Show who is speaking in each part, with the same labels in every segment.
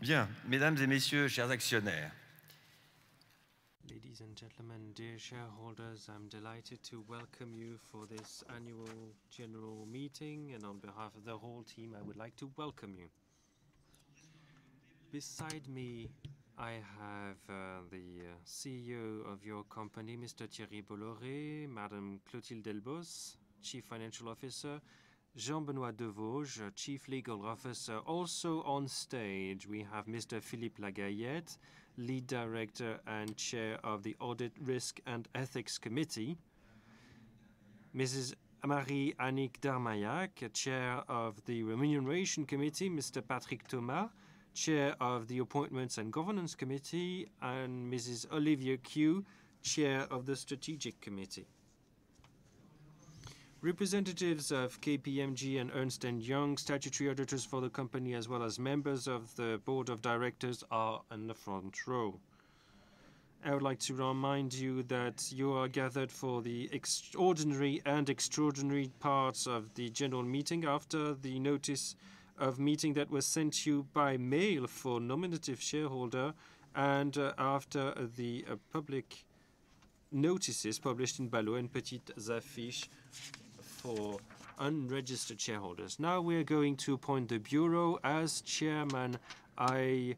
Speaker 1: Bien, mesdames et messieurs, chers actionnaires.
Speaker 2: Ladies and gentlemen, dear shareholders, I'm delighted to welcome you for this annual general meeting, and on behalf of the whole team, I would like to welcome you. Beside me, I have uh, the uh, CEO of your company, Mr. Thierry Bolloré, Madame Clotilde Delbos, Chief Financial Officer, Jean-Benoît Devauges, Chief Legal Officer. Also on stage, we have Mr. Philippe Lagayette, Lead Director and Chair of the Audit, Risk and Ethics Committee, Mrs. Marie-Annick Darmailhac, Chair of the Remuneration Committee, Mr. Patrick Thomas, Chair of the Appointments and Governance Committee, and Mrs. Olivia Qiu, Chair of the Strategic Committee. Representatives of KPMG and Ernst & Young, statutory auditors for the company, as well as members of the board of directors, are in the front row. I would like to remind you that you are gathered for the ordinary and extraordinary parts of the general meeting after the notice of meeting that was sent you by mail for nominative shareholder and uh, after the uh, public notices published in BALO and Petites Affiches for unregistered shareholders. Now we are going to appoint the bureau. As chairman, I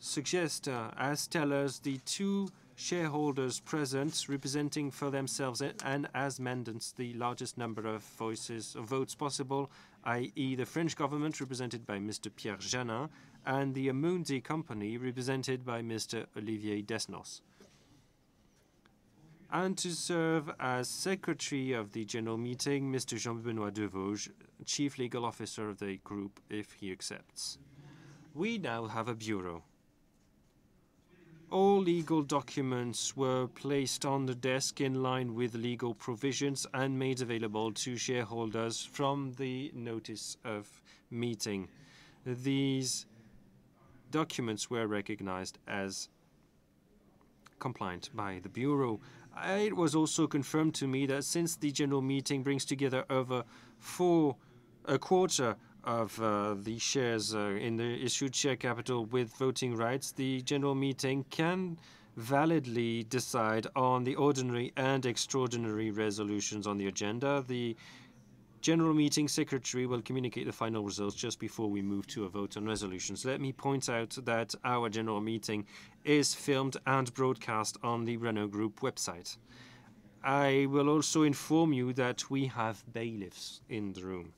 Speaker 2: suggest, uh, as tellers, the two shareholders present, representing for themselves and as mandants the largest number of voices, or votes possible, i.e., the French government, represented by Mr. Pierre Janin, and the Amundi company, represented by Mr. Olivier Desnos. And to serve as secretary of the general meeting, Mr. Jean-Benoît Devauges, Chief Legal Officer of the group, if he accepts. We now have a bureau. All legal documents were placed on the desk in line with legal provisions and made available to shareholders from the notice of meeting. These documents were recognized as compliant by the bureau. It was also confirmed to me that since the general meeting brings together over four, a quarter of uh, the shares uh, in the issued share capital with voting rights, the general meeting can validly decide on the ordinary and extraordinary resolutions on the agenda. The general meeting secretary will communicate the final results just before we move to a vote on resolutions. Let me point out that our general meeting is filmed and broadcast on the Renault Group website. I will also inform you that we have bailiffs in the room.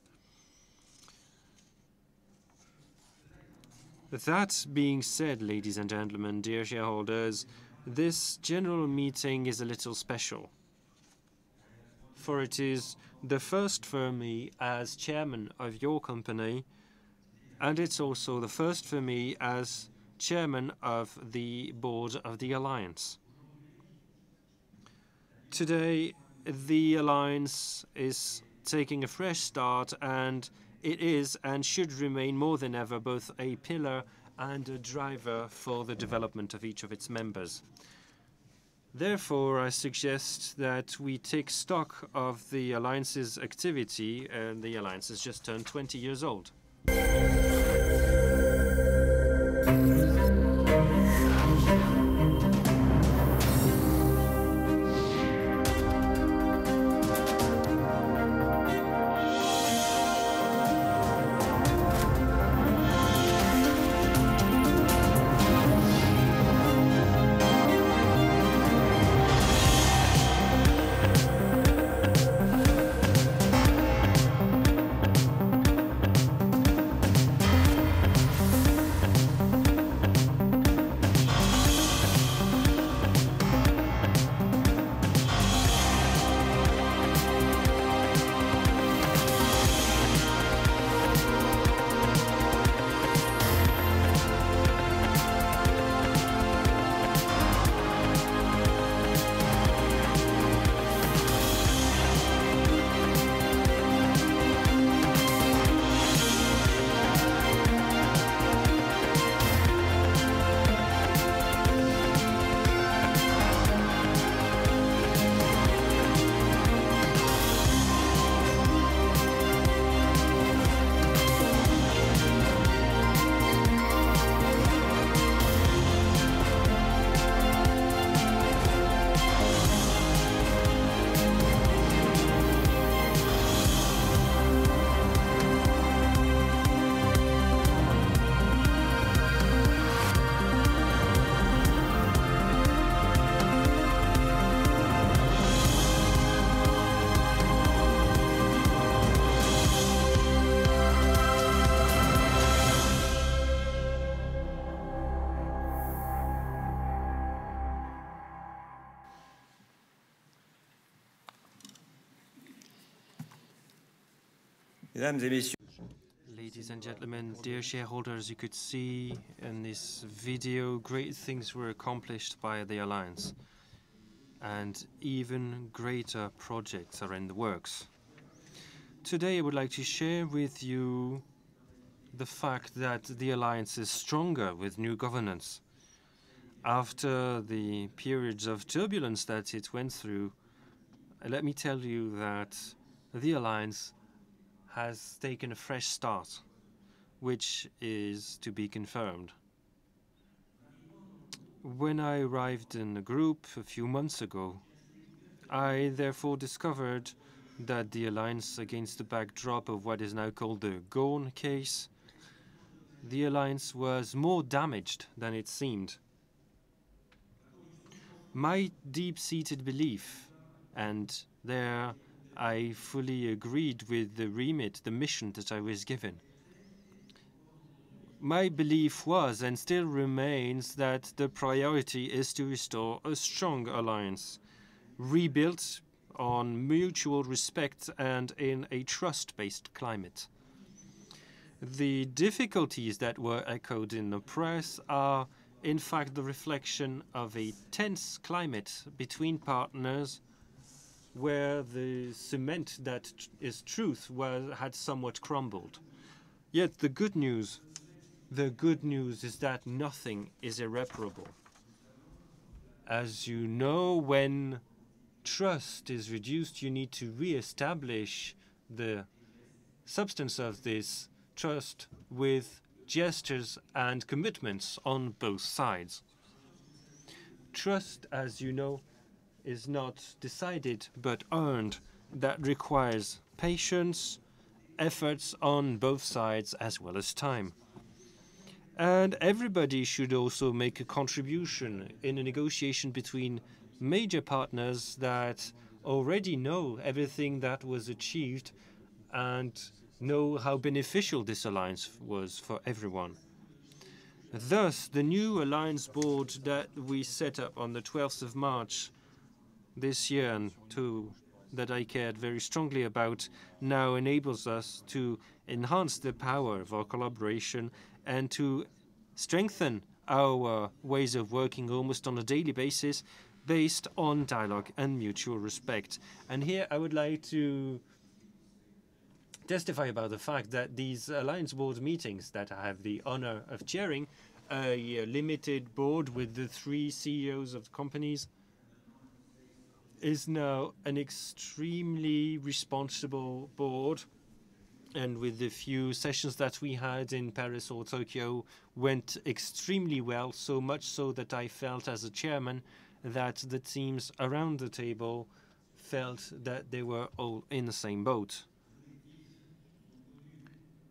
Speaker 2: That being said, ladies and gentlemen, dear shareholders, this general meeting is a little special, for it is the first for me as chairman of your company, and it's also the first for me as chairman of the board of the alliance. Today, the alliance is taking a fresh start, and it is and should remain more than ever both a pillar and a driver for the development of each of its members. Therefore, I suggest that we take stock of the alliance's activity, and the alliance has just turned 20 years old. Ladies and gentlemen, dear shareholders, you could see in this video great things were accomplished by the Alliance, and even greater projects are in the works. Today, I would like to share with you the fact that the Alliance is stronger with new governance. After the periods of turbulence that it went through, let me tell you that the Alliance has taken a fresh start, which is to be confirmed. When I arrived in the group a few months ago, I therefore discovered that the alliance against the backdrop of what is now called the Ghosn case, the alliance was more damaged than it seemed. My deep-seated belief, and there I fully agreed with the remit, the mission that I was given. My belief was and still remains that the priority is to restore a strong alliance, rebuilt on mutual respect and in a trust-based climate. The difficulties that were echoed in the press are, in fact, the reflection of a tense climate between partners where the cement that is truth was, had somewhat crumbled. Yet the good news, the good news is that nothing is irreparable. As you know, when trust is reduced, you need to re-establish the substance of this trust with gestures and commitments on both sides. Trust, as you know, is not decided but earned. That requires patience, efforts on both sides, as well as time. And everybody should also make a contribution in a negotiation between major partners that already know everything that was achieved and know how beneficial this alliance was for everyone. Thus, the new alliance board that we set up on the 12th of March this year and to that I cared very strongly about now enables us to enhance the power of our collaboration and to strengthen our ways of working almost on a daily basis based on dialogue and mutual respect. And here I would like to testify about the fact that these Alliance Board meetings that I have the honor of chairing, a limited board with the three CEOs of companies, is now an extremely responsible board and with the few sessions that we had in Paris or Tokyo went extremely well, so much so that I felt as a chairman that the teams around the table felt that they were all in the same boat.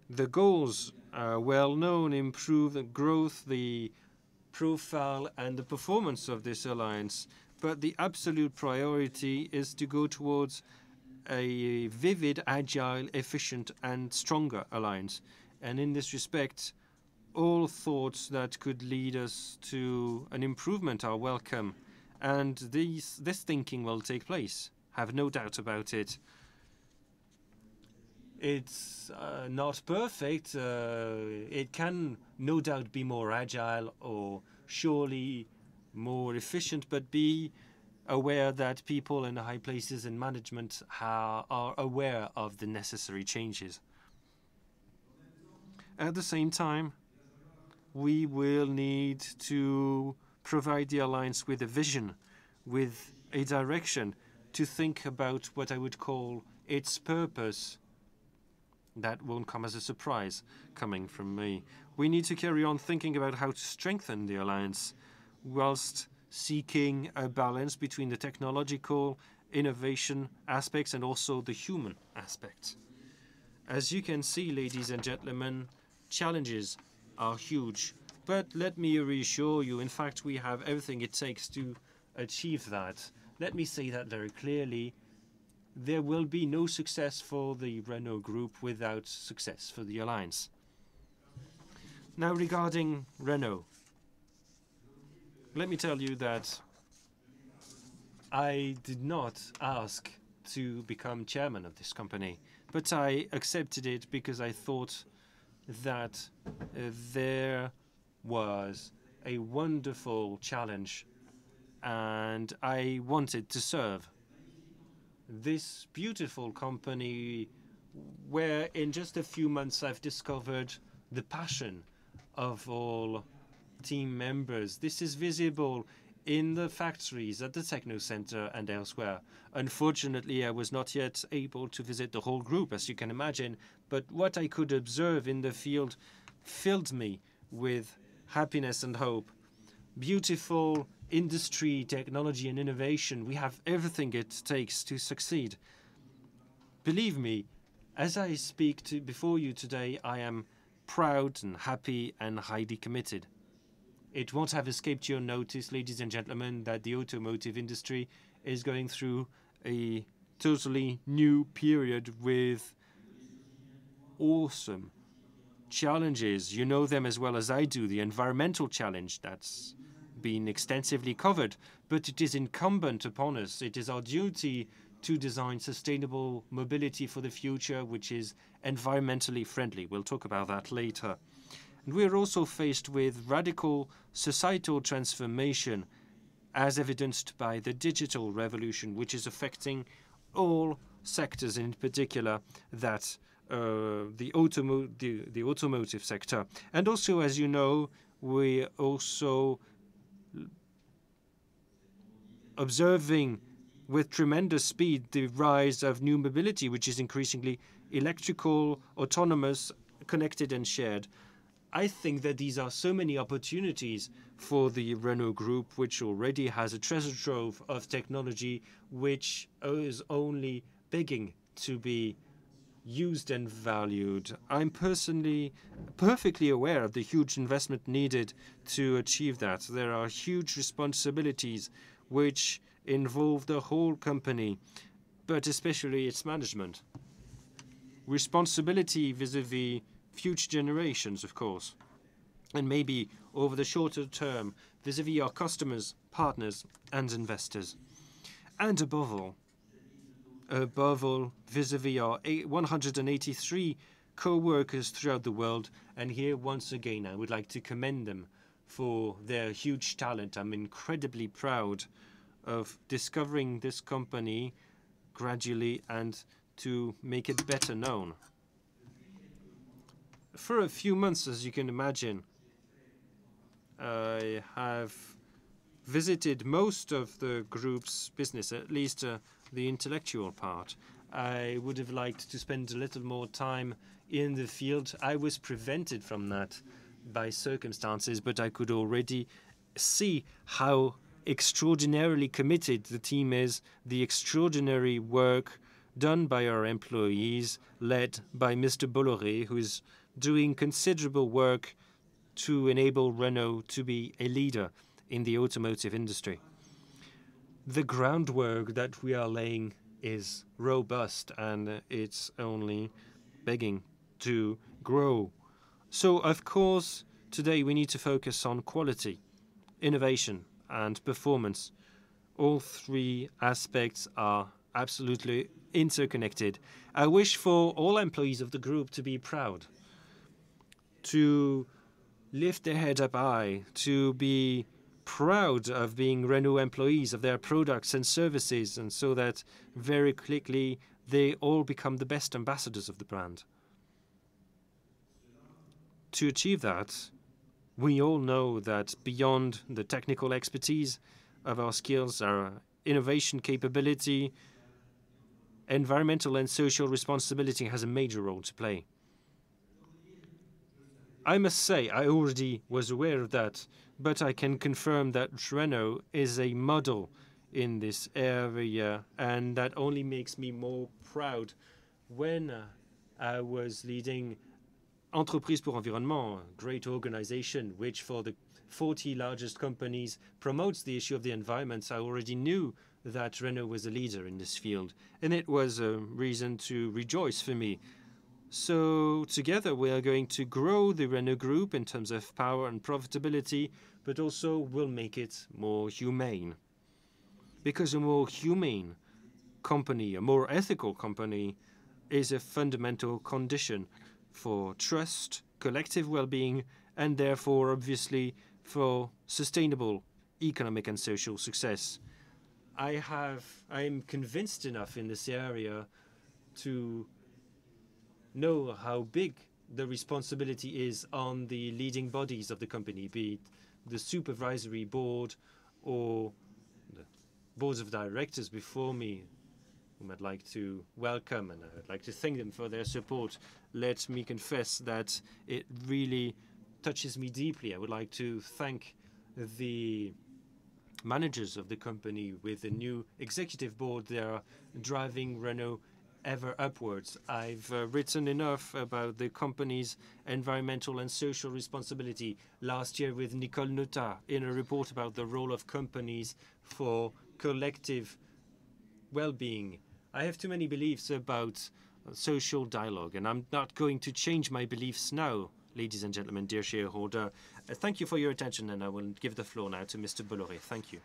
Speaker 2: The goals are well known, improve the growth, the profile and the performance of this alliance but the absolute priority is to go towards a vivid, agile, efficient, and stronger alliance. And in this respect, all thoughts that could lead us to an improvement are welcome. And these, this thinking will take place. Have no doubt about it. It's uh, not perfect. Uh, it can no doubt be more agile or surely more efficient, but be aware that people in the high places in management are aware of the necessary changes. At the same time, we will need to provide the alliance with a vision, with a direction, to think about what I would call its purpose. That won't come as a surprise coming from me. We need to carry on thinking about how to strengthen the alliance whilst seeking a balance between the technological innovation aspects and also the human aspects. As you can see, ladies and gentlemen, challenges are huge. But let me reassure you, in fact, we have everything it takes to achieve that. Let me say that very clearly. There will be no success for the Renault Group without success for the alliance. Now, regarding Renault, let me tell you that I did not ask to become chairman of this company. But I accepted it because I thought that uh, there was a wonderful challenge and I wanted to serve this beautiful company where in just a few months I've discovered the passion of all team members. This is visible in the factories, at the Techno Center, and elsewhere. Unfortunately, I was not yet able to visit the whole group, as you can imagine, but what I could observe in the field filled me with happiness and hope. Beautiful industry, technology, and innovation. We have everything it takes to succeed. Believe me, as I speak to before you today, I am proud and happy and highly committed. It won't have escaped your notice, ladies and gentlemen, that the automotive industry is going through a totally new period with awesome challenges. You know them as well as I do. The environmental challenge that's been extensively covered, but it is incumbent upon us. It is our duty to design sustainable mobility for the future, which is environmentally friendly. We'll talk about that later. And we are also faced with radical societal transformation, as evidenced by the digital revolution, which is affecting all sectors, in particular that uh, the, automo the, the automotive sector. And also, as you know, we also observing with tremendous speed the rise of new mobility, which is increasingly electrical, autonomous, connected, and shared. I think that these are so many opportunities for the Renault Group, which already has a treasure trove of technology, which is only begging to be used and valued. I'm personally perfectly aware of the huge investment needed to achieve that. There are huge responsibilities which involve the whole company, but especially its management. Responsibility vis-à-vis -vis future generations, of course, and maybe over the shorter term vis-à-vis -vis our customers, partners, and investors. And above all, above all, vis-à-vis -vis our 183 co-workers throughout the world, and here once again I would like to commend them for their huge talent. I'm incredibly proud of discovering this company gradually and to make it better known. For a few months, as you can imagine, I have visited most of the group's business, at least uh, the intellectual part. I would have liked to spend a little more time in the field. I was prevented from that by circumstances, but I could already see how extraordinarily committed the team is, the extraordinary work done by our employees, led by Mr. Bolloré, who is doing considerable work to enable Renault to be a leader in the automotive industry. The groundwork that we are laying is robust and it's only begging to grow. So, of course, today we need to focus on quality, innovation, and performance. All three aspects are absolutely interconnected. I wish for all employees of the group to be proud, to lift their head up high, to be proud of being Renault employees, of their products and services, and so that very quickly they all become the best ambassadors of the brand. To achieve that, we all know that beyond the technical expertise of our skills, our innovation capability, environmental and social responsibility has a major role to play. I must say, I already was aware of that, but I can confirm that Renault is a model in this area, and that only makes me more proud. When uh, I was leading Entreprise pour Environnement, a great organization which for the 40 largest companies promotes the issue of the environment. I already knew that Renault was a leader in this field, and it was a reason to rejoice for me. So together we are going to grow the Renault Group in terms of power and profitability, but also we'll make it more humane. Because a more humane company, a more ethical company, is a fundamental condition for trust, collective well being, and therefore, obviously, for sustainable economic and social success. I have, I'm convinced enough in this area to know how big the responsibility is on the leading bodies of the company, be it the supervisory board or the boards of directors before me, whom I'd like to welcome and I'd like to thank them for their support. Let me confess that it really touches me deeply. I would like to thank the managers of the company with the new executive board. They are driving Renault ever upwards. I've uh, written enough about the company's environmental and social responsibility last year with Nicole Notat in a report about the role of companies for collective well-being. I have too many beliefs about uh, social dialogue, and I'm not going to change my beliefs now, ladies and gentlemen, dear shareholder. Uh, thank you for your attention, and I will give the floor now to Mr. Bolloré. Thank you.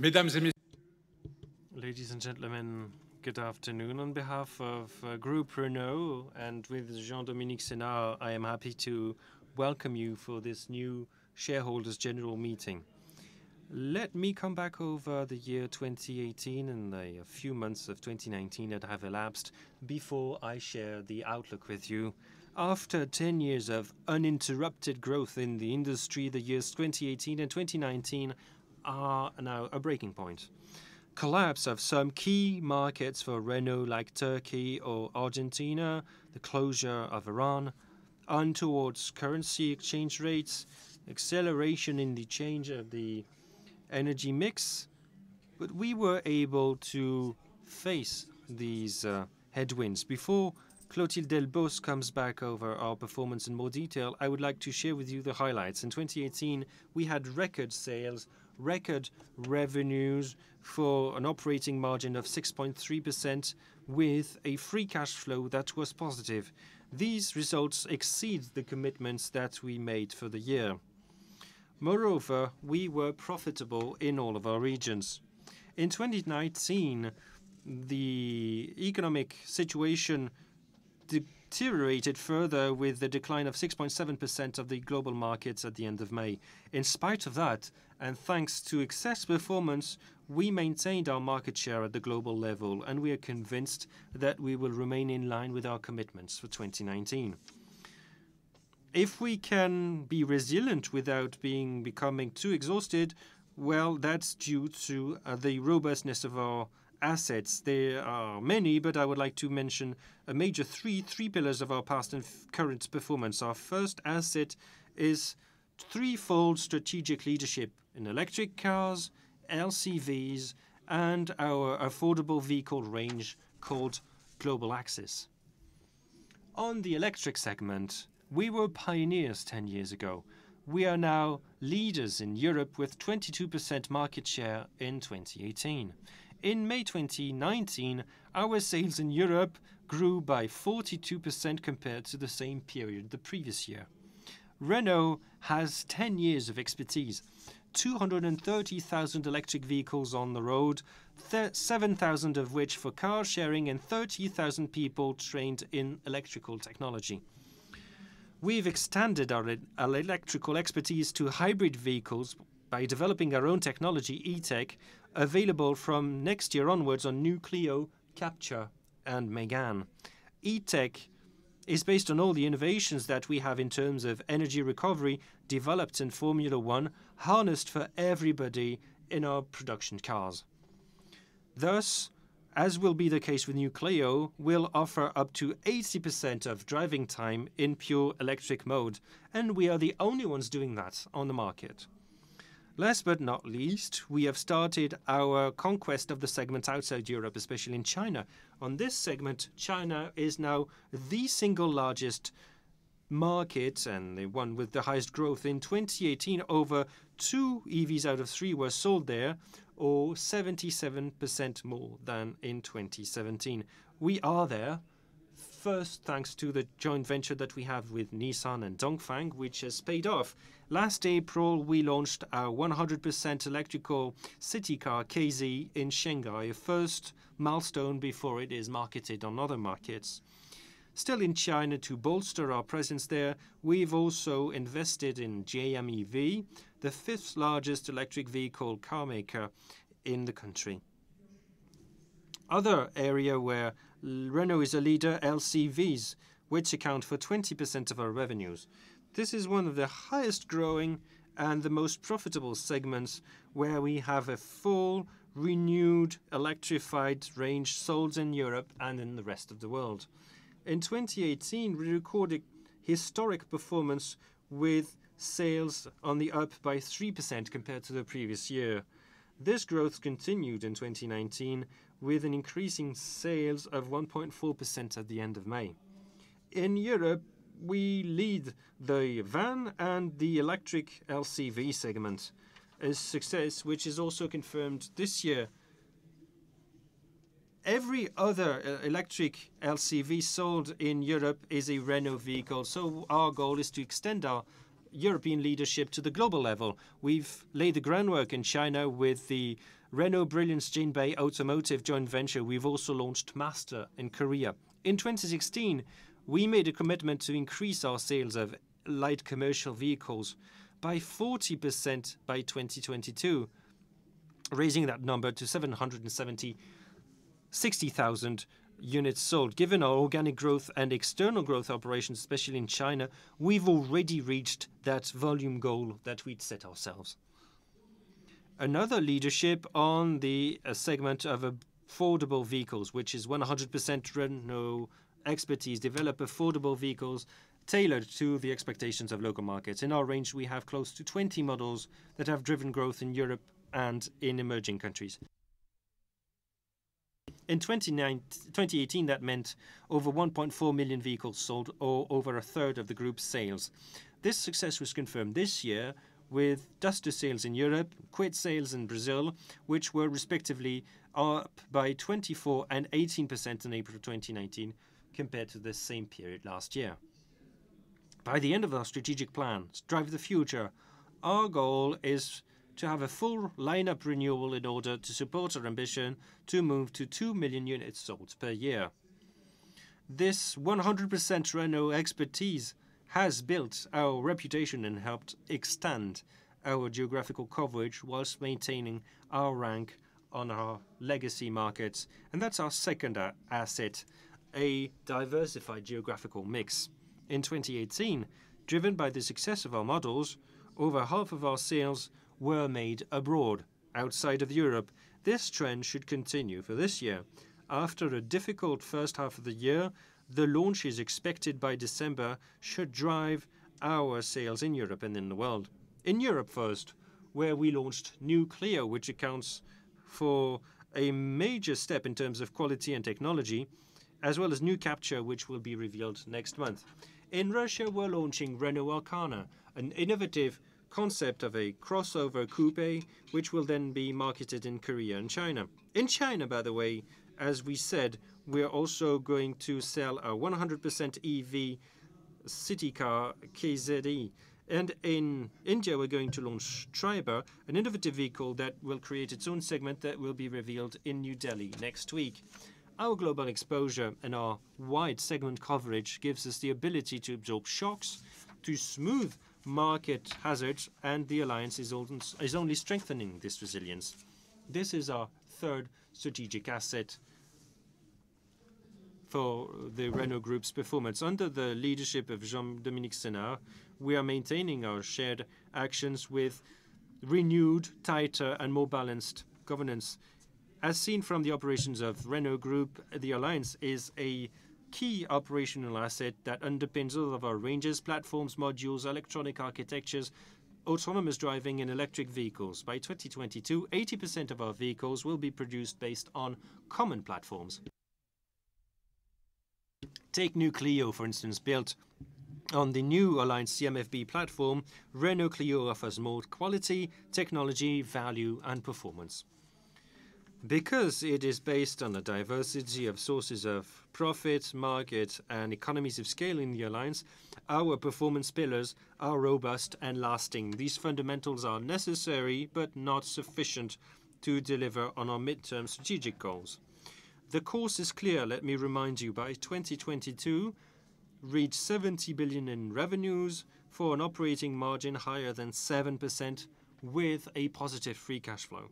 Speaker 3: Mesdames et
Speaker 2: Ladies and gentlemen, good afternoon. On behalf of uh, Groupe Renault and with Jean-Dominique Senard, I am happy to welcome you for this new shareholders general meeting. Let me come back over the year 2018 and a few months of 2019 that have elapsed before I share the outlook with you. After 10 years of uninterrupted growth in the industry, the years 2018 and 2019 are now a breaking point. Collapse of some key markets for Renault, like Turkey or Argentina, the closure of Iran, untoward currency exchange rates, acceleration in the change of the energy mix. But we were able to face these uh, headwinds. Before Clotilde Delbos comes back over our performance in more detail, I would like to share with you the highlights. In 2018, we had record sales record revenues for an operating margin of 6.3% with a free cash flow that was positive. These results exceed the commitments that we made for the year. Moreover, we were profitable in all of our regions. In 2019, the economic situation deteriorated further with the decline of 6.7% of the global markets at the end of May. In spite of that, and thanks to excess performance, we maintained our market share at the global level, and we are convinced that we will remain in line with our commitments for 2019. If we can be resilient without being becoming too exhausted, well, that's due to uh, the robustness of our assets. There are many, but I would like to mention a major three three pillars of our past and current performance. Our first asset is threefold strategic leadership in electric cars, LCVs, and our affordable vehicle range called Global Access. On the electric segment, we were pioneers 10 years ago. We are now leaders in Europe with 22% market share in 2018. In May 2019, our sales in Europe grew by 42% compared to the same period the previous year. Renault has 10 years of expertise, 230,000 electric vehicles on the road, 7,000 of which for car sharing, and 30,000 people trained in electrical technology. We've extended our electrical expertise to hybrid vehicles by developing our own technology, E-Tech, available from next year onwards on new Clio, and Mégane. E-Tech is based on all the innovations that we have in terms of energy recovery developed in Formula One, harnessed for everybody in our production cars. Thus, as will be the case with new Clio, we'll offer up to 80% of driving time in pure electric mode, and we are the only ones doing that on the market. Last but not least, we have started our conquest of the segments outside Europe, especially in China. On this segment, China is now the single largest market and the one with the highest growth. In 2018, over two EVs out of three were sold there, or 77% more than in 2017. We are there, first thanks to the joint venture that we have with Nissan and Dongfeng, which has paid off. Last April, we launched our 100% electrical city car, K Z, in Shanghai, a first milestone before it is marketed on other markets. Still in China, to bolster our presence there, we've also invested in JMEV, the fifth largest electric vehicle car maker in the country. Other area where Renault is a leader, LCVs, which account for 20% of our revenues. This is one of the highest growing and the most profitable segments where we have a full, renewed, electrified range sold in Europe and in the rest of the world. In 2018, we recorded historic performance with sales on the up by 3% compared to the previous year. This growth continued in 2019 with an increasing sales of 1.4% at the end of May. In Europe, we lead the van and the electric LCV segment, a success which is also confirmed this year. Every other uh, electric LCV sold in Europe is a Renault vehicle, so our goal is to extend our European leadership to the global level. We've laid the groundwork in China with the Renault Brilliance Jinbei Automotive joint venture. We've also launched Master in Korea. In 2016, we made a commitment to increase our sales of light commercial vehicles by 40% by 2022, raising that number to 760,000 units sold. Given our organic growth and external growth operations, especially in China, we've already reached that volume goal that we'd set ourselves. Another leadership on the uh, segment of affordable vehicles, which is 100% Renault expertise, develop affordable vehicles tailored to the expectations of local markets. In our range, we have close to 20 models that have driven growth in Europe and in emerging countries. In 2018, that meant over 1.4 million vehicles sold, or over a third of the group's sales. This success was confirmed this year with Duster sales in Europe, Kwid sales in Brazil, which were respectively up by 24 and 18% in April 2019 compared to the same period last year. By the end of our strategic plan, Drive the Future, our goal is to have a full lineup renewal in order to support our ambition to move to 2 million units sold per year. This 100% Renault expertise has built our reputation and helped extend our geographical coverage whilst maintaining our rank on our legacy markets. And that's our second asset, a diversified geographical mix. In 2018, driven by the success of our models, over half of our sales were made abroad, outside of Europe. This trend should continue for this year. After a difficult first half of the year, the launches expected by December should drive our sales in Europe and in the world. In Europe first, where we launched new Clio, which accounts for a major step in terms of quality and technology. as well as new Captur, which will be revealed next month. In Russia, we're launching Renault Arkana, an innovative concept of a crossover coupe, which will then be marketed in Korea and China. In China, by the way, as we said, we're also going to sell a 100% EV city car KZE. And in India, we're going to launch Triber, an innovative vehicle that will create its own segment that will be revealed in New Delhi next week. Our global exposure and our wide segment coverage gives us the ability to absorb shocks, to smooth market hazards, and the alliance is only strengthening this resilience. This is our third strategic asset for the Renault Group's performance. Under the leadership of Jean-Dominique Senard, we are maintaining our shared actions with renewed, tighter, and more balanced governance. As seen from the operations of Renault Group, the alliance is a key operational asset that underpins all of our ranges, platforms, modules, electronic architectures, autonomous driving, and electric vehicles. By 2022, 80% of our vehicles will be produced based on common platforms. Take New Clio, for instance, built on the new Alliance CMF-B platform. Renault Clio offers more quality, technology, value, and performance. Because it is based on a diversity of sources of profit, market, and economies of scale in the alliance, our performance pillars are robust and lasting. These fundamentals are necessary but not sufficient to deliver on our midterm strategic goals. The course is clear, let me remind you. By 2022, reach 70 billion in revenues for an operating margin higher than 7% with a positive free cash flow.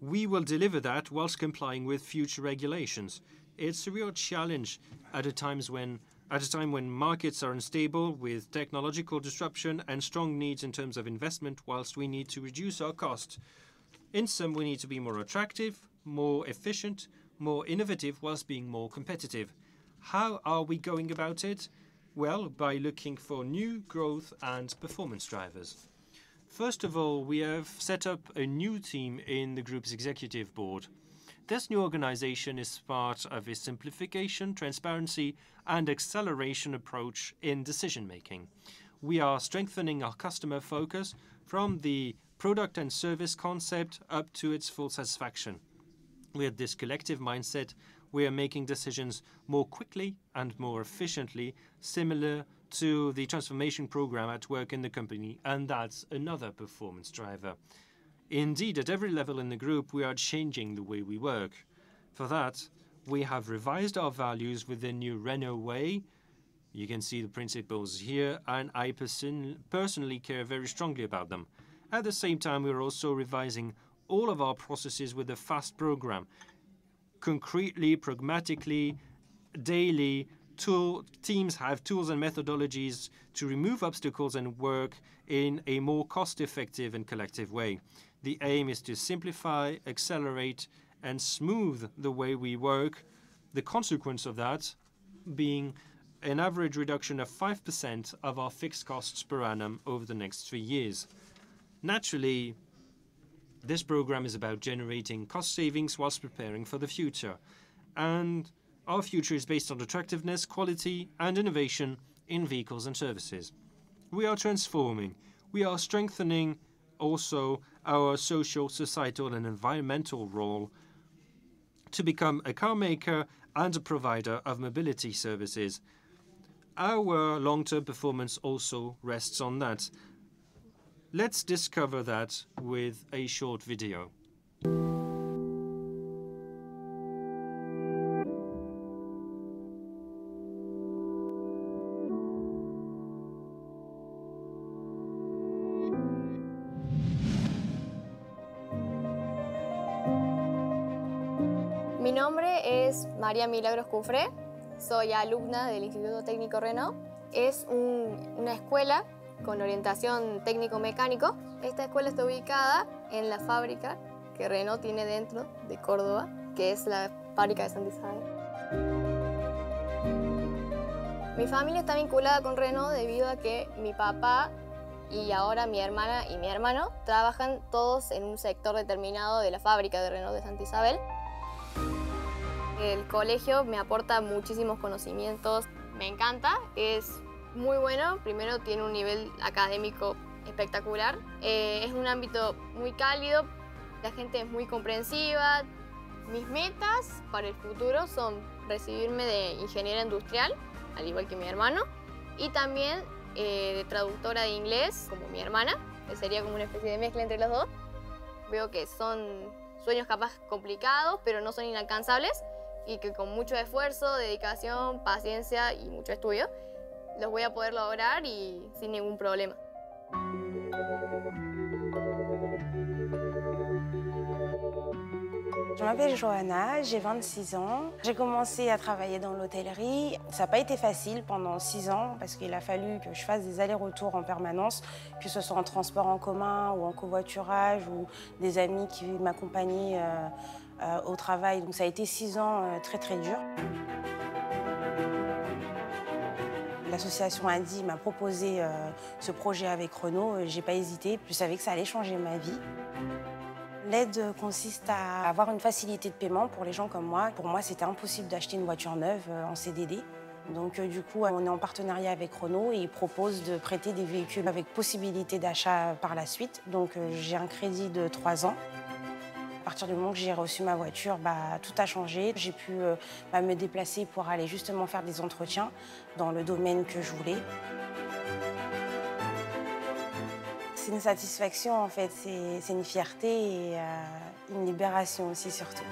Speaker 2: We will deliver that whilst complying with future regulations. It's a real challenge at a time when markets are unstable, with technological disruption and strong needs in terms of investment, whilst we need to reduce our cost. In sum, we need to be more attractive, more efficient, more innovative, whilst being more competitive. How are we going about it? Well, by looking for new growth and performance drivers. First of all, we have set up a new team in the group's executive board. This new organization is part of a simplification, transparency, and acceleration approach in decision-making. We are strengthening our customer focus from the product and service concept up to its full satisfaction. With this collective mindset, we are making decisions more quickly and more efficiently, similar to the transformation program at work in the company, and that's another performance driver. Indeed, at every level in the group, we are changing the way we work. For that, we have revised our values with the new Renault Way. You can see the principles here, and I personally care very strongly about them. At the same time, we are also revising all of our processes with the FAST program. Concretely, pragmatically, daily, teams have tools and methodologies to remove obstacles and work in a more cost-effective and collective way. The aim is to simplify, accelerate, and smooth the way we work, the consequence of that being an average reduction of 5% of our fixed costs per annum over the next three years. Naturally, this program is about generating cost savings whilst preparing for the future, and our future is based on attractiveness, quality, and innovation in vehicles and services. We are transforming. We are strengthening also our social, societal, and environmental role to become a car maker and a provider of mobility services. Our long-term performance also rests on that. Let's discover that with a short video.
Speaker 3: Mi nombre es María Milagros Cufré, soy alumna del Instituto Técnico Renault. Es una escuela con orientación técnico-mecánico. Esta escuela está ubicada en la fábrica que Renault tiene dentro de Córdoba, que es la fábrica de Santa Isabel. Mi familia está vinculada con Renault debido a que mi papá y ahora mi hermana y mi hermano trabajan todos en un sector determinado de la fábrica de Renault de Santa Isabel. El colegio me aporta muchísimos conocimientos, me encanta, es muy bueno, primero tiene un nivel académico espectacular, eh, es un ámbito muy cálido, la gente es muy comprensiva, mis metas para el futuro son recibirme de ingeniera industrial, al igual que mi hermano, y también eh, de traductora de inglés, como mi hermana, que sería como una especie de mezcla entre los dos. Veo que son sueños capaz complicados, pero no son inalcanzables, y que con mucho esfuerzo, dedicación, paciencia y mucho estudio, los voy a poder lograr y sin.
Speaker 4: Je m'appelle Johanna, j'ai 26 ans. J'ai commencé à travailler dans l'hôtellerie. Ça n'a pas été facile pendant 6 ans parce qu'il a fallu que je fasse des allers-retours en permanence, que ce soit en transport en commun ou en covoiturage ou des amis qui m'accompagnaient euh, euh, au travail. Donc ça a été 6 ans euh, très très dur. L'association Adi m'a proposé ce projet avec Renault. J'ai pas hésité, je savais que ça allait changer ma vie. L'aide consiste à avoir une facilité de paiement pour les gens comme moi. Pour moi, c'était impossible d'acheter une voiture neuve euh, en CDD. Donc euh, du coup, on est en partenariat avec Renault et ils proposent de prêter des véhicules avec possibilité d'achat par la suite. Donc euh, j'ai un crédit de 3 ans. Partir du moment que j'ai reçu ma voiture, bah, tout a changé. J'ai pu bah, me déplacer pour aller justement faire des entretiens dans le domaine que je voulais. C'est une satisfaction en fait, c'est une fierté et euh, une libération aussi surtout.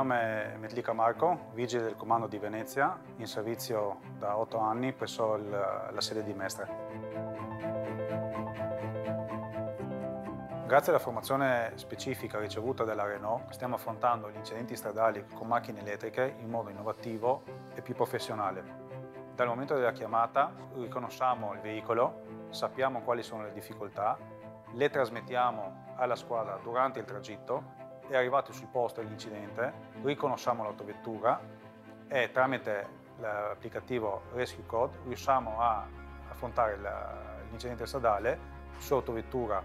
Speaker 5: Nome è Metlika Marco, vigile del comando di Venezia, in servizio da otto anni presso il, la sede di Mestre. Grazie alla formazione specifica ricevuta dalla Renault stiamo affrontando gli incidenti stradali con macchine elettriche in modo innovativo e più professionale. Dal momento della chiamata riconosciamo il veicolo, sappiamo quali sono le difficoltà, le trasmettiamo alla squadra durante il tragitto e arrivati sul posto dell'incidente riconosciamo l'autovettura e tramite l'applicativo Rescue Code riusciamo a affrontare l'incidente stradale su autovettura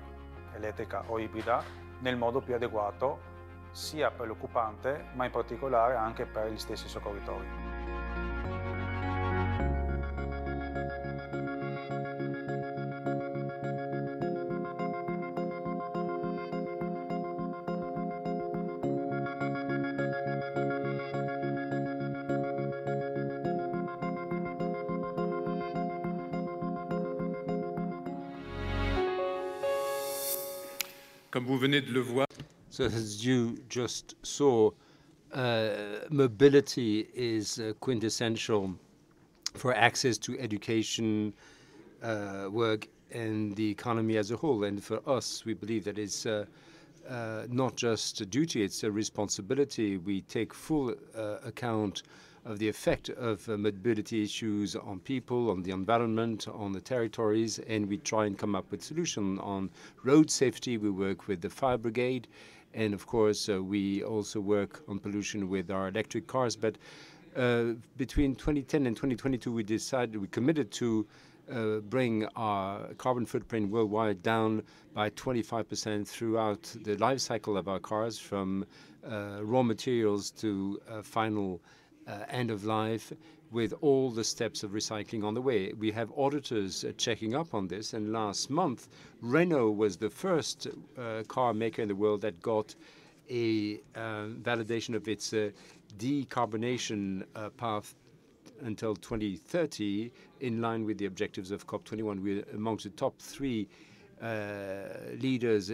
Speaker 5: elettrica o ibrida nel modo più adeguato sia per l'occupante ma in particolare anche per gli stessi soccorritori.
Speaker 6: De le voir.
Speaker 7: So as you just saw, uh, mobility is uh, quintessential for access to education, uh, work, and the economy as a whole. And for us, we believe that it's uh, uh, not just a duty, it's a responsibility. We take full uh, account of the effect of uh, mobility issues on people, on the environment, on the territories, and we try and come up with solutions on road safety. We work with the fire brigade, and of course, uh, we also work on pollution with our electric cars. But uh, between 2010 and 2022, we decided, we committed to uh, bring our carbon footprint worldwide down by 25% throughout the life cycle of our cars, from uh, raw materials to uh, final uh, end of life with all the steps of recycling on the way. We have auditors uh, checking up on this, and last month, Renault was the first uh, car maker in the world that got a uh, validation of its uh, decarbonation uh, path until 2030 in line with the objectives of COP21. We're amongst the top three leaders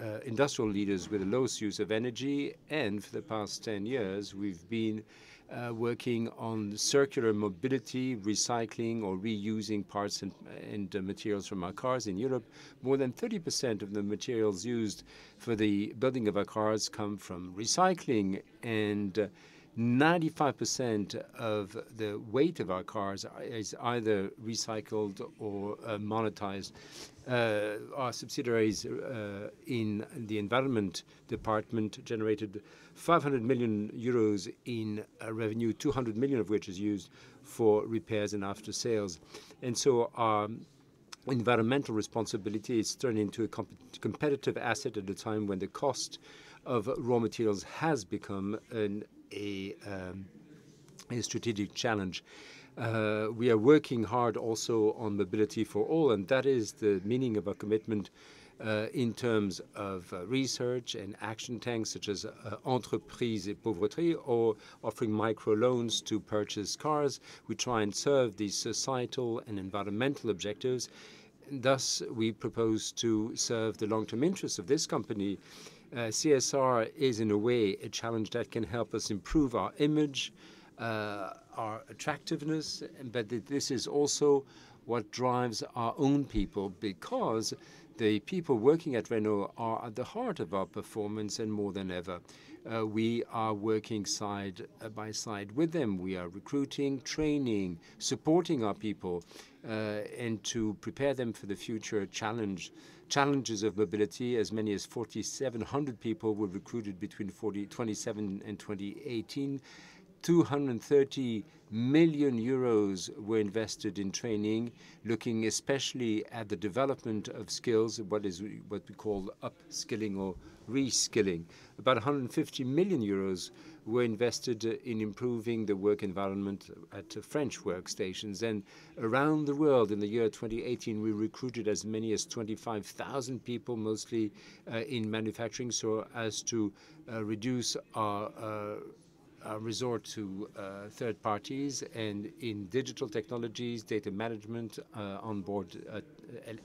Speaker 7: uh, industrial leaders with the lowest use of energy, and for the past 10 years, we've been uh, working on circular mobility, recycling or reusing parts and, and uh, materials from our cars in Europe. More than 30% of the materials used for the building of our cars come from recycling, and 95% uh, of the weight of our cars is either recycled or uh, monetized. Uh, our subsidiaries uh, in the environment department generated 500 million euros in uh, revenue, 200 million of which is used for repairs and after sales. And so our environmental responsibility is turned into a comp competitive asset at a time when the cost of raw materials has become um, a strategic challenge. Uh, we are working hard also on mobility for all, and that is the meaning of our commitment uh, in terms of uh, research and action tanks such as uh, Entreprise et Pauvreté or offering microloans to purchase cars. We try and serve these societal and environmental objectives. Thus, we propose to serve the long-term interests of this company. Uh, CSR is, in a way, a challenge that can help us improve our image, uh, our attractiveness, but this is also what drives our own people because the people working at Renault are at the heart of our performance and more than ever. Uh, we are working side uh, by side with them. We are recruiting, training, supporting our people, uh, and to prepare them for the future challenge challenges of mobility. As many as 4,700 people were recruited between 40, 27 and 2018. 230 million euros were invested in training, looking especially at the development of skills, what is what we call upskilling or reskilling. About 150 million euros were invested in improving the work environment at French workstations. And around the world in the year 2018, we recruited as many as 25,000 people, mostly uh, in manufacturing, so as to uh, reduce our uh, resort to uh, third parties and in digital technologies, data management, uh, onboard uh,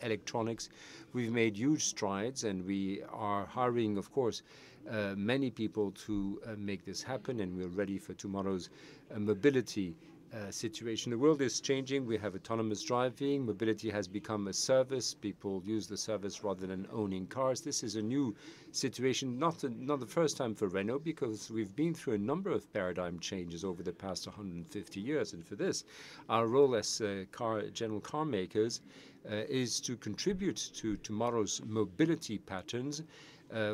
Speaker 7: electronics. We've made huge strides and we are hiring, of course, uh, many people to uh, make this happen and we're ready for tomorrow's mobility uh, situation. The world is changing. We have autonomous driving. Mobility has become a service. People use the service rather than owning cars. This is a new situation, not, a, not the first time for Renault, because we've been through a number of paradigm changes over the past 150 years. And for this, our role as uh, car, general car makers uh, is to contribute to tomorrow's mobility patterns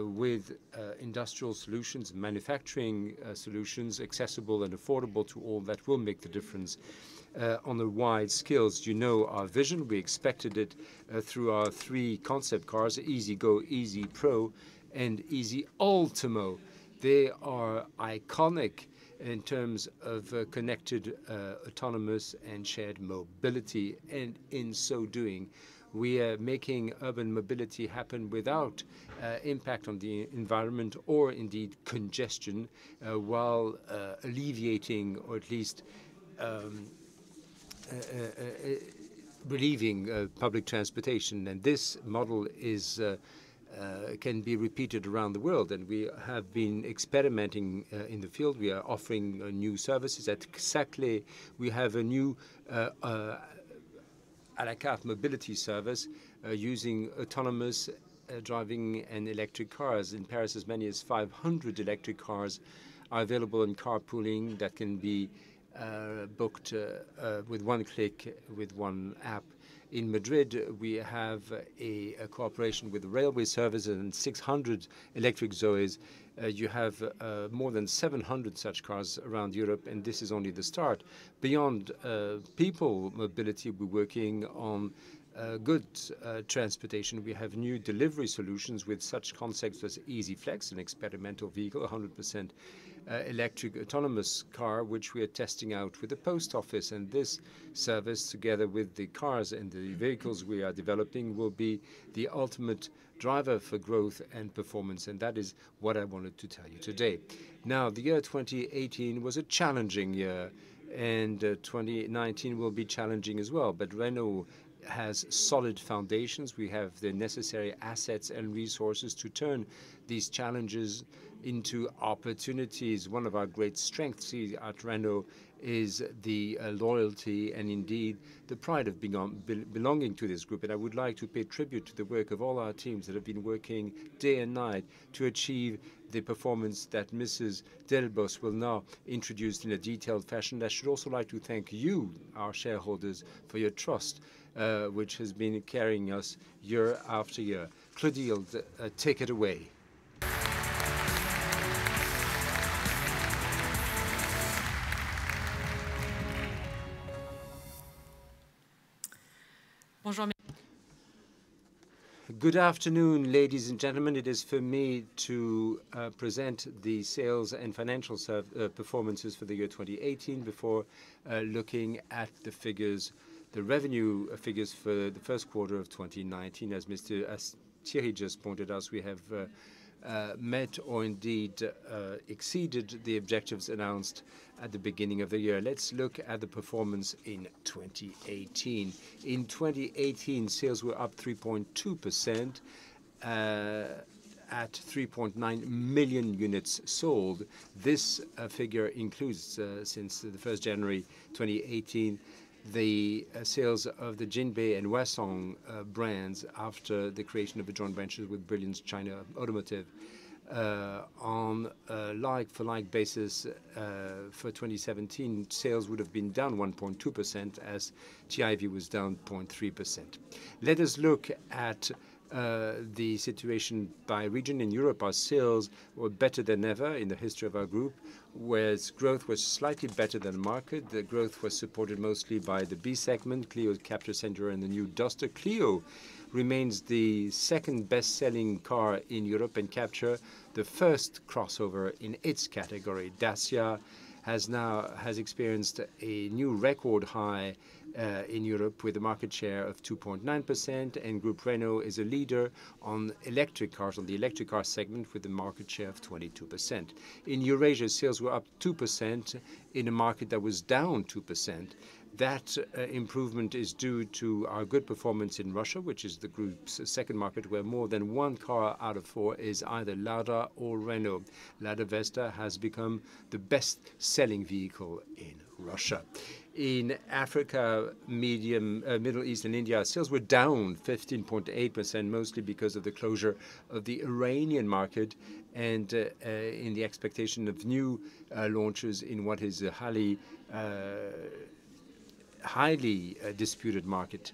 Speaker 7: with uh, industrial solutions, manufacturing uh, solutions, accessible and affordable to all that will make the difference uh, on the wide scales. You know our vision. We expected it uh, through our three concept cars, EZ-GO, Easy Pro, and Easy Ultimo. They are iconic in terms of uh, connected, autonomous, and shared mobility. And in so doing, we are making urban mobility happen without uh, impact on the environment or indeed congestion uh, while uh, alleviating or at least um, relieving public transportation. And this model is uh, can be repeated around the world. And we have been experimenting uh, in the field. We are offering uh, new services. At Saclay, we have a new a la mobility service uh, using autonomous uh, driving and electric cars. In Paris, as many as 500 electric cars are available in carpooling that can be uh, booked uh, uh, with one click with one app. In Madrid, we have a, a cooperation with the railway service and 600 electric Zoes you have uh, more than 700 such cars around Europe, and this is only the start. Beyond uh, people mobility, we're working on uh, goods uh, transportation. We have new delivery solutions with such concepts as EZ-FLEX, an experimental vehicle, 100% uh, electric autonomous car, which we are testing out with the post office. And this service, together with the cars and the vehicles we are developing, will be the ultimate driver for growth and performance. And that is what I wanted to tell you today. Now, the year 2018 was a challenging year, and uh, 2019 will be challenging as well. But Renault has solid foundations. We have the necessary assets and resources to turn these challenges into opportunities. One of our great strengths at Renault is the uh, loyalty and indeed the pride of being be belonging to this group. And I would like to pay tribute to the work of all our teams that have been working day and night to achieve the performance that Mrs. Delbos will now introduce in a detailed fashion. I should also like to thank you, our shareholders, for your trust, uh, which has been carrying us year after year. Clotilde, uh, take it away. Good afternoon, ladies and gentlemen. It is for me to uh, present the sales and financial uh, performances for the year 2018 before uh, looking at the figures, the revenue figures for the first quarter of 2019. As Mr. As Thierry just pointed out, we have uh, met or indeed uh, exceeded the objectives announced at the beginning of the year. Let's look at the performance in 2018. In 2018, sales were up 3.2%. Uh, at 3.9 million units sold. This uh, figure includes, uh, since the 1st January 2018, the uh, sales of the Jinbei and Huasong uh, brands after the creation of the joint ventures with Brilliance China Automotive. Uh, on a like-for-like basis for 2017, sales would have been down 1.2% as TIV was down 0.3%. Let us look at the situation by region in Europe, our sales were better than ever in the history of our group, whereas growth was slightly better than market. The growth was supported mostly by the B segment, Clio Captur Sandero, and the new Duster. Clio remains the second best-selling car in Europe and Captur the first crossover in its category. Dacia has now has experienced a new record high in Europe with a market share of 2.9%, and Group Renault is a leader on electric cars, on the electric car segment, with a market share of 22%. In Eurasia, sales were up 2% in a market that was down 2%. That uh, improvement is due to our good performance in Russia, which is the group's second market, where more than one car out of four is either Lada or Renault. Lada Vesta has become the best-selling vehicle in Russia. In Africa, medium, uh, Middle East, and India, sales were down 15.8%, mostly because of the closure of the Iranian market and uh, uh, in the expectation of new launches in what is a highly, highly disputed market.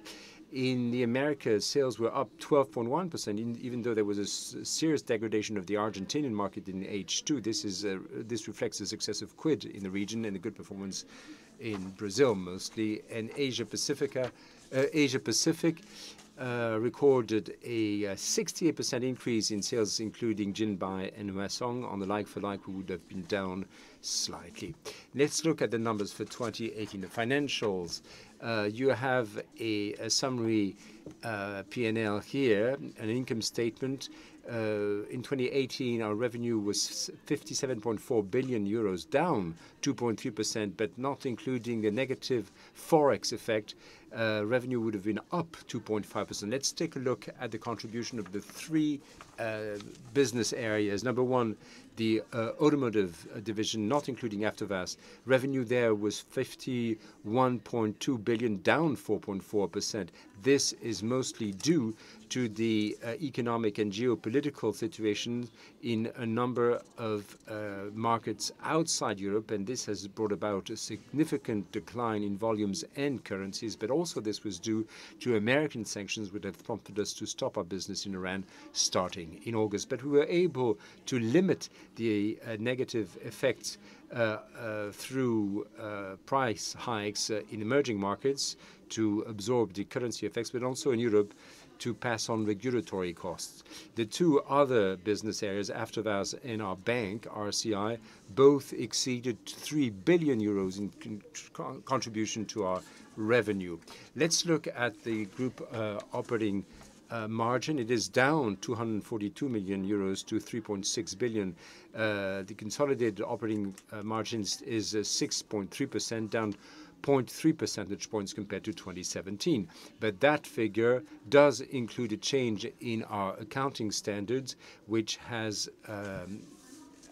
Speaker 7: In the Americas, sales were up 12.1%, even though there was a serious degradation of the Argentinian market in H2. This, is, this reflects the success of Kwid in the region and the good performance in Brazil mostly, and Asia Pacifica, uh, Asia Pacific uh, recorded a 68% uh, increase in sales, including Jinbei and Huasong. On the like-for-like, we would have been down slightly. Let's look at the numbers for 2018. The financials. Uh, you have a, a summary uh, P&L here, an income statement in 2018, our revenue was 57.4 billion euros, down 2.3%, but not including the negative forex effect. Uh, revenue would have been up 2.5%. Let's take a look at the contribution of the three uh, business areas. Number one, the uh, automotive uh, division, not including AvtoVAZ, revenue there was 51.2 billion, down 4.4%. This is mostly due to the uh, economic and geopolitical situation in a number of uh, markets outside Europe, and this has brought about a significant decline in volumes and currencies. But also, this was due to American sanctions, which have prompted us to stop our business in Iran starting in August. But we were able to limit the uh, negative effects through uh, price hikes in emerging markets to absorb the currency effects, but also in Europe to pass on regulatory costs. The two other business areas, AvtoVAZ in our bank, RCI, both exceeded 3 billion euros in contribution to our revenue. Let's look at the group uh, operating uh, margin. It is down 242 million euros to 3.6 billion. Uh, the consolidated operating uh, margin is 6.3%, down 0.3 percentage points compared to 2017. But that figure does include a change in our accounting standards, which has um,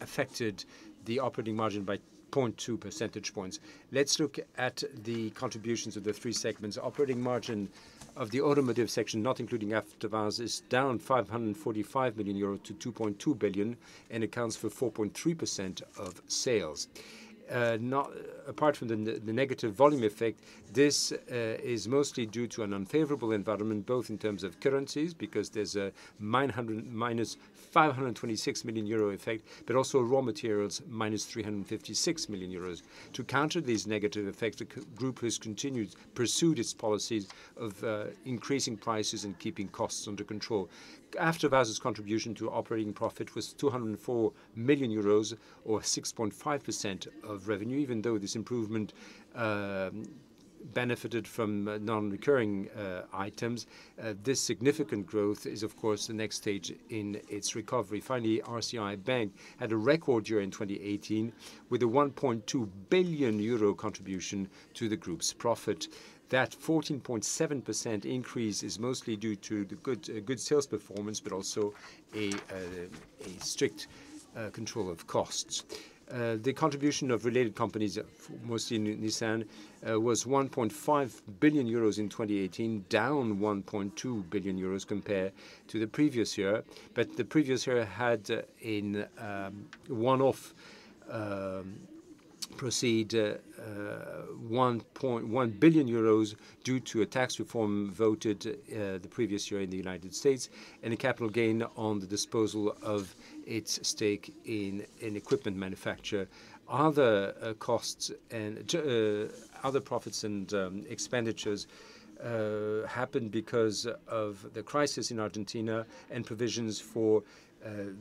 Speaker 7: affected the operating margin by 0.2 percentage points. Let's look at the contributions of the three segments. Operating margin of the automotive section, not including AvtoVAZ, is down 545 million euro to 2.2 billion and accounts for 4.3% of sales. Uh, not apart from the, the, negative volume effect, this uh, is mostly due to an unfavorable environment, both in terms of currencies, because there's a minus 526 million euro effect, but also raw materials minus 356 million euros. To counter these negative effects, the group has continued pursued its policies of uh, increasing prices and keeping costs under control. AvtoVaz's contribution to operating profit was 204 million euros, or 6.5% of revenue, even though this improvement um, benefited from non-recurring uh, items. Uh, this significant growth is, of course, the next stage in its recovery. Finally, RCI Bank had a record year in 2018 with a 1.2 billion euro contribution to the group's profit. That 14.7% increase is mostly due to the good, uh, good sales performance, but also a, uh, strict uh, control of costs. The contribution of related companies, mostly Nissan, was 1.5 billion euros in 2018, down 1.2 billion euros compared to the previous year. But the previous year had in um, one-off um, proceed uh, 1.1 billion euros due to a tax reform voted uh, the previous year in the United States and a capital gain on the disposal of its stake in an equipment manufacturer. Other uh, costs and uh, other profits and um, expenditures uh, happened because of the crisis in Argentina and provisions for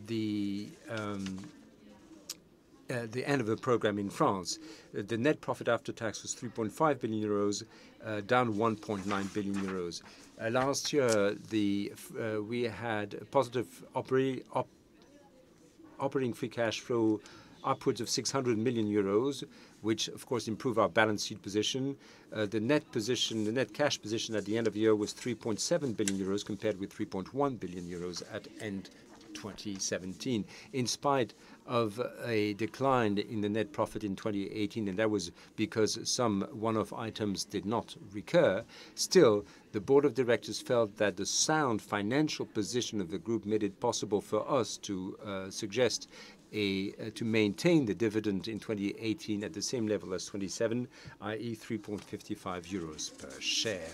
Speaker 7: the um, uh, the end of the program in France. Uh, the net profit after tax was 3.5 billion euros, uh, down 1.9 billion euros. Uh, last year, the we had a positive operating op operating free cash flow upwards of 600 million euros, which of course improved our balance sheet position. Uh, the net position, the net cash position at the end of the year was 3.7 billion euros compared with 3.1 billion euros at end 2017, in spite of a decline in the net profit in 2018, and that was because some one-off items did not recur. Still, the board of directors felt that the sound financial position of the group made it possible for us to uh, suggest a, uh, to maintain the dividend in 2018 at the same level as 27, i.e. 3.55 euros per share.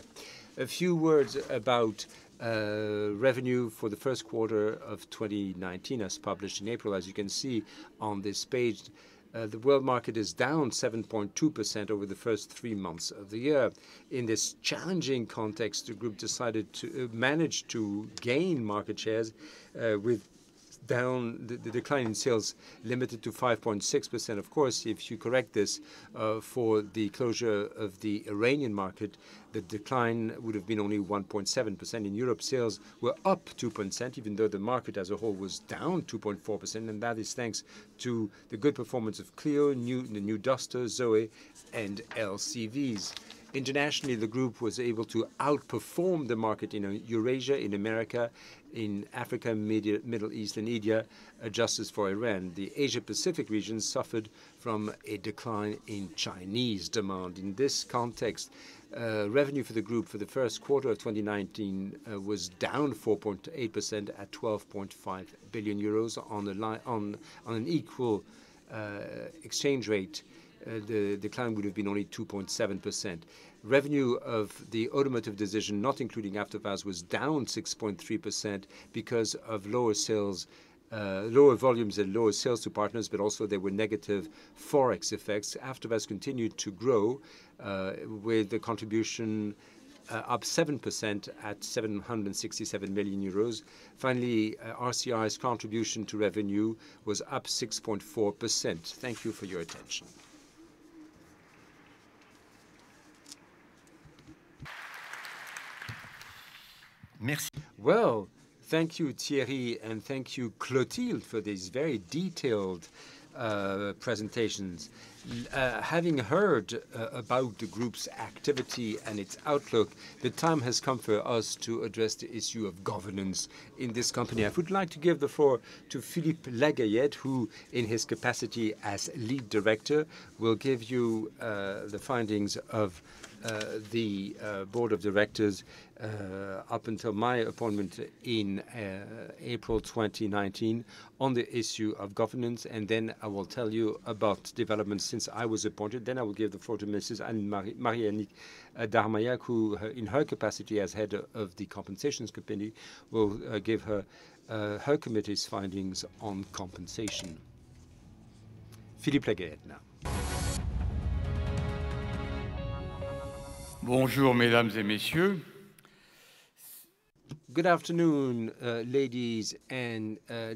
Speaker 7: A few words about revenue for the first quarter of 2019 as published in April. As you can see on this page, uh, the world market is down 7.2% over the first three months of the year. In this challenging context, the group decided to uh, manage to gain market shares uh, with down the, decline in sales limited to 5.6%. Of course, if you correct this uh, for the closure of the Iranian market, the decline would have been only 1.7%. In Europe, sales were up 2%, even though the market as a whole was down 2.4%, and that is thanks to the good performance of Clio, the new Duster, Zoe, and LCVs. Internationally, the group was able to outperform the market in Eurasia, in America, in Africa, Middle East, and India, adjusted for Iran. The Asia-Pacific region suffered from a decline in Chinese demand. In this context, uh, revenue for the group for the first quarter of 2019 uh, was down 4.8% at 12.5 billion euros on, on, on an equal uh, exchange rate uh, the decline would have been only 2.7%. Revenue of the automotive division, not including AvtoVAZ, was down 6.3% because of lower sales uh, lower volumes and lower sales to partners, but also there were negative forex effects. AvtoVAZ continued to grow uh, with the contribution uh, up 7% at 767 million euros. Finally, RCI's contribution to revenue was up 6.4%. Thank you for your attention.
Speaker 1: Merci.
Speaker 7: Well, thank you, Thierry, and thank you, Clotilde, for these very detailed uh, presentations. Uh, having heard uh, about the group's activity and its outlook, the time has come for us to address the issue of governance in this company. I would like to give the floor to Philippe Lagayette, who, in his capacity as lead director, will give you uh, the findings of uh, the uh, board of directors Uh, up until my appointment in uh, April 2019 on the issue of governance, and then I will tell you about developments since I was appointed. Then I will give the floor to Mrs. Marie-Annick uh, Darmaillac, who, uh, in her capacity as head of the Compensations Committee, will give her her committee's findings on compensation. Philippe Lagayette now.
Speaker 8: Bonjour, mesdames et messieurs.
Speaker 7: Good afternoon, uh, ladies and uh,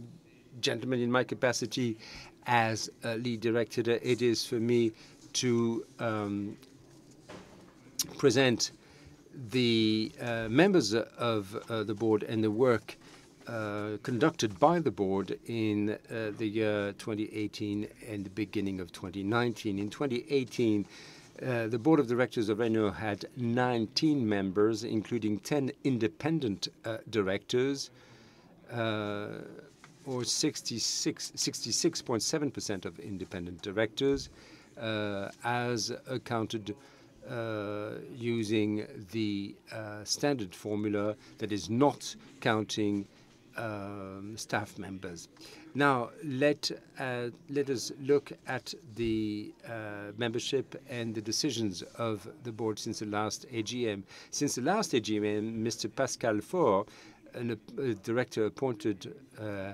Speaker 7: gentlemen. In my capacity as lead director, it is for me to um, present the uh, members of uh, the board and the work uh, conducted by the board in uh, the year 2018 and the beginning of 2019. In 2018, uh, the board of directors of Renault had 19 members, including 10 independent uh, directors, uh, or 66.7% of independent directors, uh, as accounted uh, using the standard formula that is not counting um, staff members. Now, let, uh, let us look at the uh, membership and the decisions of the board since the last AGM. Since the last AGM, Mr. Pascal Faure, a uh, director appointed uh,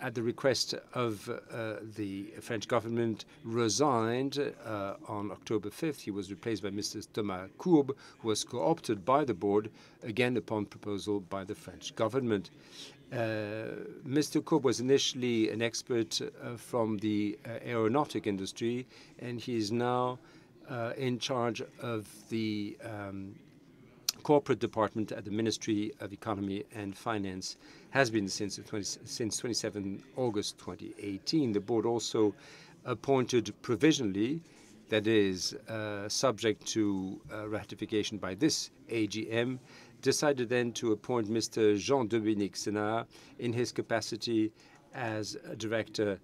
Speaker 7: at the request of uh, the French government, resigned uh, on October 5th. He was replaced by Mr. Thomas Courbe, who was co-opted by the board, again upon proposal by the French government. Uh, Mr. Courbe was initially an expert uh, from the uh, aeronautic industry, and he is now in charge of the um, corporate department at the Ministry of Economy and Finance has been since 20, since 27 August 2018. The board also appointed provisionally, that is uh, subject to uh, ratification by this AGM, decided then to appoint Mr. Jean-Dominique Senard in his capacity as a director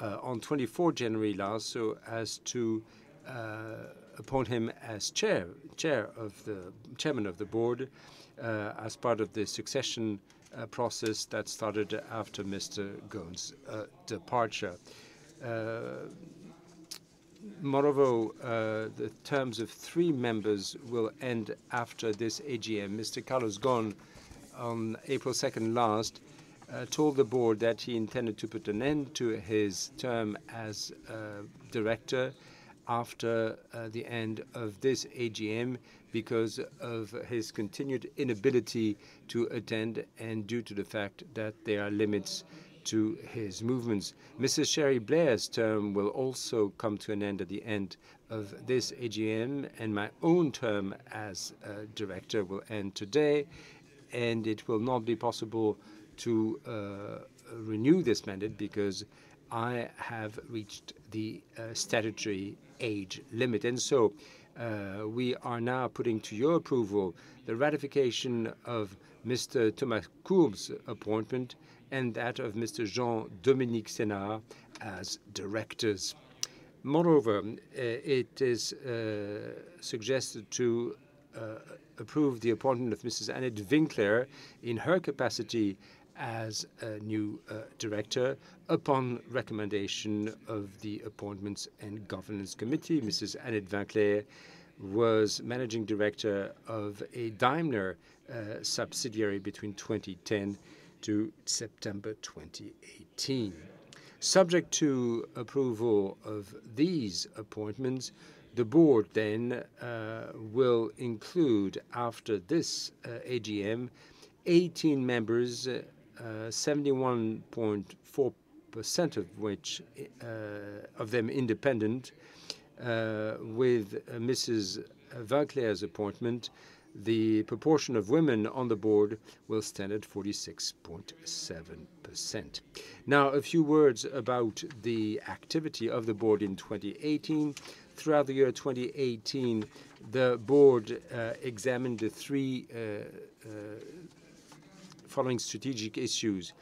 Speaker 7: uh, on 24 January last, so as to uh, appoint him as chair, chair of the chairman of the board, uh, as part of the succession uh, process that started after Mr. Ghosn's uh, departure. Moreover, uh, the terms of three members will end after this AGM. Mr. Carlos Ghosn, on April 2nd last, uh, told the board that he intended to put an end to his term as uh, director after uh, the end of this AGM because of his continued inability to attend and due to the fact that there are limits to his movements. Mrs. Cherie Blair's term will also come to an end at the end of this AGM, and my own term as director will end today, and it will not be possible to uh, renew this mandate because I have reached the uh, statutory age limit. And so uh, we are now putting to your approval the ratification of Mr. Thomas Courbe's appointment and that of Mr. Jean-Dominique Senard as directors. Moreover, uh, it is uh, suggested to uh, approve the appointment of Mrs. Annette Winkler in her capacity as a new uh, director upon recommendation of the Appointments and Governance Committee. Mrs. Annette Winkler was managing director of a Daimler uh, subsidiary between 2010 to September 2018. Subject to approval of these appointments, the board then uh, will include, after this uh, AGM, 18 members, 71.4% uh, of which uh, of them independent, uh, with Mrs. Winkler's appointment the proportion of women on the board will stand at 46.7%. Now, a few words about the activity of the board in 2018. Throughout the year 2018, the board uh, examined the three uh, uh, following strategic issues.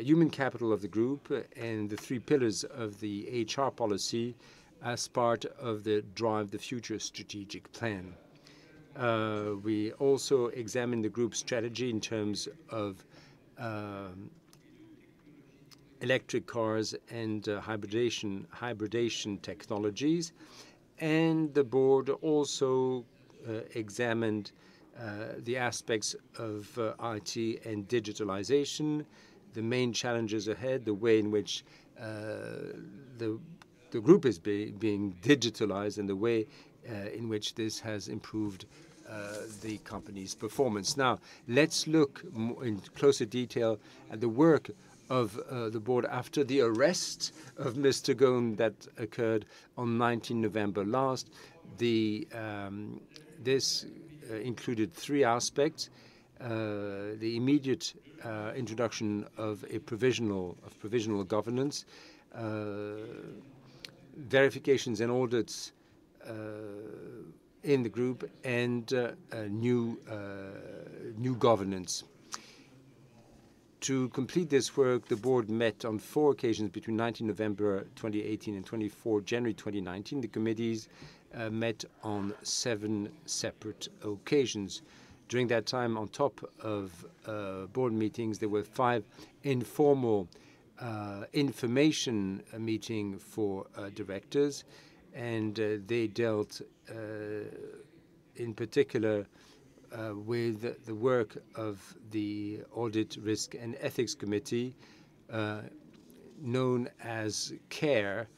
Speaker 7: Human capital of the group and the three pillars of the HR policy as part of the Drive the Future strategic plan. Uh, we also examined the group's strategy in terms of um, electric cars and uh, hybridation, hybridation technologies. And the board also uh, examined uh, the aspects of uh, IT and digitalization, the main challenges ahead, the way in which uh, the, the group is be, being digitalized, and the way in which this has improved the company's performance. Now, let's look in closer detail at the work of uh, the board after the arrest of Mr. Ghosn that occurred on 19 November last. The, um, this uh, included three aspects. Uh, the immediate uh, introduction of a provisional of provisional governance, uh, verifications and audits uh, in the group, and new new governance. To complete this work, the board met on four occasions between 19 November 2018 and 24 January 2019. The committees uh, met on seven separate occasions. During that time, on top of uh, board meetings, there were five informal uh, information meetings for uh, directors, and uh, they dealt in particular uh, with the work of the Audit, Risk and Ethics Committee, uh, known as CARE,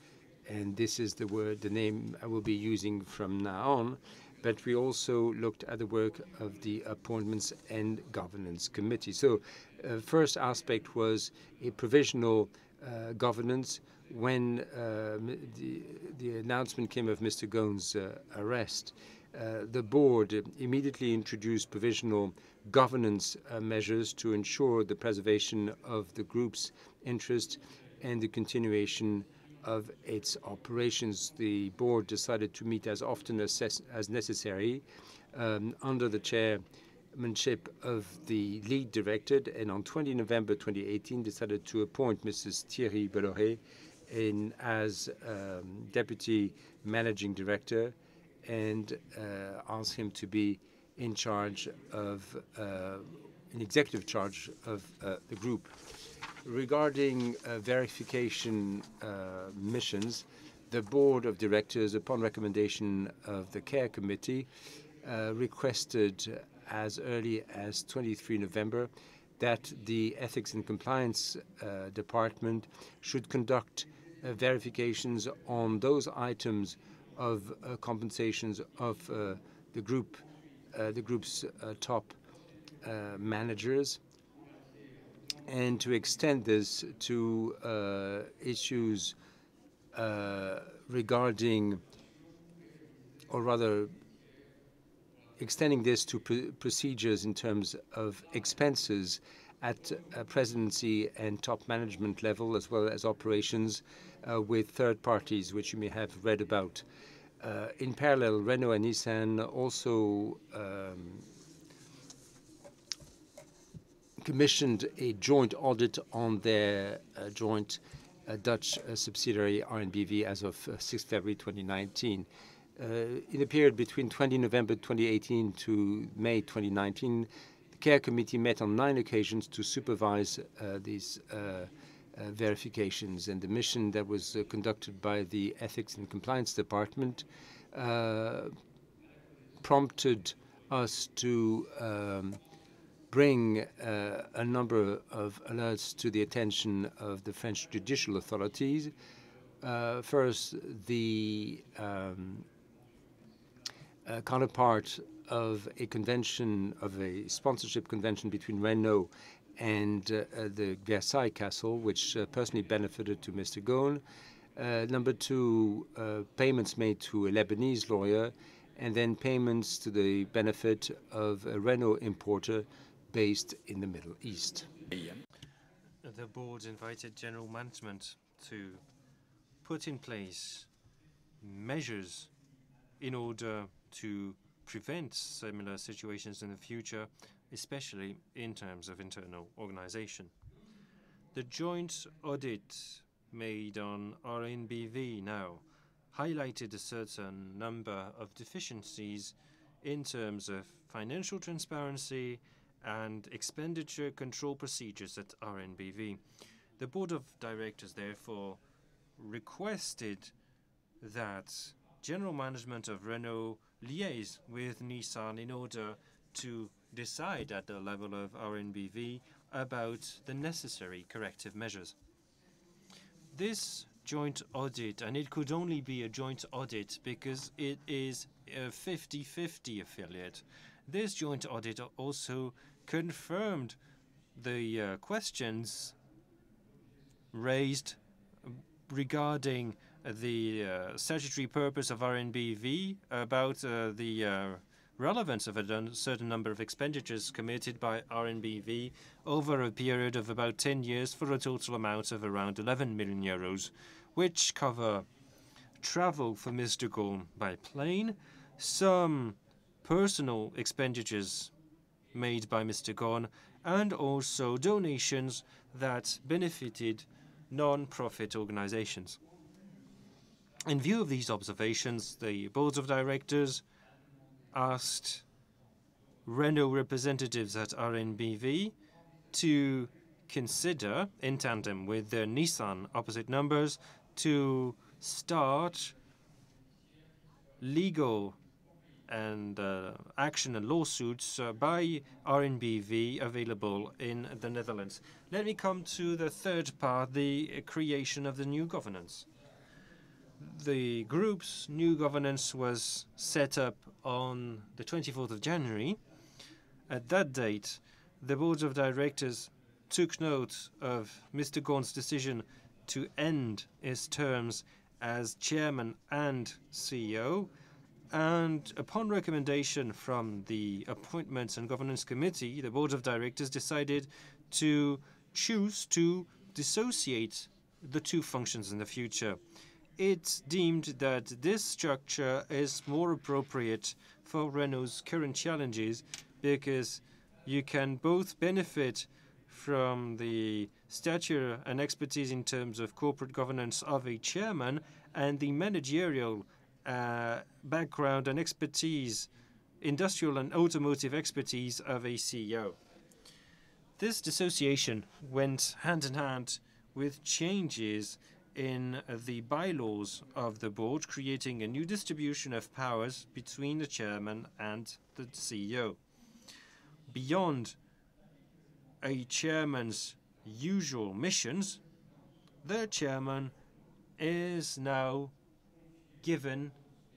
Speaker 7: and this is the word, the name I will be using from now on. But we also looked at the work of the Appointments and Governance Committee. So, uh, first aspect was a provisional uh, governance when uh, the, the, announcement came of Mr. Ghosn's uh, arrest. Uh, the board immediately introduced provisional governance measures to ensure the preservation of the group's interest and the continuation of its operations. The board decided to meet as often as, as necessary um, under the chairmanship of the lead director, and on 20 November 2018 decided to appoint Mrs. Thierry Bolloré in as um, deputy managing director and uh, ask him to be in charge of uh, an executive charge of uh, the group. Regarding verification missions, the board of directors, upon recommendation of the care committee, requested as early as 23 November that the Ethics and Compliance uh, Department should conduct uh, verifications on those items of uh, compensations of uh, the group, uh, the group's top managers, and to extend this to issues regarding, or rather, extending this to pr procedures in terms of expenses at presidency and top management level, as well as operations uh, with third parties, which you may have read about. Uh, in parallel, Renault and Nissan also um, commissioned a joint audit on their uh, joint uh, Dutch uh, subsidiary RNBV as of 6 uh, February 2019. Uh, in the period between 20 November 2018 to May 2019, the CARE Committee met on nine occasions to supervise these uh, verifications. And the mission that was uh, conducted by the Ethics and Compliance Department uh, prompted us to um, bring uh, a number of alerts to the attention of the French judicial authorities. Uh, first, the um, uh, counterpart of a convention, of a sponsorship convention between Renault and uh, uh, the Versailles Castle, which uh, personally benefited to Mr. Ghosn. number two, payments made to a Lebanese lawyer, and then payments to the benefit of a Renault importer based in the Middle East.
Speaker 2: The board invited general management to put in place measures in order to prevent similar situations in the future especially in terms of internal organization. The joint audit made on RNBV now highlighted a certain number of deficiencies in terms of financial transparency and expenditure control procedures at RNBV. The board of directors therefore requested that general management of Renault liaise with Nissan in order to decide at the level of RNBV about the necessary corrective measures. This joint audit, and it could only be a joint audit because it is a 50-50 affiliate. This joint audit also confirmed the uh, questions raised regarding the uh, statutory purpose of RNBV about uh, the uh, relevance of a certain number of expenditures committed by RNBV over a period of about 10 years for a total amount of around 11 million euros, which cover travel for Mr. Ghosn by plane, some personal expenditures made by Mr. Ghosn, and also donations that benefited non-profit organizations. In view of these observations, the boards of directors asked Renault representatives at RNBV to consider, in tandem with their Nissan opposite numbers, to start legal and uh, action and lawsuits uh, by RNBV available in the Netherlands. Let me come to the third part, the creation of the new governance. The group's new governance was set up on the 24th of January. At that date, the board of directors took note of Mr. Ghosn's decision to end his terms as chairman and CEO, and upon recommendation from the Appointments and Governance Committee, the board of directors decided to choose to dissociate the two functions in the future it deemed that this structure is more appropriate for Renault's current challenges because you can both benefit from the stature and expertise in terms of corporate governance of a chairman and the managerial uh, background and expertise, industrial and automotive expertise of a CEO. This dissociation went hand in hand with changes in the bylaws of the board, creating a new distribution of powers between the chairman and the CEO. Beyond a chairman's usual missions, the chairman is now given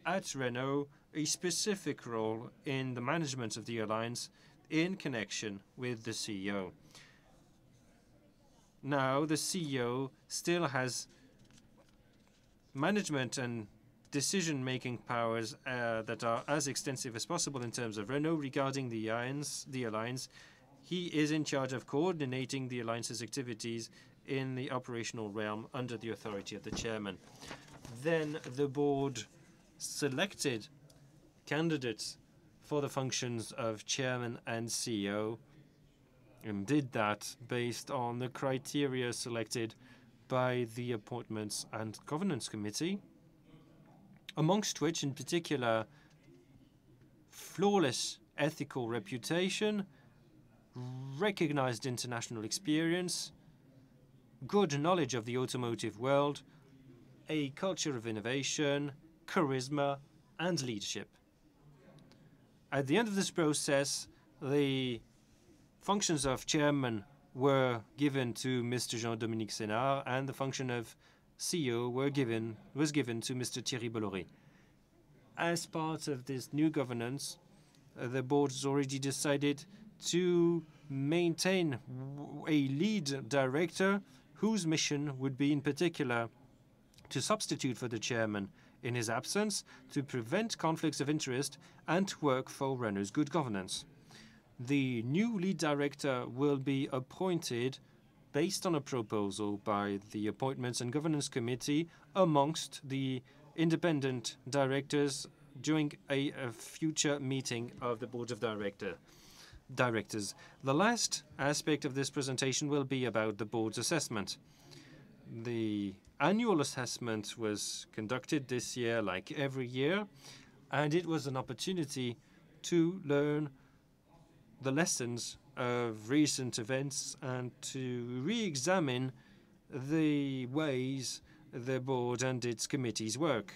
Speaker 2: at Renault a specific role in the management of the alliance in connection with the CEO. Now, the CEO still has management and decision-making powers uh, that are as extensive as possible in terms of Renault regarding the alliance, the alliance. He is in charge of coordinating the alliance's activities in the operational realm under the authority of the chairman. Then the board selected candidates for the functions of chairman and CEO and did that based on the criteria selected by the Appointments and Governance Committee, amongst which, in particular, flawless ethical reputation, recognized international experience, good knowledge of the automotive world, a culture of innovation, charisma, and leadership. At the end of this process, the functions of chairman were given to Mr. Jean-Dominique Senard, and the function of CEO were given, was given to Mr. Thierry Bolloré. As part of this new governance, uh, the board has already decided to maintain a lead director whose mission would be in particular to substitute for the chairman in his absence, to prevent conflicts of interest, and to work for Renault's good governance. The new lead director will be appointed based on a proposal by the Appointments and Governance Committee amongst the independent directors during a, a future meeting of the Board of Director, Directors. The last aspect of this presentation will be about the board's assessment. The annual assessment was conducted this year, like every year, and it was an opportunity to learn the lessons of recent events and to re examine the ways the board and its committees work.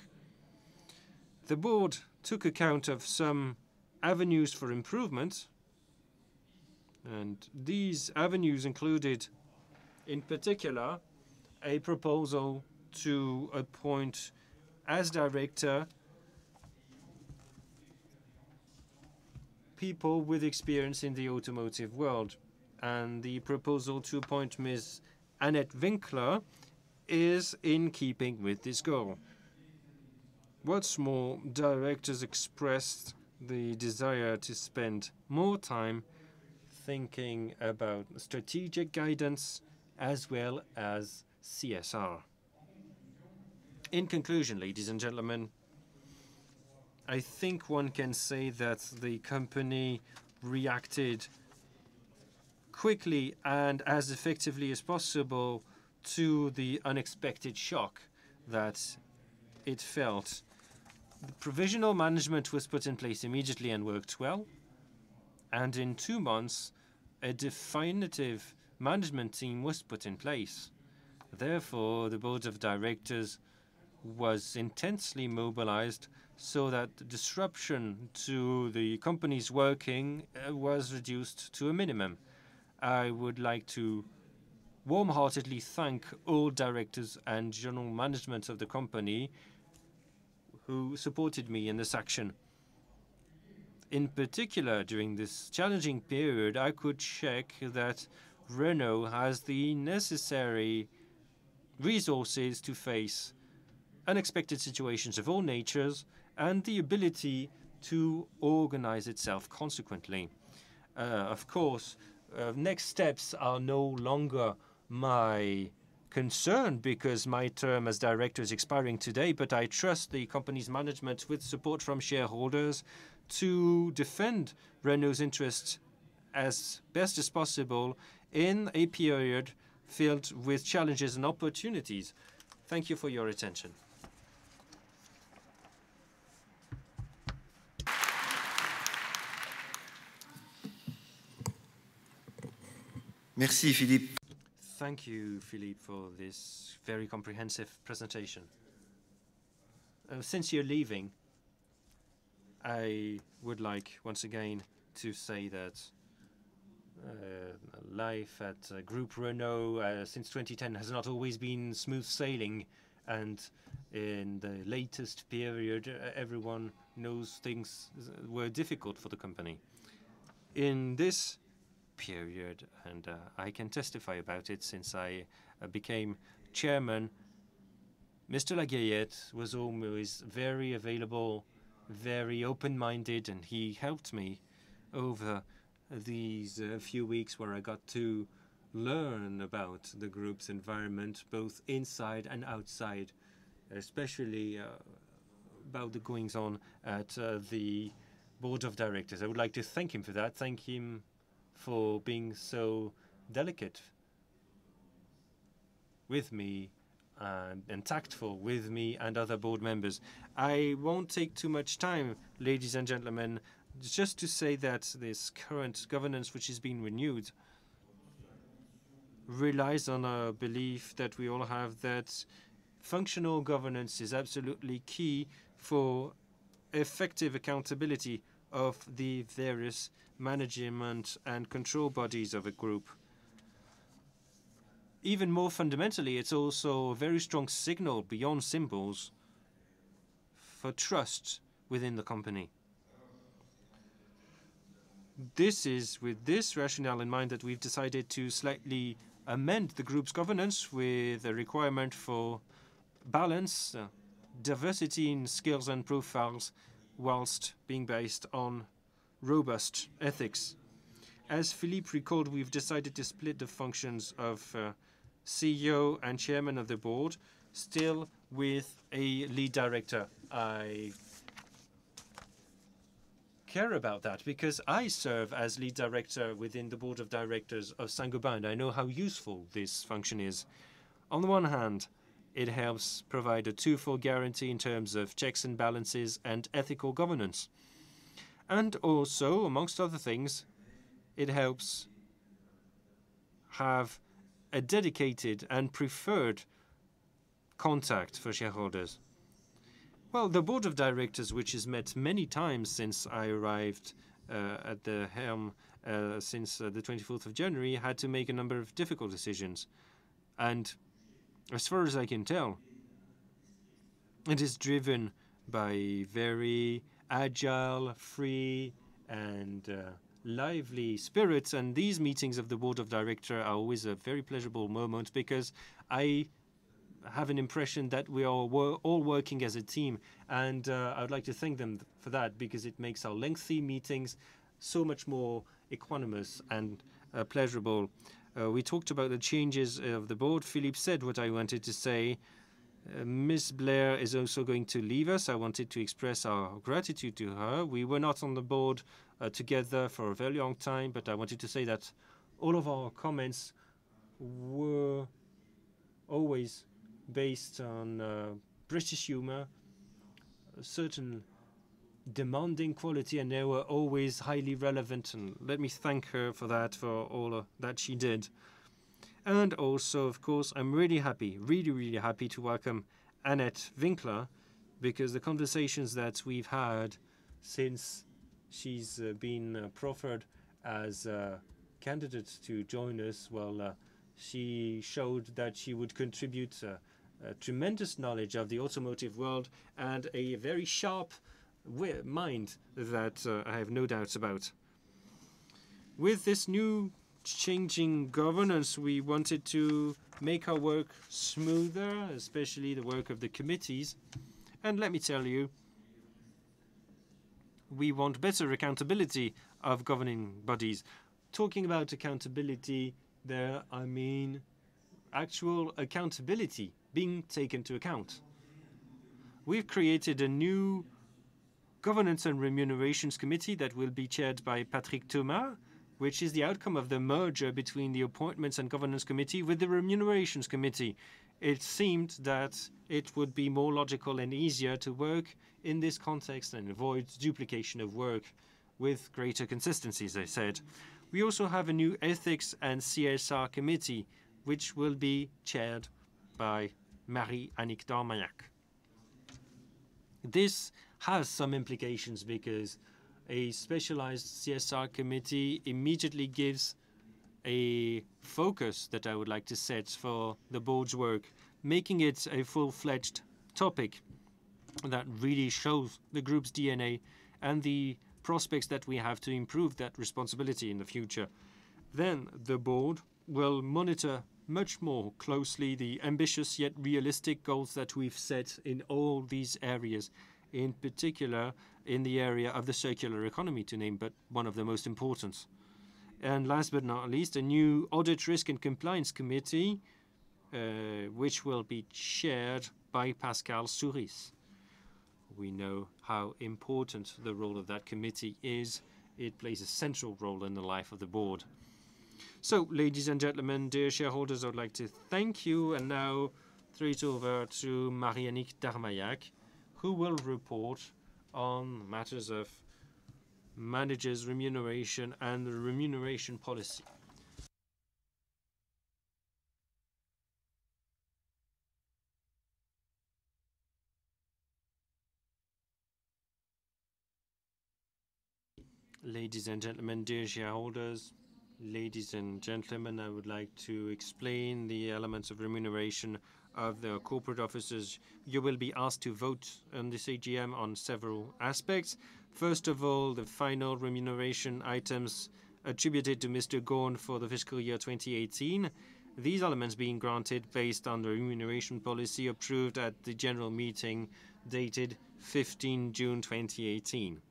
Speaker 2: The board took account of some avenues for improvement, and these avenues included, in particular, a proposal to appoint as director people with experience in the automotive world. And the proposal to appoint Ms. Annette Winkler is in keeping with this goal. What's more, directors expressed the desire to spend more time thinking about strategic guidance as well as CSR. In conclusion, ladies and gentlemen, I think one can say that the company reacted quickly and as effectively as possible to the unexpected shock that it felt. The provisional management was put in place immediately and worked well. And in two months, a definitive management team was put in place. Therefore, the board of directors was intensely mobilized so that the disruption to the company's working uh, was reduced to a minimum. I would like to warm-heartedly thank all directors and general management of the company who supported me in this action. In particular, during this challenging period, I could check that Renault has the necessary resources to face unexpected situations of all natures and the ability to organize itself consequently. Uh, of course, uh, next steps are no longer my concern because my term as director is expiring today, but I trust the company's management with support from shareholders to defend Renault's interests as best as possible in a period filled with challenges and opportunities. Thank you for your attention.
Speaker 1: Merci, Philippe.
Speaker 2: Thank you, Philippe, for this very comprehensive presentation. Uh, since you're leaving, I would like once again to say that uh, life at uh, Group Renault uh, since 2010 has not always been smooth sailing, and in the latest period, uh, everyone knows things were difficult for the company. In this period, and uh, I can testify about it since I uh, became chairman. Mr. Lagayette was always very available, very open minded, and he helped me over these uh, few weeks where I got to learn about the group's environment, both inside and outside, especially uh, about the goings on at uh, the board of directors. I would like to thank him for that. Thank him for being so delicate with me and, and, tactful with me and other board members. I won't take too much time, ladies and gentlemen, just to say that this current governance, which is being renewed, relies on a belief that we all have that functional governance is absolutely key for effective accountability of the various management and control bodies of a group. Even more fundamentally, it's also a very strong signal beyond symbols for trust within the company. This is with this rationale in mind that we've decided to slightly amend the group's governance with a requirement for balance, uh, diversity in skills and profiles, whilst being based on robust ethics. As Philippe recalled, we've decided to split the functions of uh, CEO and chairman of the board, still with a lead director. I care about that because I serve as lead director within the board of directors of Saint-Gobain, and I know how useful this function is. On the one hand, it helps provide a twofold guarantee in terms of checks and balances and ethical governance. And also, amongst other things, it helps have a dedicated and preferred contact for shareholders. Well, the board of directors, which has met many times since I arrived uh, at the helm uh, since uh, the 24th of January, had to make a number of difficult decisions. And as far as I can tell, it is driven by very agile, free, and uh, lively spirits. And these meetings of the board of director are always a very pleasurable moment because I have an impression that we are all working as a team. And uh, I would like to thank them for that because it makes our lengthy meetings so much more equanimous and uh, pleasurable. Uh, we talked about the changes of the board. Philippe said what I wanted to say. Uh, Ms. Blair is also going to leave us. I wanted to express our gratitude to her. We were not on the board uh, together for a very long time, but I wanted to say that all of our comments were always based on uh, British humor, a certain demanding quality, and they were always highly relevant. And let me thank her for that, for all that she did. And also, of course, I'm really happy, really, really happy to welcome Annette Winkler, because the conversations that we've had since she's uh, been uh, proffered as a candidate to join us, well, uh, she showed that she would contribute uh, a tremendous knowledge of the automotive world and a very sharp mind that uh, I have no doubts about. With this new changing governance, we wanted to make our work smoother, especially the work of the committees. And let me tell you, we want better accountability of governing bodies. Talking about accountability, there I mean actual accountability being taken into account. We've created a new Governance and Remunerations Committee that will be chaired by Patrick Thomas, which is the outcome of the merger between the Appointments and Governance Committee with the Remunerations Committee. It seemed that it would be more logical and easier to work in this context and avoid duplication of work with greater consistency, as I said. We also have a new Ethics and CSR Committee, which will be chaired by Marie-Annick Darmaillac. This has some implications because a specialized CSR committee immediately gives a focus that I would like to set for the board's work, making it a full-fledged topic that really shows the group's DNA and the prospects that we have to improve that responsibility in the future. Then the board will monitor much more closely the ambitious yet realistic goals that we've set in all these areas, in particular in the area of the circular economy, to name but one of the most important. And last but not least, a new Audit Risk and Compliance Committee, uh, which will be chaired by Pascale Sourisse. We know how important the role of that committee is. It plays a central role in the life of the board. So, ladies and gentlemen, dear shareholders, I would like to thank you and now throw it over to Marie-Annick Darmaillac, who will report on matters of managers' remuneration and the remuneration policy. Ladies and gentlemen, dear shareholders, Ladies and gentlemen, I would like to explain the elements of remuneration of the corporate officers. You will be asked to vote on this AGM on several aspects. First of all, the final remuneration items attributed to Mr. Ghosn for the fiscal year 2018. These elements being granted based on the remuneration policy approved at the general meeting dated 15 June 2018.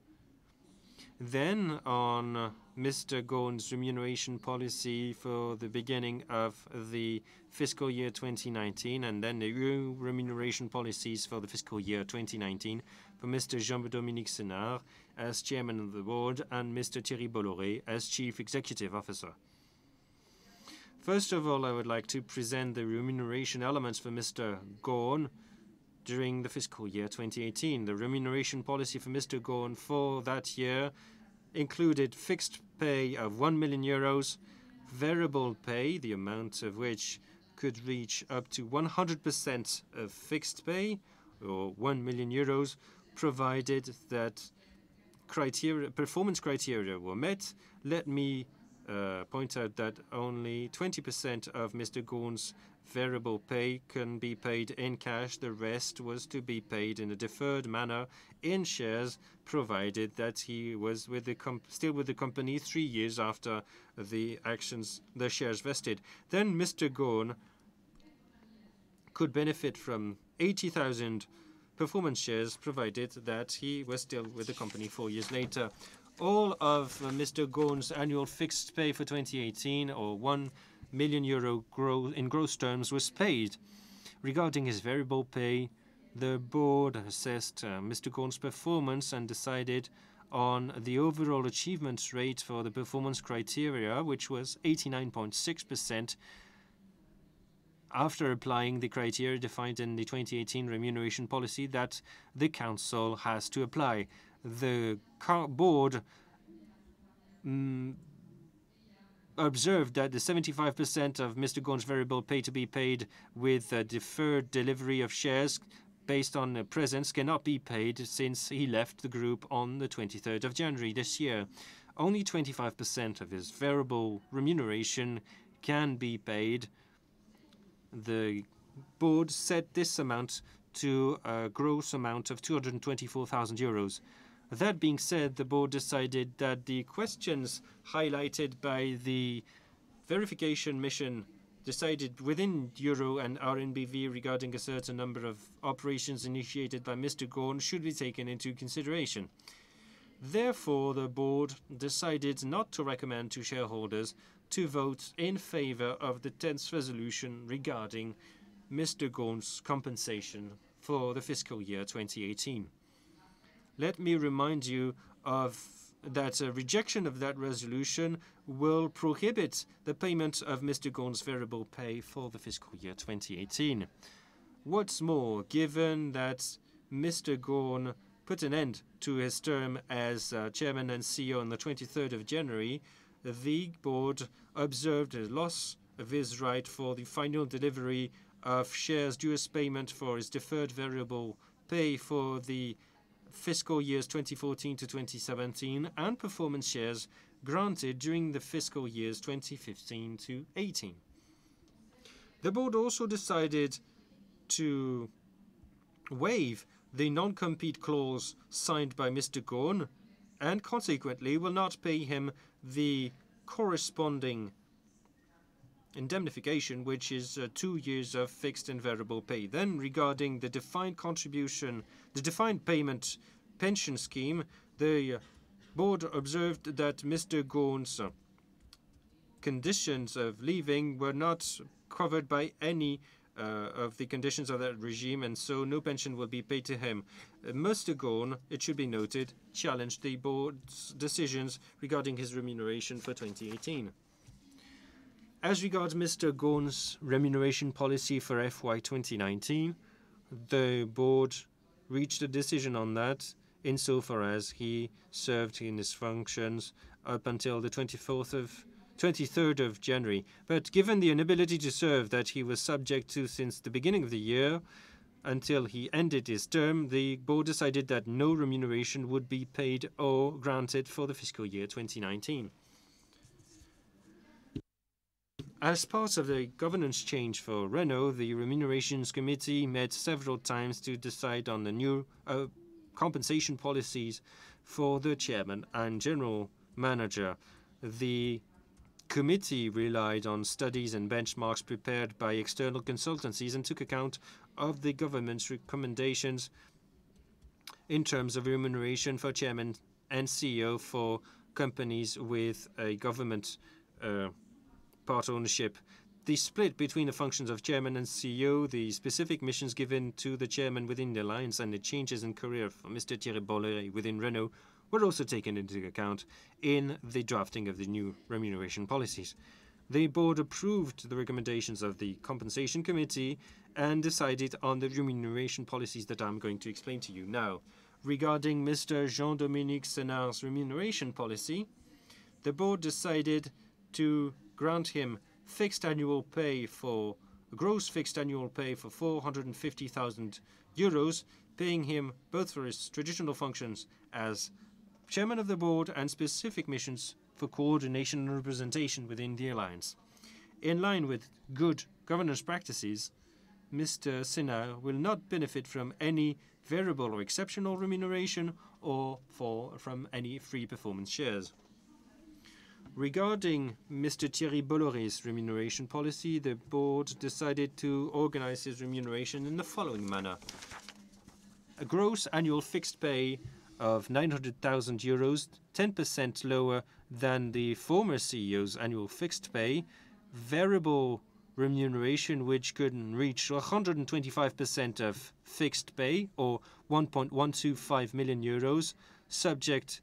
Speaker 2: Then on Mr. Ghosn's remuneration policy for the beginning of the fiscal year 2019, and then the new remuneration policies for the fiscal year 2019 for Mr. Jean-Dominique Senard as chairman of the board and Mr. Thierry Bolloré as chief executive officer. First of all, I would like to present the remuneration elements for Mr. Ghosn during the fiscal year 2018. The remuneration policy for Mr. Ghosn for that year included fixed pay of 1 million euros, variable pay, the amount of which could reach up to 100% of fixed pay, or 1 million euros, provided that criteria, performance criteria were met. Let me uh, point out that only 20% of Mr. Ghosn's variable pay can be paid in cash. The rest was to be paid in a deferred manner in shares, provided that he was with the still with the company three years after the actions, the shares vested. Then Mr. Ghosn could benefit from 80,000 performance shares, provided that he was still with the company four years later all of Mr. Ghosn's annual fixed pay for 2018, or 1 million euro in gross terms, was paid. Regarding his variable pay, the board assessed uh, Mr. Ghosn's performance and decided on the overall achievement rate for the performance criteria, which was 89.6%, after applying the criteria defined in the 2018 remuneration policy that the Council has to apply the board mm, observed that the 75% of Mr. Ghosn's variable pay to be paid with a deferred delivery of shares based on presence cannot be paid since he left the group on the 23rd of January this year. Only 25% of his variable remuneration can be paid. The board set this amount to a gross amount of 224,000 euros. That being said, the board decided that the questions highlighted by the verification mission decided within Euro and RNBV regarding a certain number of operations initiated by Mr. Ghosn should be taken into consideration. Therefore, the board decided not to recommend to shareholders to vote in favor of the 10th resolution regarding Mr. Ghosn's compensation for the fiscal year 2018. Let me remind you of that a rejection of that resolution will prohibit the payment of Mr. Ghosn's variable pay for the fiscal year 2018. What's more, given that Mr. Gorn put an end to his term as uh, chairman and CEO on the 23rd of January, the board observed a loss of his right for the final delivery of shares due as payment for his deferred variable pay for the fiscal years 2014 to 2017 and performance shares granted during the fiscal years 2015 to 18. The board also decided to waive the non-compete clause signed by Mr. Ghosn and consequently will not pay him the corresponding indemnification, which is uh, two years of fixed and variable pay. Then, regarding the defined contribution, the defined payment pension scheme, the board observed that Mr. Ghosn's uh, conditions of leaving were not covered by any uh, of the conditions of that regime, and so no pension will be paid to him. Uh, Mr. Ghosn, it should be noted, challenged the board's decisions regarding his remuneration for 2018. As regards Mr. Ghosn's remuneration policy for FY 2019, the board reached a decision on that insofar as he served in his functions up until the 24th of 23rd of January. But given the inability to serve that he was subject to since the beginning of the year until he ended his term, the board decided that no remuneration would be paid or granted for the fiscal year 2019. As part of the governance change for Renault, the Remunerations Committee met several times to decide on the new uh, compensation policies for the chairman and general manager. The committee relied on studies and benchmarks prepared by external consultancies and took account of the government's recommendations in terms of remuneration for chairman and CEO for companies with a government uh, part ownership. The split between the functions of chairman and CEO, the specific missions given to the chairman within the alliance, and the changes in career for Mr. Thierry Bolloré within Renault were also taken into account in the drafting of the new remuneration policies. The board approved the recommendations of the compensation committee and decided on the remuneration policies that I'm going to explain to you now. Regarding Mr. Jean-Dominique Senard's remuneration policy, the board decided to grant him fixed annual pay for gross fixed annual pay for 450,000 euros, paying him both for his traditional functions as chairman of the board and specific missions for coordination and representation within the alliance. In line with good governance practices, Mr. Senard will not benefit from any variable or exceptional remuneration or for, from any free performance shares. Regarding Mr. Thierry Bolloré's remuneration policy, the board decided to organize his remuneration in the following manner. A gross annual fixed pay of 900,000 euros, 10% lower than the former CEO's annual fixed pay, variable remuneration which could reach 125% of fixed pay or 1.125 million euros, subject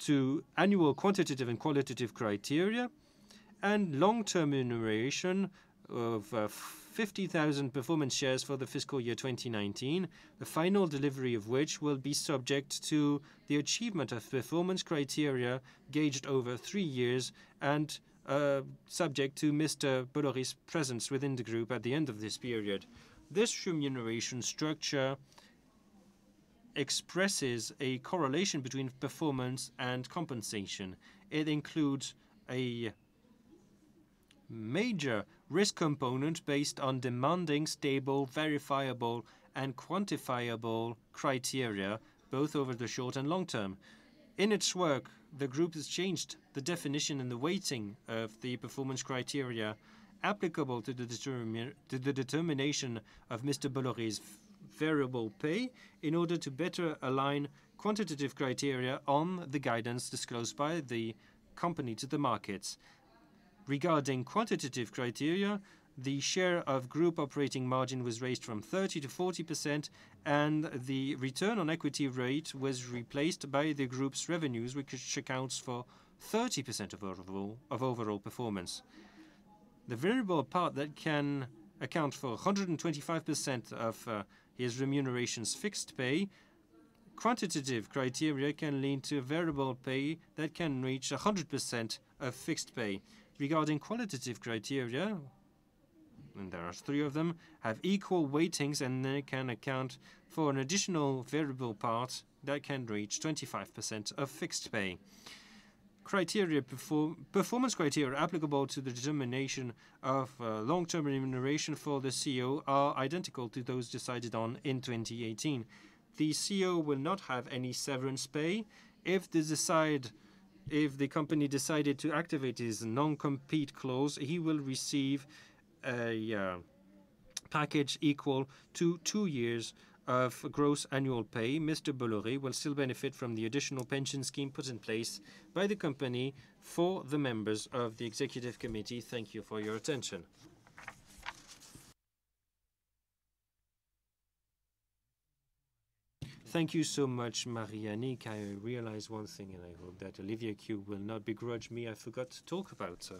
Speaker 2: to annual quantitative and qualitative criteria, and long-term remuneration of uh, 50,000 performance shares for the fiscal year 2019, the final delivery of which will be subject to the achievement of performance criteria gauged over three years and uh, subject to Mr. Bolloré's presence within the group at the end of this period. This remuneration structure expresses a correlation between performance and compensation. It includes a major risk component based on demanding, stable, verifiable, and quantifiable criteria, both over the short and long term. In its work, the group has changed the definition and the weighting of the performance criteria applicable to the, to the determination of Mr. Bolloré's variable pay in order to better align quantitative criteria on the guidance disclosed by the company to the markets. Regarding quantitative criteria, the share of group operating margin was raised from 30 to 40%, and the return on equity rate was replaced by the group's revenues, which accounts for 30% of overall, of overall performance. The variable part that can account for 125% of uh, his remuneration's fixed pay, quantitative criteria can lead to a variable pay that can reach 100% of fixed pay regarding qualitative criteria, and there are three of them, have equal weightings and they can account for an additional variable part that can reach 25% of fixed pay. Criteria perform, performance criteria applicable to the determination of uh, long-term remuneration for the CEO are identical to those decided on in 2018. The CEO will not have any severance pay if they decide if the company decided to activate his non-compete clause, he will receive a uh, package equal to two years of gross annual pay. Mr. Bolloré will still benefit from the additional pension scheme put in place by the company for the members of the executive committee. Thank you for your attention. Thank you so much, Marie-Annick. I realize one thing, and I hope that Olivia Qiu will not begrudge me. I forgot to talk about uh,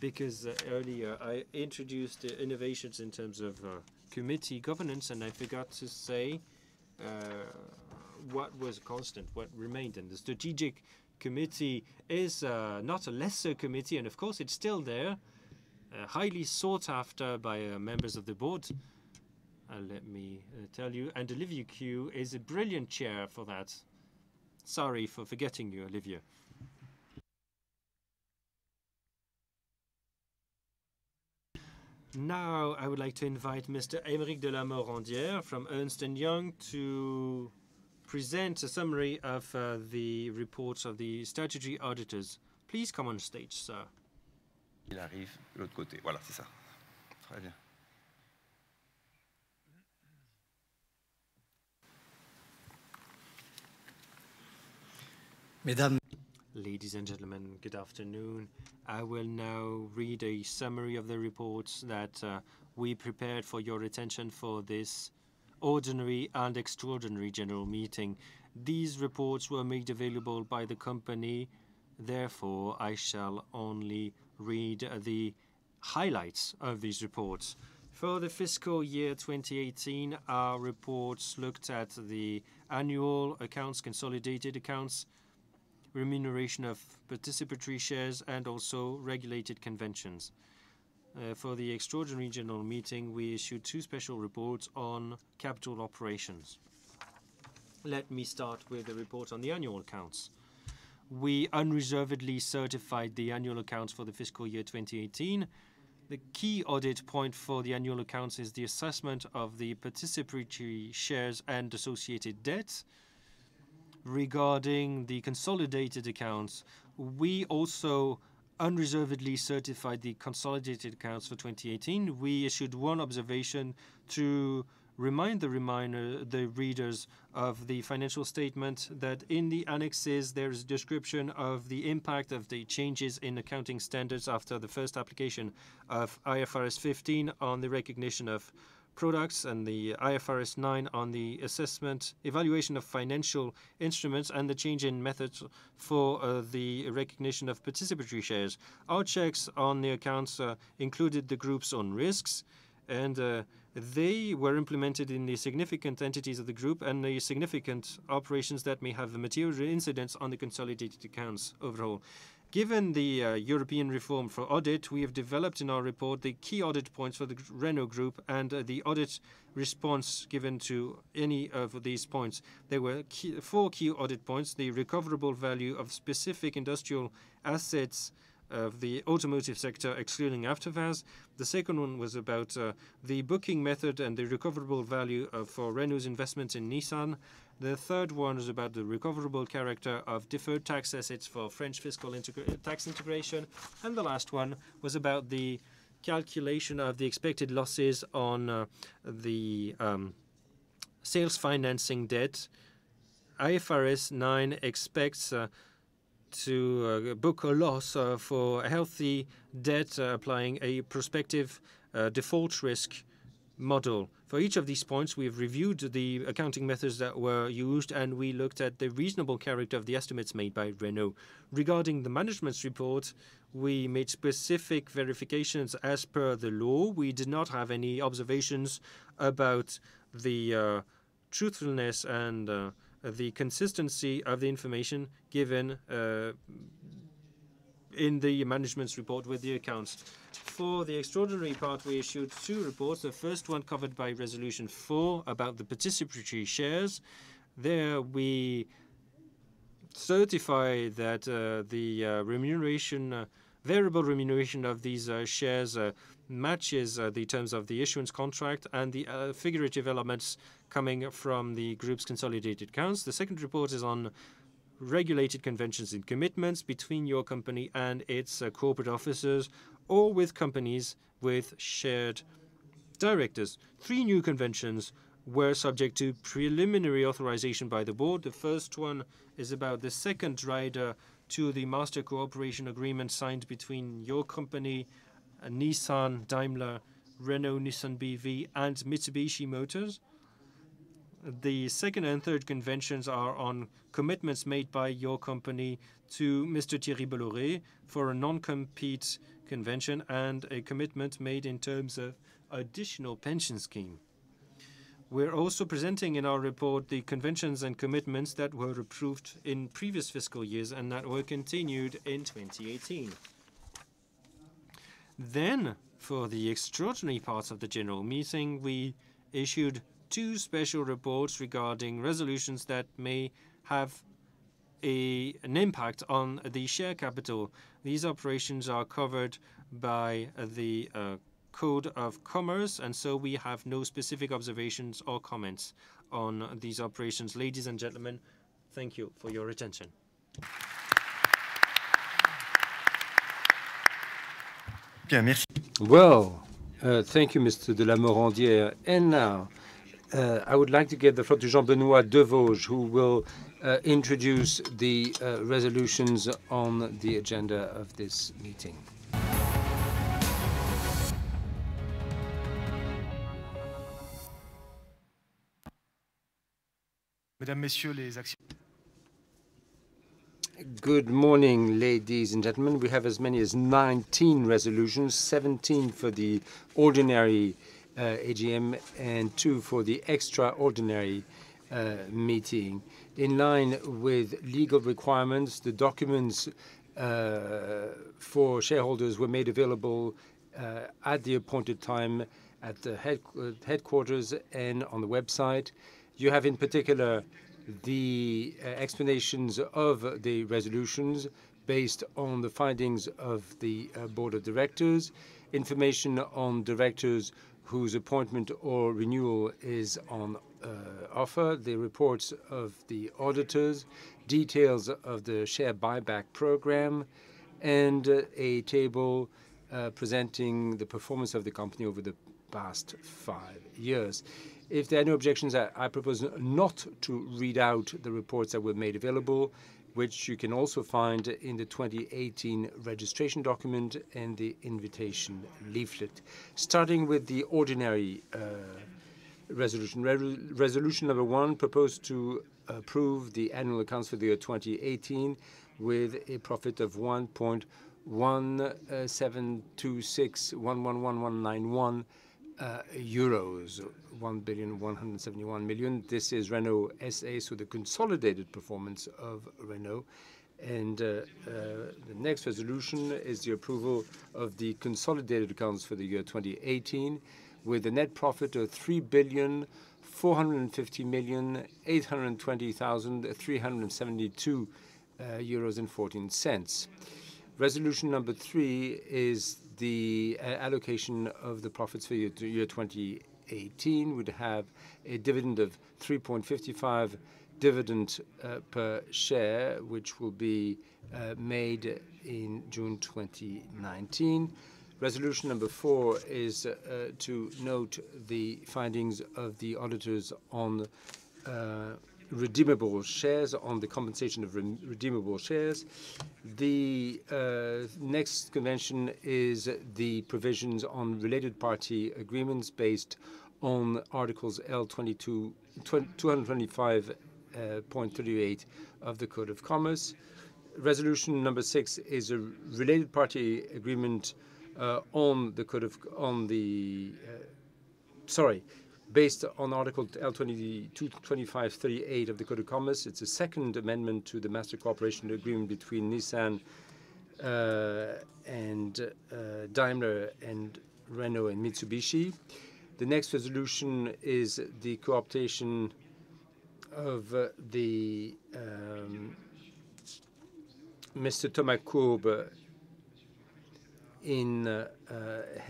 Speaker 2: because uh, earlier I introduced the innovations in terms of uh, committee governance, and I forgot to say uh, what was constant, what remained. And the strategic committee is uh, not a lesser committee, and of course it's still there, uh, highly sought after by members of the board. Uh, let me uh, tell you. And Olivia Qiu is a brilliant chair for that. Sorry for forgetting you, Olivier. Now I would like to invite Mr. Aymeric de la Morandière from Ernst & Young to present a summary of uh, the reports of the statutory auditors. Please come on stage, sir.
Speaker 1: Il arrive de l'autre côté. Voilà, c'est ça. Très bien.
Speaker 2: Mesdames. Ladies and gentlemen, good afternoon. I will now read a summary of the reports that uh, we prepared for your attention for this ordinary and extraordinary general meeting. These reports were made available by the company Therefore, I shall only read the highlights of these reports. For the fiscal year 2018, our reports looked at the annual accounts, consolidated accounts, remuneration of participatory shares, and also regulated conventions. Uh, for the extraordinary general meeting, we issued two special reports on capital operations. Let me start with the report on the annual accounts. We unreservedly certified the annual accounts for the fiscal year 2018. The key audit point for the annual accounts is the assessment of the participatory shares and associated debt. Regarding the consolidated accounts, we also unreservedly certified the consolidated accounts for 2018. We issued one observation to remind the readers of the financial statement that in the annexes, there is a description of the impact of the changes in accounting standards after the first application of IFRS 15 on the recognition of products and the IFRS 9 on the assessment, evaluation of financial instruments, and the change in methods for uh, the recognition of participatory shares. Our checks on the accounts uh, included the group's own risks, and uh, they were implemented in the significant entities of the group and the significant operations that may have a material incidence on the consolidated accounts overall. Given the uh, European reform for audit, we have developed in our report the key audit points for the Renault Group and uh, the audit response given to any of these points. There were four key audit points: the recoverable value of specific industrial assets of the automotive sector, excluding AvtoVAZ. The second one was about uh, the booking method and the recoverable value for Renault's investments in Nissan. The third one was about the recoverable character of deferred tax assets for French fiscal tax integration. And the last one was about the calculation of the expected losses on uh, the um, sales financing debt. IFRS 9 expects uh, to uh, book a loss for healthy debt applying a prospective default risk model. For each of these points, we have reviewed the accounting methods that were used, and we looked at the reasonable character of the estimates made by Renault. Regarding the management's report, we made specific verifications as per the law. We did not have any observations about the uh, truthfulness and uh, the consistency of the information given uh, in the management's report with the accounts. For the extraordinary part, we issued two reports. The first one covered by Resolution 4 about the participatory shares. There, we certify that uh, the uh, remuneration, uh, variable remuneration of these shares matches the terms of the issuance contract and the figurative elements coming from the group's consolidated accounts. The second report is on regulated conventions and commitments between your company and its uh, corporate officers or with companies with shared directors. Three new conventions were subject to preliminary authorization by the board. The first one is about the second rider to the master cooperation agreement signed between your company, uh, Nissan, Daimler, Renault, Nissan BV, and Mitsubishi Motors. The second and third conventions are on commitments made by your company to Mr. Thierry Bolloré for a non-compete convention and a commitment made in terms of additional pension scheme. We're also presenting in our report the conventions and commitments that were approved in previous fiscal years and that were continued in 2018. Then, For the extraordinary parts of the general meeting, we issued two special reports regarding resolutions that may have an impact on the share capital. These operations are covered by the uh, Code of Commerce, and so we have no specific observations or comments on these operations. Ladies and gentlemen, thank you for your attention.
Speaker 7: Well, uh, thank you, Mr. de La Morandière. And Now, I would like to give the floor to Jean-Benoît Devauges, who will introduce the resolutions on the agenda of this meeting. Good morning, ladies and gentlemen. We have as many as 19 resolutions, 17 for the ordinary uh, AGM and two for the extraordinary uh, meeting. In line with legal requirements, the documents uh, for shareholders were made available uh, at the appointed time at the headquarters and on the website. You have in particular the uh, explanations of the resolutions based on the findings of the uh, board of directors, information on directors whose appointment or renewal is on uh, offer, the reports of the auditors, details of the share buyback program, and uh, a table uh, presenting the performance of the company over the past five years. If there are no objections, I, I propose not to read out the reports that were made available, which you can also find in the 2018 registration document and the invitation leaflet. Starting with the ordinary uh, resolution. Re resolution number one proposed to approve the annual accounts for the year 2018 with a profit of 1.1726111191 uh, euros, 1,171 million. This is Renault SA, so the consolidated performance of Renault. And uh, uh, the next resolution is the approval of the consolidated accounts for the year 2018 with a net profit of 3 billion 450 million 820,372 uh, euros and 14. Resolution number three is the uh, allocation of the profits for year, year 2018 would have a dividend of 3.55 dividend uh, per share, which will be uh, made in June 2019. Resolution number four is to note the findings of the auditors on redeemable shares, on the compensation of re redeemable shares. The uh, next convention is the provisions on related party agreements based on Articles L22 225.38 uh, of the Code of Commerce. Resolution number six is a related party agreement uh, on the code of on the sorry based on Article L222538 of the Code of Commerce. It's a second amendment to the Master Cooperation Agreement between Nissan uh, and uh, Daimler and Renault and Mitsubishi. The next resolution is the co-optation of uh, the um, Mr. Thomas Courbe in uh, uh,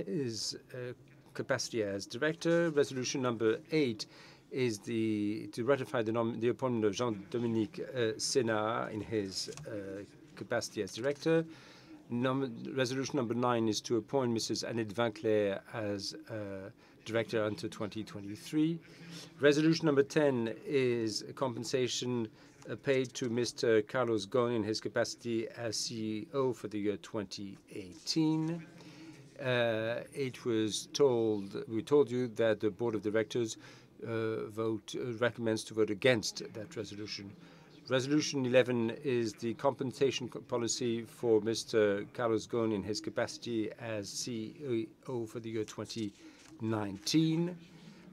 Speaker 7: his uh, capacity as director. Resolution number eight is the to ratify the, the appointment of Jean-Dominique uh, in his uh, capacity as director. resolution number nine is to appoint Mrs. Annette Winkler as uh, director until 2023. Resolution number 10 is compensation uh, paid to Mr. Carlos Ghosn in his capacity as CEO for the year 2018. Uh, it was told, we told you that the board of directors uh, vote uh, recommends to vote against that resolution. Resolution 11 is the compensation policy for Mr. Carlos Ghosn in his capacity as CEO for the year 2019.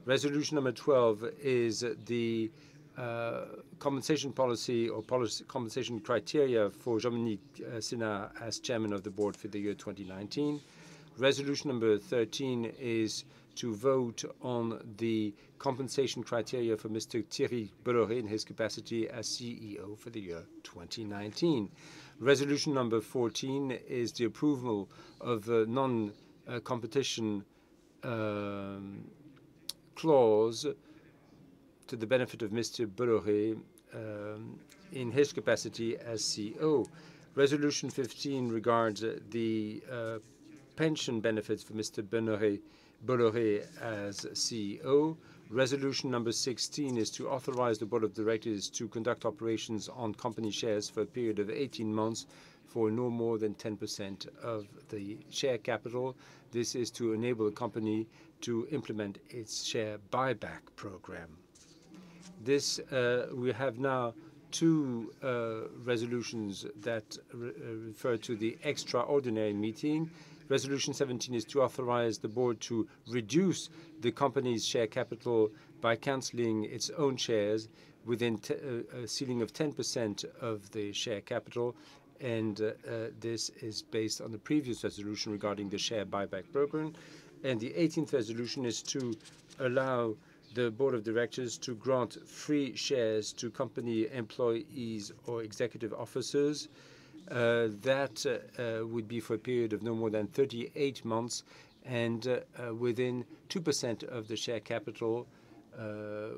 Speaker 7: Resolution number 12 is the uh, compensation policy or policy compensation criteria for Jean-Dominique Senard as chairman of the board for the year 2019. Resolution number 13 is to vote on the compensation criteria for Mr. Thierry Bolloré in his capacity as CEO for the year 2019. Resolution number 14 is the approval of the non-competition um, clause to the benefit of Mr. Bolloré um, in his capacity as CEO. Resolution 15 regards the uh, pension benefits for Mr. Bolloré, as CEO. Resolution number 16 is to authorize the board of directors to conduct operations on company shares for a period of 18 months for no more than 10% of the share capital. This is to enable the company to implement its share buyback program. This uh, we have now two uh, resolutions that uh, refer to the extraordinary meeting. Resolution 17 is to authorize the board to reduce the company's share capital by cancelling its own shares within uh, a ceiling of 10% of the share capital. And uh, uh, this is based on the previous resolution regarding the share buyback program. And the 18th resolution is to allow the board of directors to grant free shares to company employees or executive officers. Uh, that uh, uh, would be for a period of no more than 38 months and within 2% of the share capital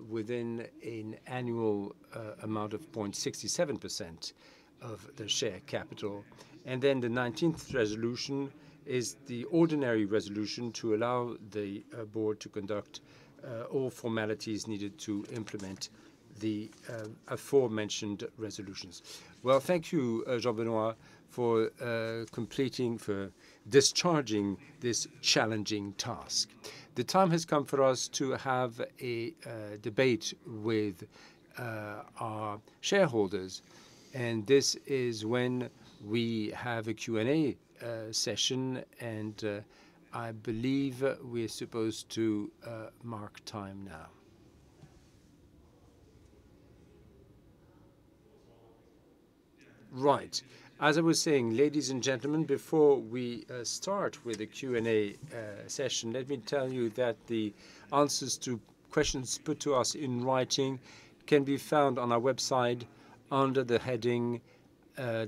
Speaker 7: within an annual amount of 0.67% of the share capital. And then the 19th resolution is the ordinary resolution to allow the board to conduct all formalities needed to implement the uh, aforementioned resolutions. Well, thank you, uh, Jean-Benoit, for completing, for discharging this challenging task. The time has come for us to have a debate with our shareholders, and this is when we have a Q&A session, and I believe we're supposed to uh, mark time now. Right. As I was saying, ladies and gentlemen, before we uh, start with the Q&A uh, session, let me tell you that the answers to questions put to us in writing can be found on our website under the heading uh,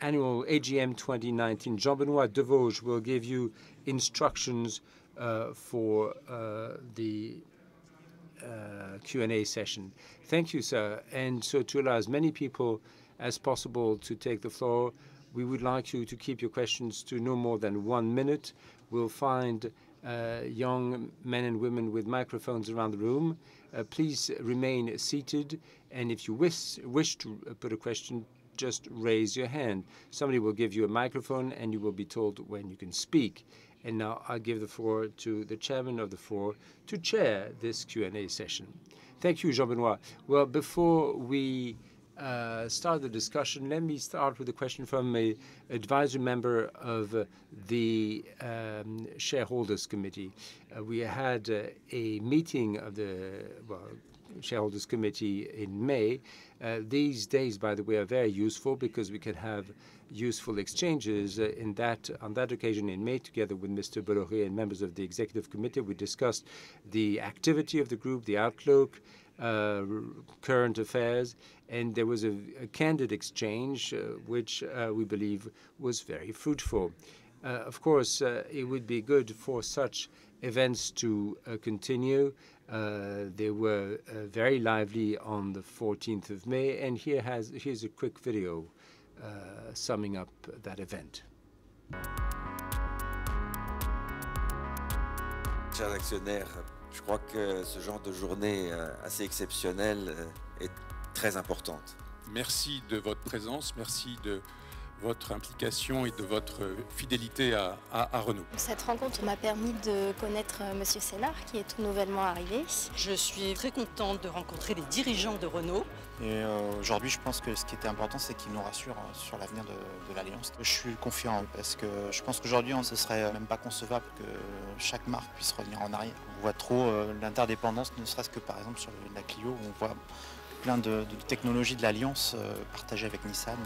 Speaker 7: Annual AGM 2019. Jean-Benoit Devauges will give you instructions uh, for uh, the uh, Q&A session. Thank you, sir. And so to allow as many people as possible to take the floor, we would like you to keep your questions to no more than one minute. We'll find uh, young men and women with microphones around the room. Uh, please remain seated, and if you wish, wish to put a question, just raise your hand. Somebody will give you a microphone, and you will be told when you can speak. And now I give the floor to the chairman of the floor to chair this Q&A session. Thank you, Jean-Benoit. Well, before we uh, start the discussion, let me start with a question from an advisory member of uh, the um, shareholders committee. Uh, we had uh, a meeting of the well, shareholders committee in May. Uh, these days, by the way, are very useful because we can have useful exchanges. In that, on that occasion in May, together with Mr. Bolloré and members of the executive committee, we discussed the activity of the group, the outlook, current affairs, and there was a, a candid exchange, uh, which uh, we believe was very fruitful. Uh, of course, uh, it would be good for such events to continue. they were very lively on the 14th of May, and here has here's a quick video uh, summing up that event.
Speaker 9: Chers actionnaires, je crois que ce genre de journée euh, assez exceptionnelle euh, très importante.
Speaker 10: Merci de votre présence, merci de votre implication et de votre fidélité à, à, Renault.
Speaker 11: Cette rencontre m'a permis de connaître euh, Monsieur Sénard, qui est tout nouvellement arrivé.
Speaker 12: Je suis très contente de rencontrer les dirigeants de Renault.
Speaker 13: Et euh, aujourd'hui, je pense que ce qui était important, c'est qu'ils nous rassurent euh, sur l'avenir de, de l'Alliance. Je suis confiant parce que je pense qu'aujourd'hui, ce ne serait même pas concevable que chaque marque puisse revenir en arrière. On voit trop l'interdépendance, ne serait-ce que par exemple sur la Clio, où on voit plein de, de technologies de l'Alliance partagées avec Nissan.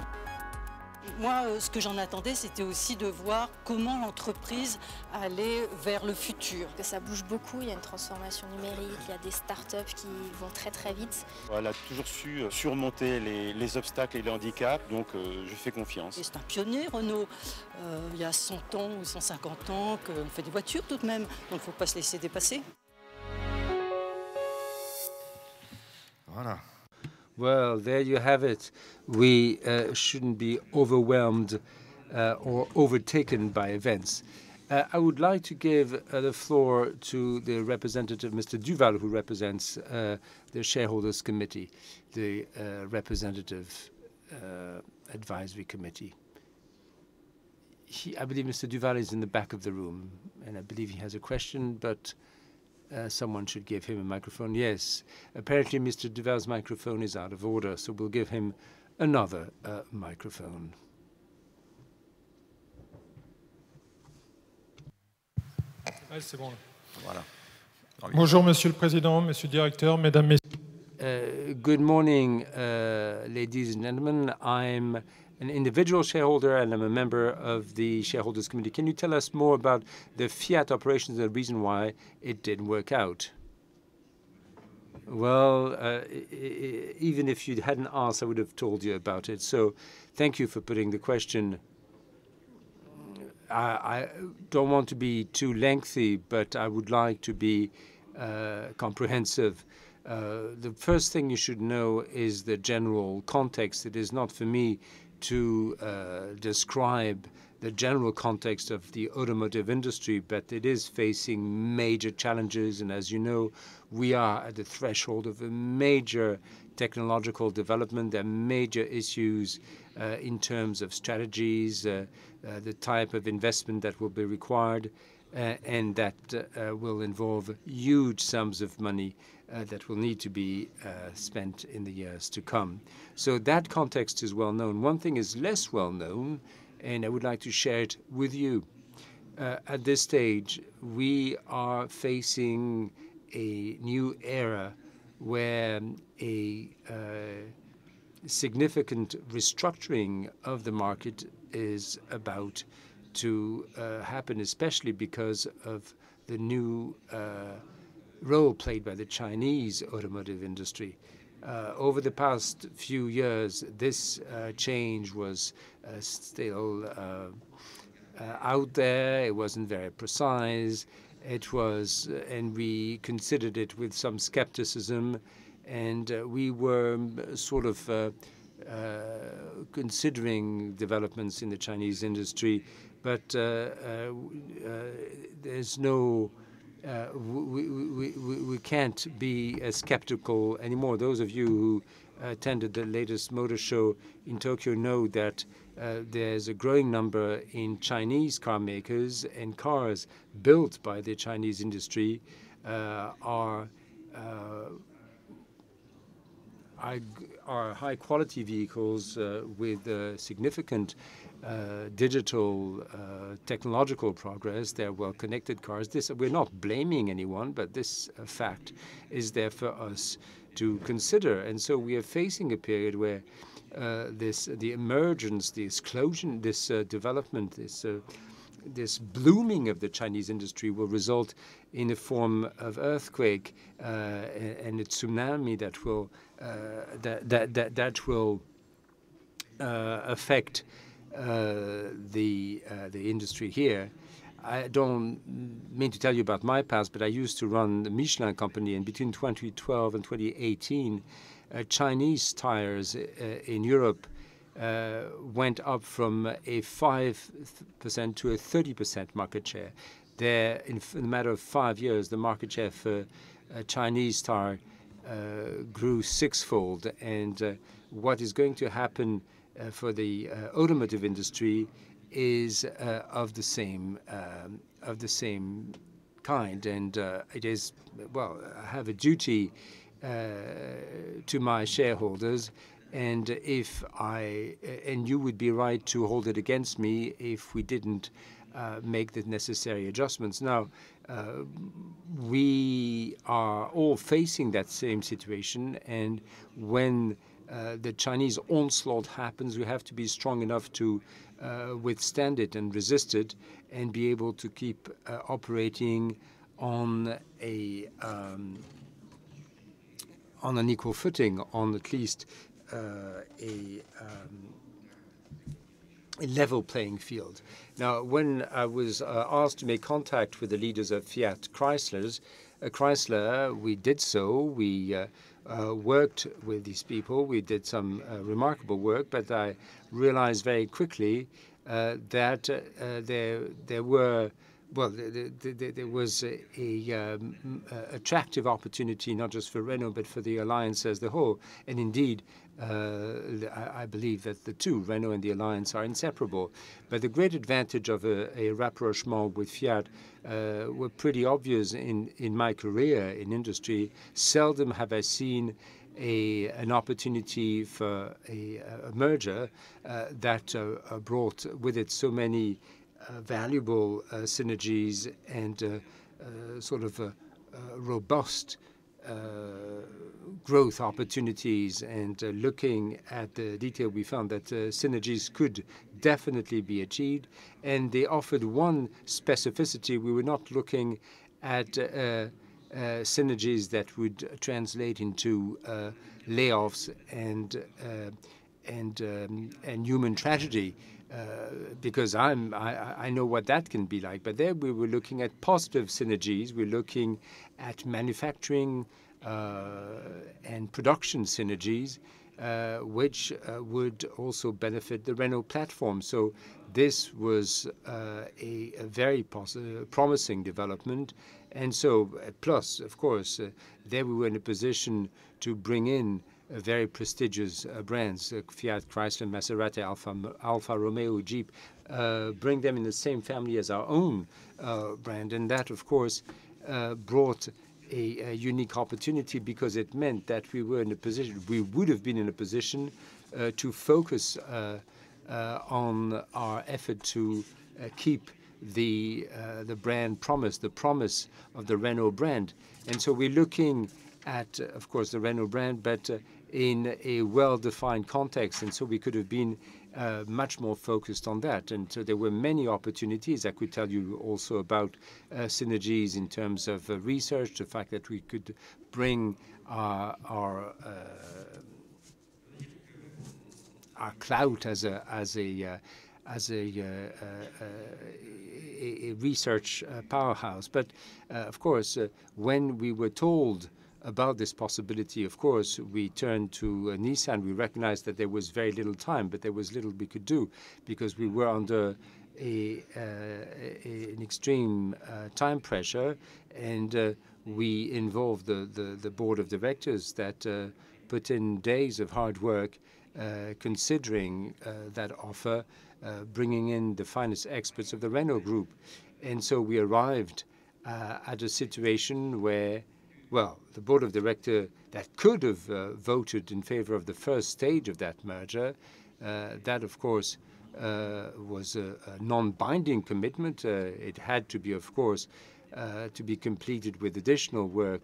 Speaker 12: Moi, euh, ce que j'en attendais, c'était aussi de voir comment l'entreprise allait vers le futur.
Speaker 11: Que ça bouge beaucoup, il y a une transformation numérique, il y a des startups qui vont très très vite.
Speaker 14: Elle a toujours su euh, surmonter les, obstacles et les handicaps, donc euh, je fais confiance.
Speaker 12: C'est un pionnier, Renault. il y a 100 ans ou 150 ans qu'on fait des voitures tout de même, donc il ne faut pas se laisser dépasser.
Speaker 7: Voilà. Well, there you have it. We uh, shouldn't be overwhelmed uh, or overtaken by events. Uh, I would like to give uh, the floor to the representative, Mr. Duval, who represents uh, the Shareholders Committee, the uh, representative advisory committee. He, I believe Mr. Duval is in the back of the room, and I believe he has a question, but uh, someone should give him a microphone. Yes, apparently Mr. Duval's microphone is out of order, so we'll give him another uh, microphone.
Speaker 15: C'est bon.
Speaker 1: Voilà.
Speaker 15: Bonjour, Monsieur le Président, Monsieur le Directeur, Mesdames, Messieurs.
Speaker 7: Uh, good morning, uh, ladies and gentlemen. I'm an individual shareholder and I'm a member of the Shareholders Committee. Can you tell us more about the Fiat operations and the reason why it didn't work out? Well, uh, even if you hadn't asked, I would have told you about it. So thank you for putting the question. I, I don't want to be too lengthy, but I would like to be uh, comprehensive. Uh, the first thing you should know is the general context. It is not for me to uh, describe the general context of the automotive industry, but it is facing major challenges. And as you know, we are at the threshold of a major technological development. There are major issues uh, in terms of strategies, uh, uh, the type of investment that will be required, uh, and that uh, will involve huge sums of money uh, that will need to be uh, spent in the years to come. So that context is well known. One thing is less well known, and I would like to share it with you. Uh, at this stage, we are facing a new era where a uh, significant restructuring of the market is about to uh, happen, especially because of the new uh, role played by the Chinese automotive industry. Uh, over the past few years, this uh, change was uh, still uh, uh, out there. It wasn't very precise. It was, and we considered it with some skepticism, and we were um, sort of considering developments in the Chinese industry, but there's no uh, we, we, we, we can't be as skeptical anymore. Those of you who attended the latest motor show in Tokyo know that uh, there's a growing number in Chinese car makers and cars built by the Chinese industry uh, are uh, are high quality vehicles uh, with significant uh, digital uh, technological progress. They're well-connected cars. This we're not blaming anyone, but this uh, fact is there for us to consider. And so we are facing a period where uh, this the emergence, the explosion, this uh, development, this this blooming of the Chinese industry will result in a form of earthquake uh, and a tsunami that will uh, that, that that that will uh, affect the uh, the industry here. I don't mean to tell you about my past, but I used to run the Michelin company, and between 2012 and 2018, uh, Chinese tires in Europe uh, went up from a 5% to a 30% market share. There, in, in, a matter of five years, the market share for uh, Chinese tire uh, grew sixfold. And what is going to happen uh, for the uh, automotive industry is uh, of the same um, of the same kind, and it is well. I have a duty to my shareholders and if I and you would be right to hold it against me if we didn't uh, make the necessary adjustments. Now, uh, we are all facing that same situation, and when uh, the Chinese onslaught happens, we have to be strong enough to uh, withstand it and resist it and be able to keep uh, operating on a um, on an equal footing, on at least uh, a, um, a level playing field. Now, when I was uh, asked to make contact with the leaders of Fiat Chryslers, Chrysler, we did so. We uh, worked with these people. We did some uh, remarkable work, but I realized very quickly uh, that there there were well, the, the, the, there was a, a um, attractive opportunity not just for Renault but for the alliance as the whole. And indeed, uh, I, believe that the two, Renault and the alliance, are inseparable. But the great advantage of a, a rapprochement with Fiat uh, were pretty obvious in, in my career in industry. Seldom have I seen a, an opportunity for a, a merger uh, that uh, brought with it so many uh, valuable uh, synergies and sort of robust growth opportunities. And looking at the detail, we found that synergies could definitely be achieved. And they offered one specificity. We were not looking at uh, synergies that would translate into uh, layoffs and uh, and um, and human tragedy. Uh, because I, know what that can be like. But there we were looking at positive synergies. We're looking at manufacturing uh, and production synergies, uh, which uh, would also benefit the Renault platform. So this was uh, a, very promising development. And so, uh, plus, of course, uh, there we were in a position to bring in very prestigious brands, Fiat, Chrysler, Maserati, Alfa, Alfa Romeo, Jeep, bring them in the same family as our own brand. And that, of course, brought a, a, unique opportunity because it meant that we were in a position, we would have been in a position uh, to focus uh, uh, on our effort to keep the the brand promise, the promise of the Renault brand. And so we're looking at, of course, the Renault brand, but in a well-defined context, and so we could have been uh, much more focused on that. And so there were many opportunities. I could tell you also about uh, synergies in terms of uh, research, the fact that we could bring our our, uh, our clout as a as a uh, as a, uh, a, a research powerhouse. But of course, when we were told about this possibility, of course, we turned to uh, Nissan. We recognized that there was very little time, but there was little we could do because we were under a, uh, a, an extreme uh, time pressure, and uh, we involved the, the, the, board of directors that uh, put in days of hard work uh, considering that offer, bringing in the finest experts of the Renault Group. And so we arrived at a situation where well, the board of director that could have uh, voted in favor of the first stage of that merger, uh, that of course uh, was a, a non-binding commitment. Uh, it had to be, of course, uh, to be completed with additional work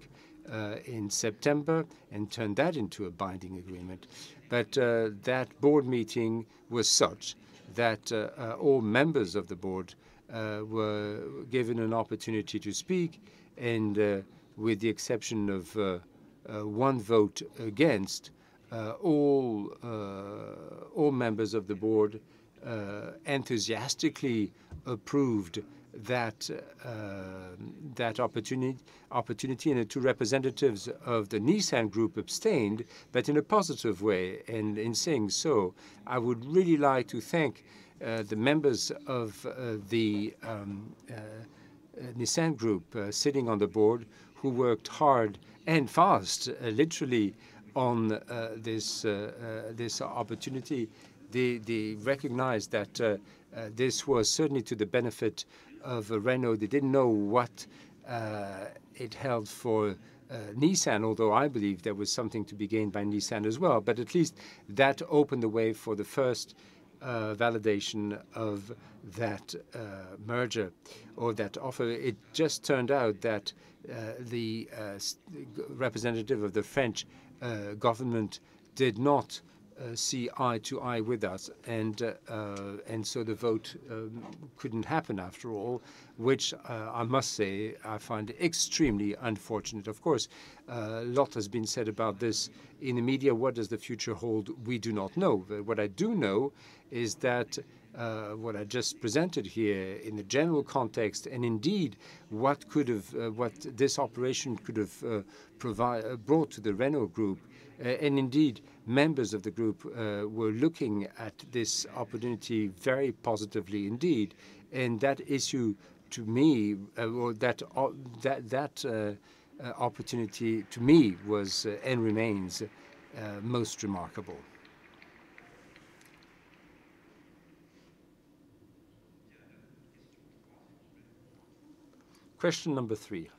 Speaker 7: uh, in September and turn that into a binding agreement. But that board meeting was such that all members of the board were given an opportunity to speak and with the exception of uh, uh, one vote against, uh, all all members of the board enthusiastically approved that uh, that opportunity opportunity and the two representatives of the Nissan group abstained, but in a positive way. And in saying so, I would really like to thank uh, the members of uh, the um, Nissan group sitting on the board who worked hard and fast, uh, literally, on uh, this uh, this opportunity. They, they recognized that this was certainly to the benefit of Renault. They didn't know what it held for uh, Nissan, although I believe there was something to be gained by Nissan as well. But at least that opened the way for the first uh, validation of that uh, merger or that offer. It just turned out that uh, the uh, representative of the French uh, government did not see eye to eye with us, and uh, and so the vote um, couldn't happen after all, which I must say I find extremely unfortunate. Of course, a lot has been said about this in the media. What does the future hold? We do not know. What I do know is that uh, what I just presented here in the general context, and indeed what could have, uh, what this operation could have uh, uh, brought to the Renault Group, uh, and indeed members of the group uh, were looking at this opportunity very positively indeed, and that issue to me, uh, or that uh, that that uh, opportunity to me was and remains most remarkable. Question number three.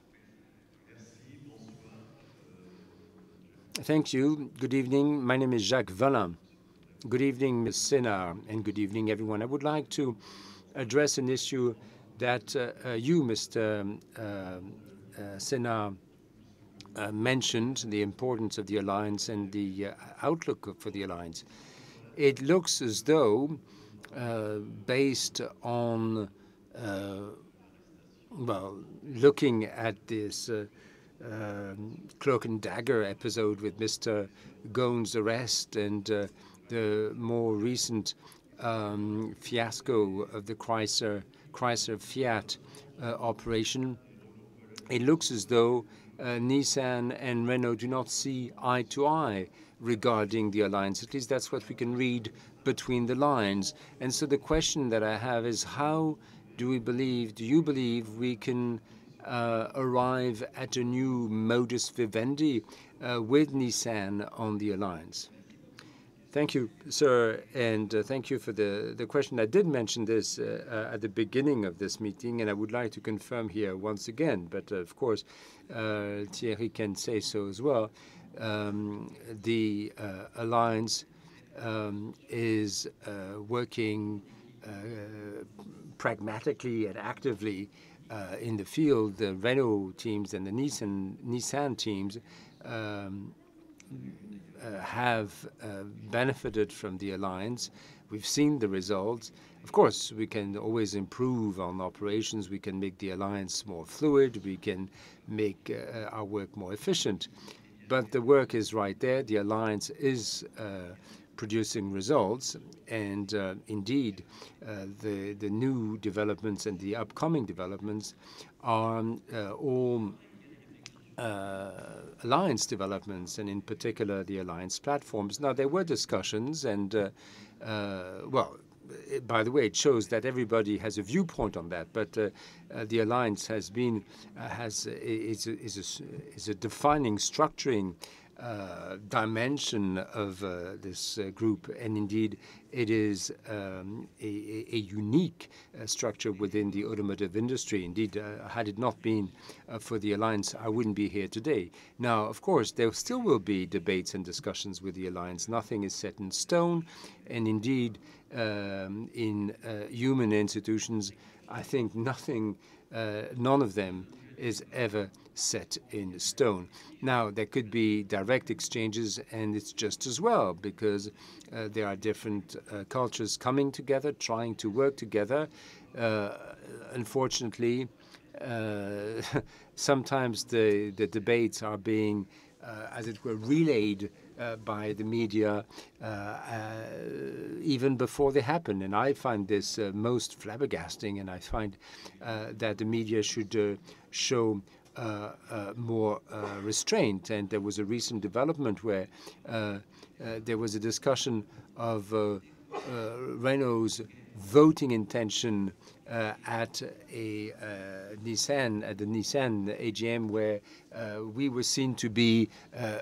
Speaker 7: Thank you. Good evening. My name is Jacques Vallin. Good evening, Ms. Senard, and good evening, everyone. I would like to address an issue that uh, uh, you, Mr. Uh, Senard, uh, mentioned, the importance of the alliance and the uh, outlook for the alliance. It looks as though, uh, based on well, looking at this uh, um, cloak and dagger episode with Mr. Ghosn's arrest and uh, the more recent um, fiasco of the Chrysler, Chrysler Fiat uh, operation, it looks as though uh, Nissan and Renault do not see eye to eye regarding the alliance. At least that's what we can read between the lines. And so the question that I have is how do we believe, do you believe we can uh, arrive at a new modus vivendi uh, with Nissan on the alliance? Thank you, sir, and uh, thank you for the, the question. I did mention this uh, uh, at the beginning of this meeting, and I would like to confirm here once again, but uh, of course, Thierry can say so as well. Um, the alliance um, is working pragmatically and actively uh, in the field, the Renault teams and the Nissan, Nissan teams um, uh, have uh, benefited from the alliance. We've seen the results. Of course, we can always improve on operations. We can make the alliance more fluid. We can make uh, our work more efficient. But the work is right there. The alliance is uh, producing results. And uh, indeed, uh, the, the new developments and the upcoming developments are uh, all uh, alliance developments, and in particular the alliance platforms. Now, there were discussions, and uh, uh, well, by the way, it shows that everybody has a viewpoint on that. But uh, uh, the alliance has been uh, has is is a, is a defining, structuring uh, dimension of uh, this uh, group, and indeed it is um, a, a, unique uh, structure within the automotive industry. Indeed, uh, had it not been uh, for the alliance, I wouldn't be here today. Now, of course, there still will be debates and discussions with the alliance. Nothing is set in stone, and indeed, um, in human institutions, I think nothing, none of them is ever set in stone. Now, there could be direct exchanges, and it's just as well because uh, there are different uh, cultures coming together, trying to work together. Uh, unfortunately, uh, sometimes the, the debates are being, uh, as it were, relayed uh, by the media uh, uh, even before they happen. And I find this most flabbergasting, and I find that the media should show uh, uh, more uh, restraint. And there was a recent development where there was a discussion of Renault's voting intention uh, at a uh, Nissan at the Nissan AGM where uh, we were seen to be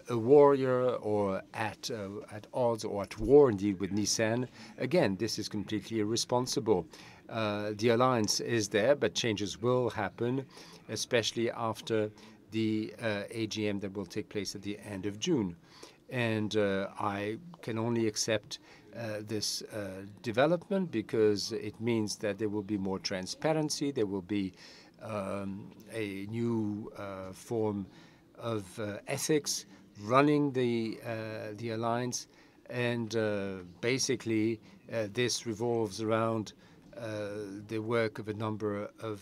Speaker 7: a warrior or at at odds or at war indeed with Nissan. Again, this is completely irresponsible. the alliance is there, but changes will happen, especially after the AGM that will take place at the end of June. And I can only accept uh, this uh, development because it means that there will be more transparency, there will be um, a new uh, form of uh, ethics running the uh, the alliance, and basically this revolves around the work of a number of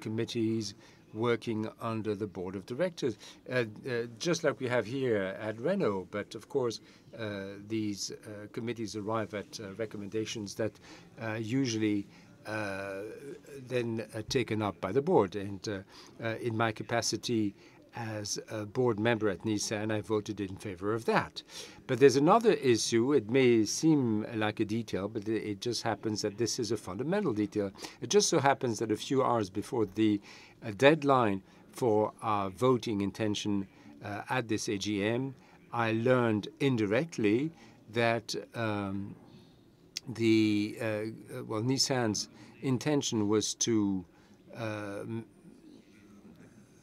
Speaker 7: committees working under the board of directors, uh, uh, just like we have here at Renault. But of course, uh, these uh, committees arrive at uh, recommendations that usually then taken up by the board. And in my capacity as a board member at Nissan, I voted in favor of that. But there's another issue. It may seem like a detail, but it just happens that this is a fundamental detail. It just so happens that a few hours before the uh, deadline for our voting intention uh, at this AGM, I learned indirectly that um, the uh well Nissan's intention was to uh,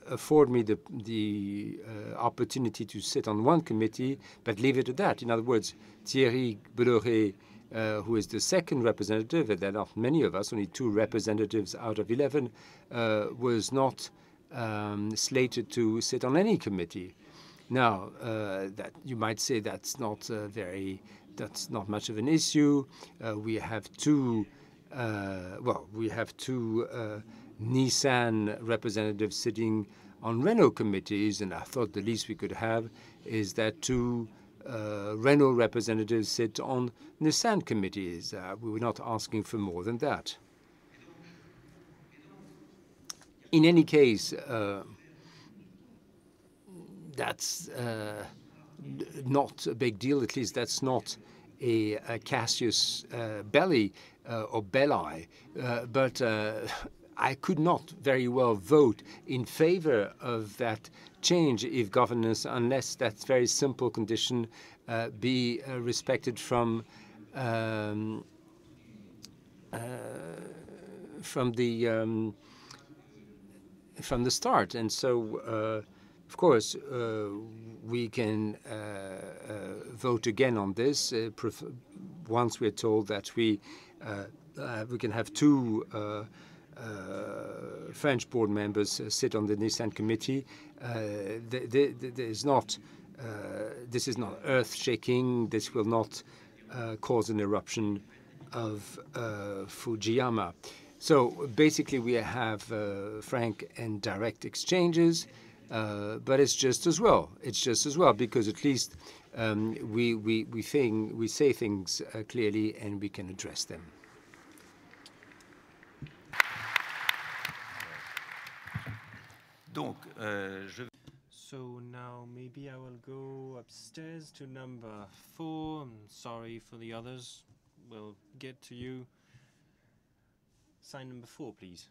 Speaker 7: afford me the, the uh, opportunity to sit on one committee, but leave it at that. In other words, Thierry Bolloré, uh, who is the second representative, and there are many of us, only two representatives out of 11, uh, was not um, slated to sit on any committee. Now, uh, that you might say that's not uh, very, that's not much of an issue. Uh, we have two, well, we have two Nissan representatives sitting on Renault committees, and I thought the least we could have is that two uh, Renault representatives sit on Nissan committees. Uh, we were not asking for more than that. In any case, uh, that's uh, not a big deal. At least that's not a, a casus uh, belli uh, or belli. but I could not very well vote in favor of that change if governance, unless that very simple condition uh, be uh, respected from um, uh, from the um, from the start. And so, uh, of course, uh, we can uh, vote again on this once we're told that we we can have two Uh, French board members uh, sit on the Nissan committee. Uh, there is not, uh, this is not earth-shaking. This will not uh, cause an eruption of Fujiyama. So basically, we have frank and direct exchanges, but it's just as well. It's just as well because at least um, we say things clearly and we can address them.
Speaker 1: Donc, euh, je...
Speaker 2: So now maybe I will go upstairs to number four. I'm sorry for the others. We'll get to you. Sign number four, please.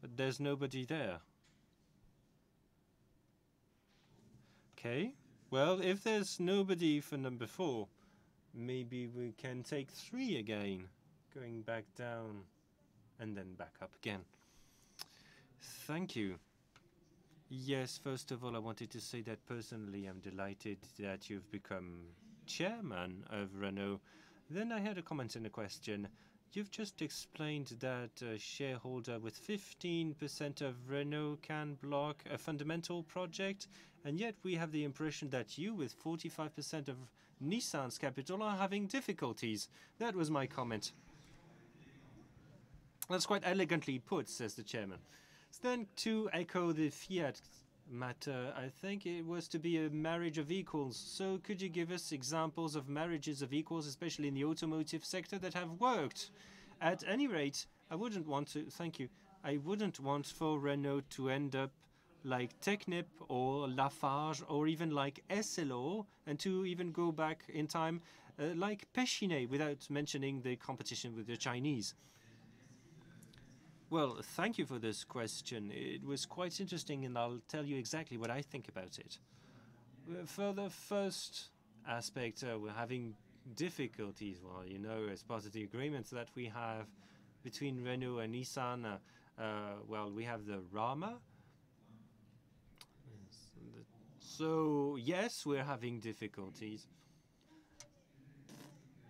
Speaker 2: But there's nobody there. Okay. Well, if there's nobody for number four, maybe we can take three again. Going back down and then back up again. Thank you. Yes, first of all, I wanted to say that personally I'm delighted that you've become chairman of Renault. Then I had a comment and a question. You've just explained that a shareholder with 15% of Renault can block a fundamental project, and yet we have the impression that you, with 45% of Nissan's capital, are having difficulties. That was my comment. That's quite elegantly put, says the chairman. Then to echo the Fiat matter, I think it was to be a marriage of equals. So could you give us examples of marriages of equals, especially in the automotive sector, that have worked? At any rate, I wouldn't want to, thank you, I wouldn't want for Renault to end up like Technip or Lafarge or even like Essilor, and to even go back in time uh, like Pechiney without mentioning the competition with the Chinese. Well, thank you for this question. It was quite interesting, and I'll tell you exactly what I think about it. Uh, for the first aspect, uh, we're having difficulties. Well, you know, as part of the agreements that we have between Renault and Nissan, uh, uh, well, we have the RAMA. So, yes, we're having difficulties.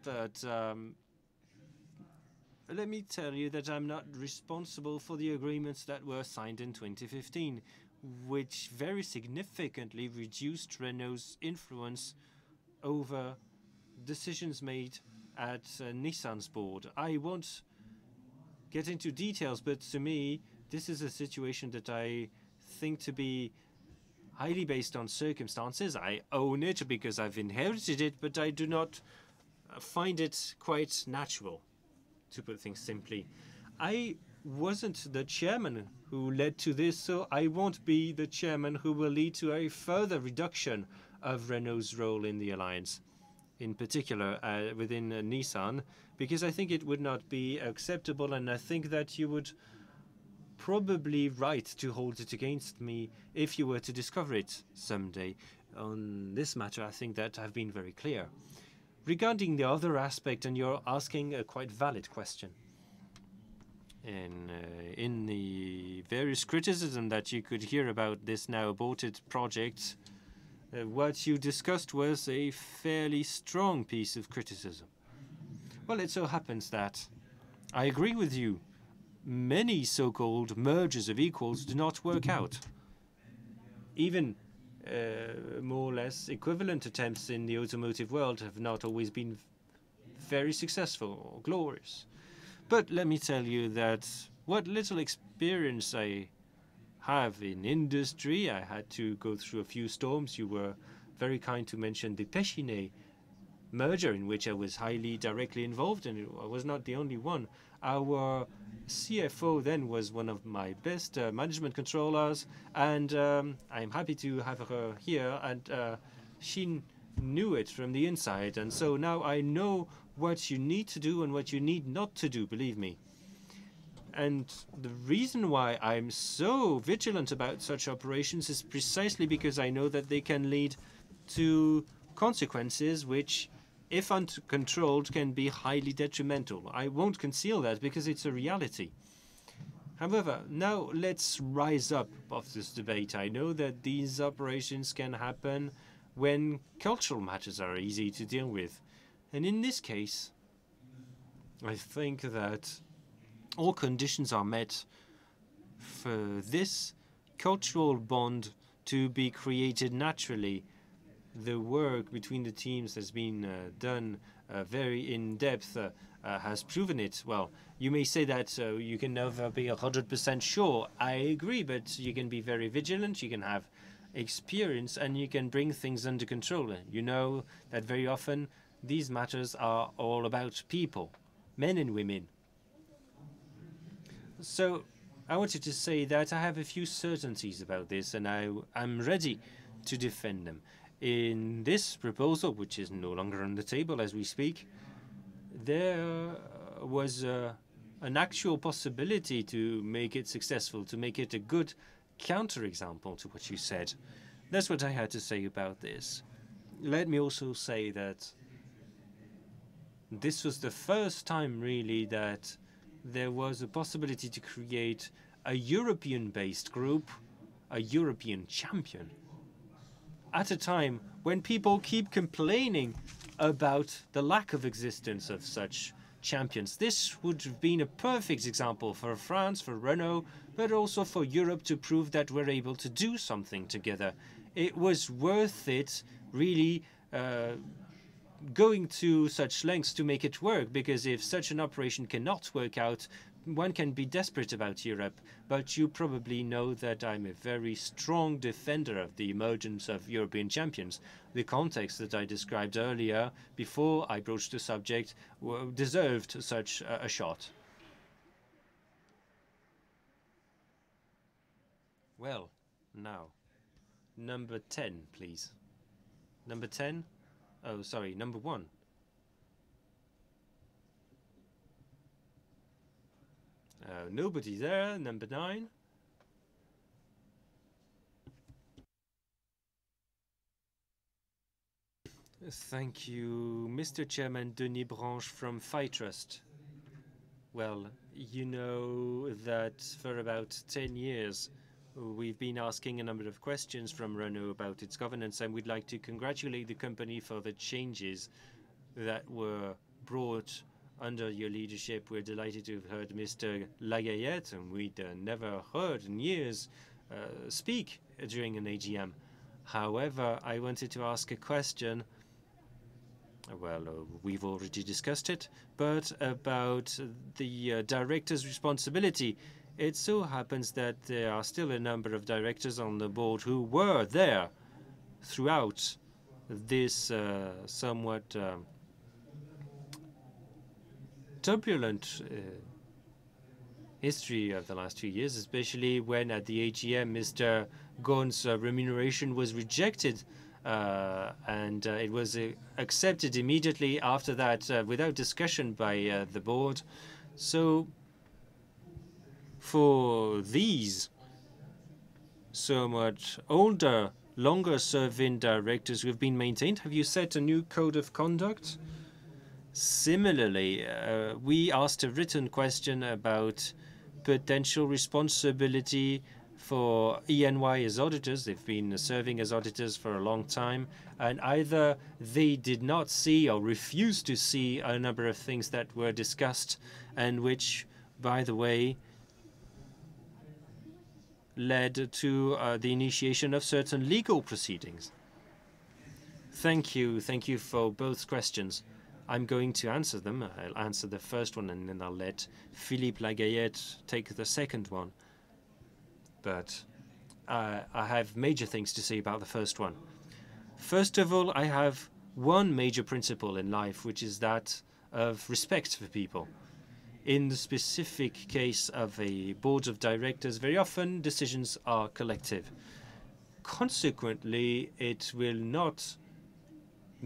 Speaker 2: But um, let me tell you that I'm not responsible for the agreements that were signed in 2015, which very significantly reduced Renault's influence over decisions made at uh, Nissan's board. I won't get into details, but to me, this is a situation that I think to be highly based on circumstances. I own it because I've inherited it, but I do not uh, find it quite natural to put things simply. I wasn't the chairman who led to this, so I won't be the chairman who will lead to a further reduction of Renault's role in the alliance, in particular uh, within uh, Nissan, because I think it would not be acceptable, and I think that you would probably right to hold it against me if you were to discover it someday. On this matter, I think that I've been very clear. Regarding the other aspect, and you're asking a quite valid question. In, uh, in the various criticism that you could hear about this now aborted project, uh, what you discussed was a fairly strong piece of criticism. Well, it so happens that I agree with you. Many so-called mergers of equals do not work out. Even uh, more equivalent attempts in the automotive world have not always been very successful or glorious. But let me tell you that what little experience I have in industry, I had to go through a few storms. You were very kind to mention the Pechiney merger in which I was highly directly involved, and I was not the only one. Our CFO then was one of my best uh, management controllers, and um, I'm happy to have her here. And uh, she knew it from the inside, and so now I know what you need to do and what you need not to do. Believe me. And the reason why I'm so vigilant about such operations is precisely because I know that they can lead to consequences which if uncontrolled, can be highly detrimental. I won't conceal that because it's a reality. However, now let's rise up of this debate. I know that these operations can happen when cultural matters are easy to deal with. And in this case, I think that all conditions are met for this cultural bond to be created naturally the work between the teams has been uh, done uh, very in depth uh, uh has proven it. Well, you may say that uh, you can never be 100% sure. I agree, but you can be very vigilant, you can have experience, and you can bring things under control. You know that very often these matters are all about people, men and women. So I wanted to say that I have a few certainties about this, and I, I'm ready to defend them. In this proposal, which is no longer on the table as we speak, there was uh, an actual possibility to make it successful, to make it a good counterexample to what you said. That's what I had to say about this. Let me also say that this was the first time, really, that there was a possibility to create a European-based group, a European champion, at a time when people keep complaining about the lack of existence of such champions. This would have been a perfect example for France, for Renault, but also for Europe to prove that we're able to do something together. It was worth it, really, uh, going to such lengths to make it work, because if such an operation cannot work out, one can be desperate about Europe, but you probably know that I'm a very strong defender of the emergence of European champions. The context that I described earlier, before I broached the subject, deserved such a, shot. Well, now, number 10, please. Number 10? Oh, sorry, number 1. Uh, nobody there. Number nine. Thank you, Mr. Chairman Denis Branche from Phitrust. Well, you know that for about 10 years, we've been asking a number of questions from Renault about its governance, and we'd like to congratulate the company for the changes that were brought under your leadership, we're delighted to have heard Mr. Lagayette, and we'd uh, never heard in years uh, speak during an AGM. However, I wanted to ask a question. Well, uh, we've already discussed it, but about the uh, director's responsibility. It so happens that there are still a number of directors on the board who were there throughout this uh, somewhat um, turbulent uh, history of the last two years, especially when at the AGM, Mr. Ghosn's uh, remuneration was rejected uh, and uh, it was uh, accepted immediately after that uh, without discussion by the board. So for these so much older, longer serving directors who have been maintained, have you set a new code of conduct? Similarly, uh, we asked a written question about potential responsibility for E&Y as auditors. They've been serving as auditors for a long time, and either they did not see or refused to see a number of things that were discussed, and which, by the way, led to uh, the initiation of certain legal proceedings. Thank you. Thank you for both questions. I'm going to answer them. I'll answer the first one and then I'll let Philippe Lagayette take the second one. But uh, I have major things to say about the first one. First of all, I have one major principle in life, which is that of respect for people. In the specific case of a board of directors, very often decisions are collective. Consequently, it will not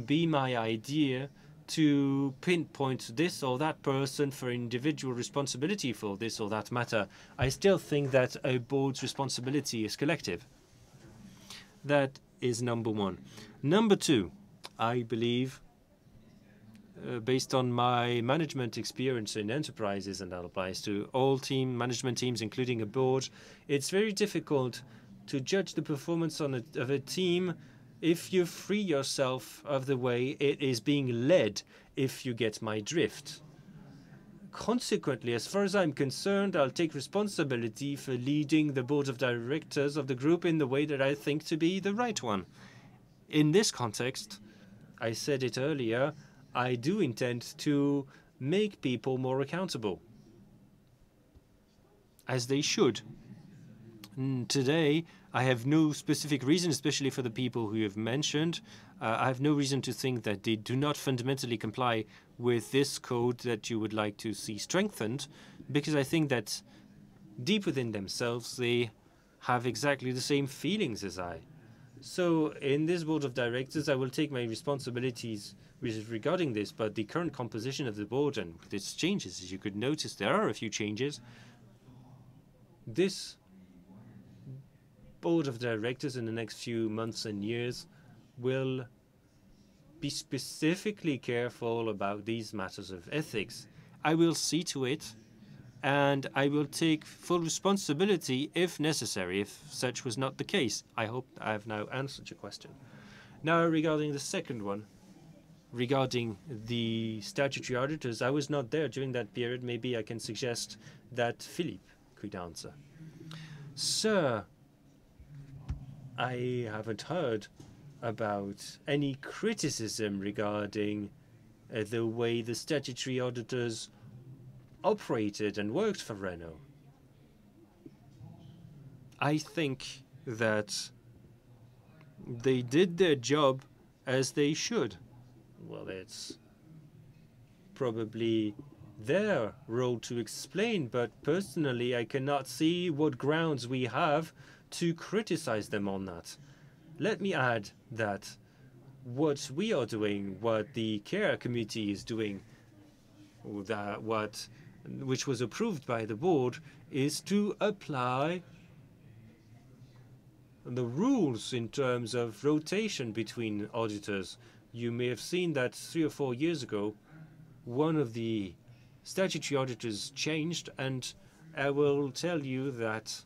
Speaker 2: be my idea to pinpoint this or that person for individual responsibility for this or that matter. I still think that a board's responsibility is collective. That is number one. Number two, I believe, uh, based on my management experience in enterprises, and that applies to all team management teams, including a board, it's very difficult to judge the performance a, of a team if you free yourself of the way it is being led, if you get my drift. Consequently, as far as I'm concerned, I'll take responsibility for leading the board of directors of the group in the way that I think to be the right one. In this context, I said it earlier, I do intend to make people more accountable. As they should. Today, I have no specific reason, especially for the people who you have mentioned. Uh, I have no reason to think that they do not fundamentally comply with this code that you would like to see strengthened, because I think that deep within themselves they have exactly the same feelings as I. So in this board of directors, I will take my responsibilities regarding this, but the current composition of the board and with its changes, as you could notice, there are a few changes. This board of directors in the next few months and years will be specifically careful about these matters of ethics. I will see to it and I will take full responsibility if necessary, if such was not the case. I hope I have now answered your question. Now, regarding the second one, regarding the statutory auditors, I was not there during that period. Maybe I can suggest that Philippe could answer. Sir, I haven't heard about any criticism regarding uh, the way the statutory auditors operated and worked for Renault. I think that they did their job as they should. Well, it's probably their role to explain, but personally, I cannot see what grounds we have to criticize them on that. Let me add that what we are doing, what the CARE committee is doing, that what which was approved by the board, is to apply the rules in terms of rotation between auditors. You may have seen that three or four years ago, one of the statutory auditors changed, and I will tell you that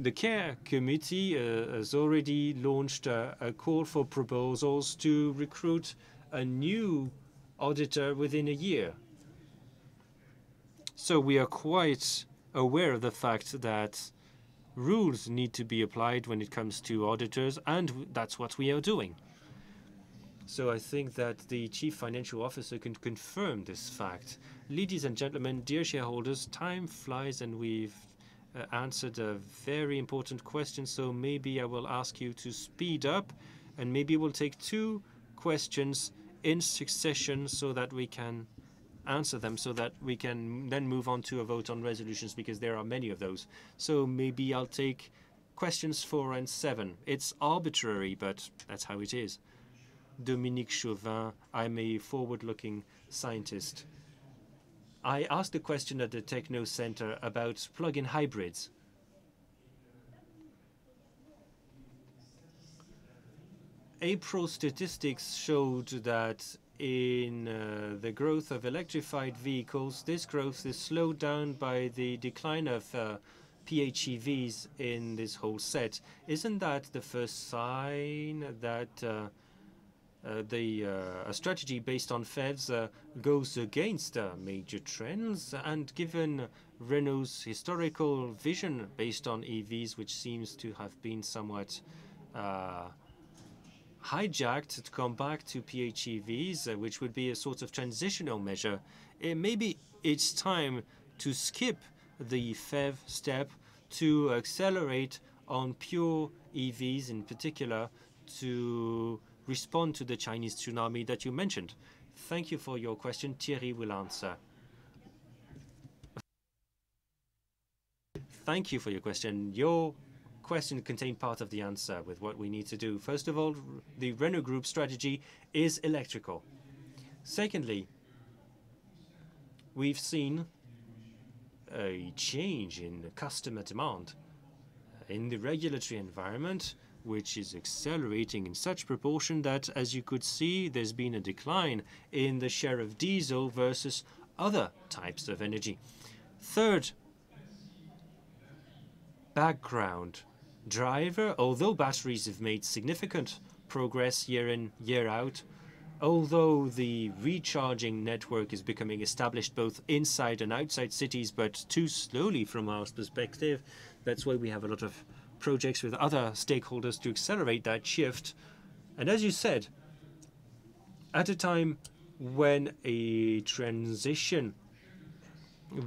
Speaker 2: the CARE committee uh, has already launched a, call for proposals to recruit a new auditor within a year. So we are quite aware of the fact that rules need to be applied when it comes to auditors, and that's what we are doing. So I think that the chief financial officer can confirm this fact. Ladies and gentlemen, dear shareholders, time flies and we've Uh, answered a very important question, so maybe I will ask you to speed up, and maybe we'll take two questions in succession so that we can answer them so that we can then move on to a vote on resolutions because there are many of those. So maybe I'll take questions four and seven. It's arbitrary, but that's how it is. Dominique Chauvin, I'm a forward-looking scientist. I asked a question at the Techno Center about plug-in hybrids. April statistics showed that in uh, the growth of electrified vehicles, this growth is slowed down by the decline of uh, PHEVs in this whole set. Isn't that the first sign that uh, the uh, a strategy based on PHEVs uh, goes against uh, major trends? And given Renault's historical vision based on EVs, which seems to have been somewhat uh, hijacked to come back to PHEVs, uh, which would be a sort of transitional measure, maybe it's time to skip the PHEV step to accelerate on pure EVs in particular to respond to the Chinese tsunami that you mentioned. Thank you for your question. Thierry will answer. Thank you for your question. Your question contained part of the answer with what we need to do. First of all, the Renault Group strategy is electrical. Secondly, we've seen a change in customer demand in the regulatory environment, which is accelerating in such proportion that, as you could see, there's been a decline in the share of diesel versus other types of energy. Third, background driver, although batteries have made significant progress year in, year out, although the recharging network is becoming established both inside and outside cities, but too slowly from our perspective, that's why we have a lot of projects with other stakeholders to accelerate that shift. And as you said, at a time when a transition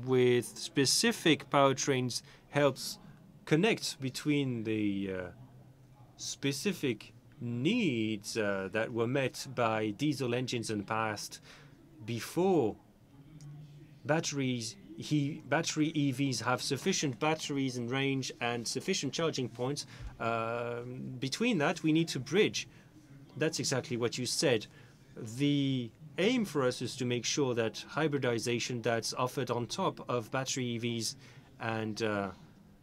Speaker 2: with specific powertrains helps connect between the uh, specific needs uh, that were met by diesel engines in the past before batteries he, battery EVs have sufficient batteries and range and sufficient charging points. Uh, between that, we need to bridge. That's exactly what you said. The aim for us is to make sure that hybridization that's offered on top of battery EVs and uh,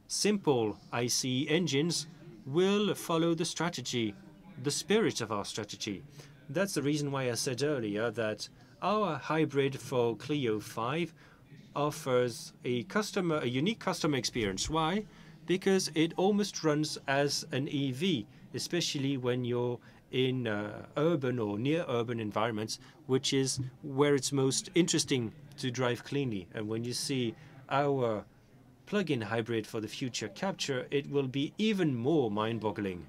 Speaker 2: simple ICE engines will follow the strategy the spirit of our strategy. That's the reason why I said earlier that our hybrid for Clio 5 offers a customer a unique customer experience. Why? Because it almost runs as an EV, especially when you're in uh, urban or near urban environments, which is where it's most interesting to drive cleanly. And when you see our plug-in hybrid for the future Captur, it will be even more mind-boggling.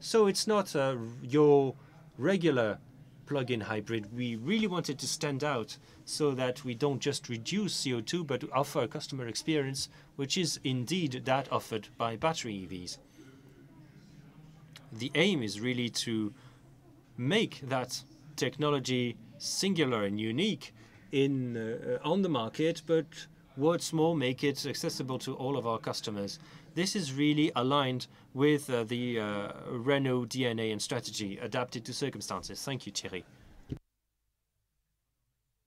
Speaker 2: So it's not uh, your regular plug-in hybrid. We really wanted to stand out so that we don't just reduce CO2, but offer a customer experience, which is indeed that offered by battery EVs. The aim is really to make that technology singular and unique in uh, on the market, but what's more, make it accessible to all of our customers. This is really aligned with uh, the uh, Renault DNA and strategy adapted to circumstances. Thank you, Thierry.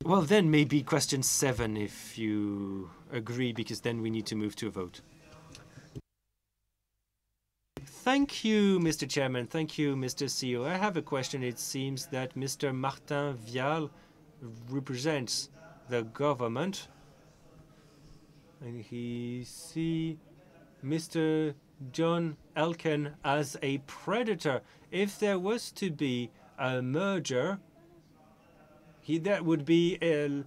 Speaker 2: Well, then maybe question seven, if you agree, because then we need to move to a vote. Thank you, Mr. Chairman. Thank you, Mr. CEO. I have a question. It seems that Mr. Martin Vial represents the government, and he see Mr. John Elkann as a predator. If there was to be a merger, he, that would be a,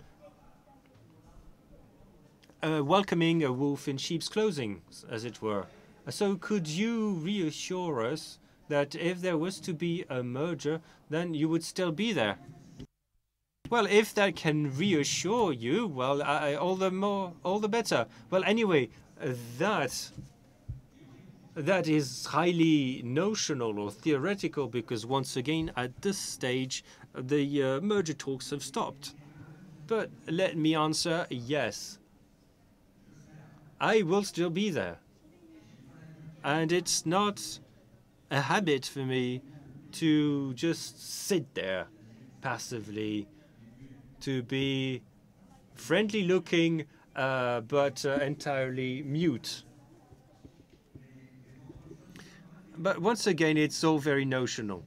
Speaker 2: a welcoming a wolf in sheep's clothing, as it were. So could you reassure us that if there was to be a merger, then you would still be there? Well, if that can reassure you, well, I, all the more, all the better. Well, anyway, that that is highly notional or theoretical because once again at this stage the uh, merger talks have stopped But let me answer yes. I will still be there. And it's not a habit for me to just sit there passively, to be friendly looking, but uh, entirely mute. But once again, it's all very notional.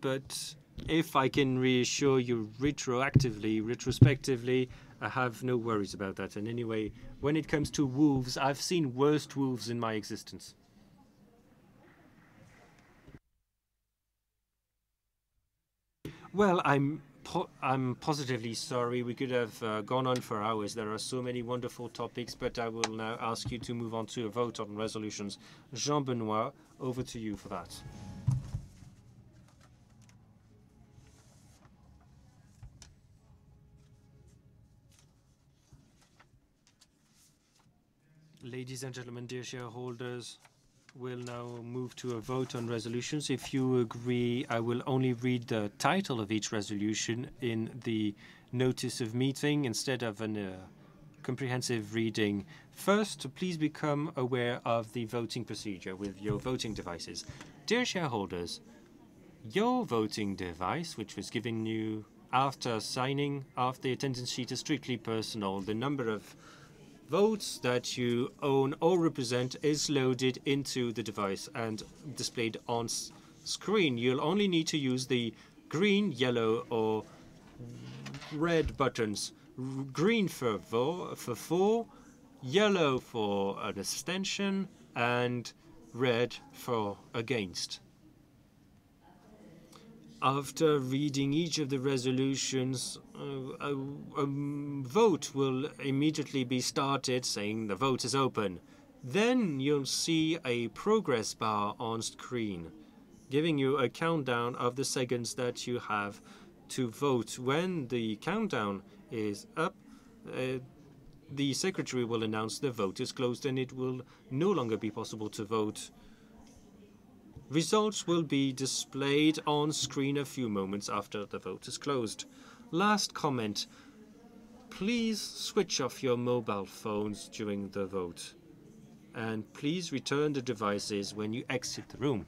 Speaker 2: But if I can reassure you retroactively, retrospectively, I have no worries about that. And anyway, when it comes to wolves, I've seen worst wolves in my existence. Well, I'm po I'm positively sorry. We could have uh, gone on for hours. There are so many wonderful topics, but I will now ask you to move on to a vote on resolutions. Jean Benoit, over to you for that. Ladies and gentlemen, dear shareholders, we'll now move to a vote on resolutions. If you agree, I will only read the title of each resolution in the notice of meeting instead of a uh, comprehensive reading. First, please become aware of the voting procedure with your voting devices. Dear shareholders, your voting device, which was given you after signing off the attendance sheet, is strictly personal. The number of votes that you own or represent is loaded into the device and displayed on screen. You'll only need to use the green, yellow, or red buttons. R green for, vo for for, yellow for an abstention, and red for against. After reading each of the resolutions, uh, a, a, vote will immediately be started saying the vote is open. Then you'll see a progress bar on screen, giving you a countdown of the seconds that you have to vote. When the countdown is up, uh, the secretary will announce the vote is closed and it will no longer be possible to vote Results will be displayed on screen a few moments after the vote is closed. Last comment. Please switch off your mobile phones during the vote. And please return the devices when you exit the room.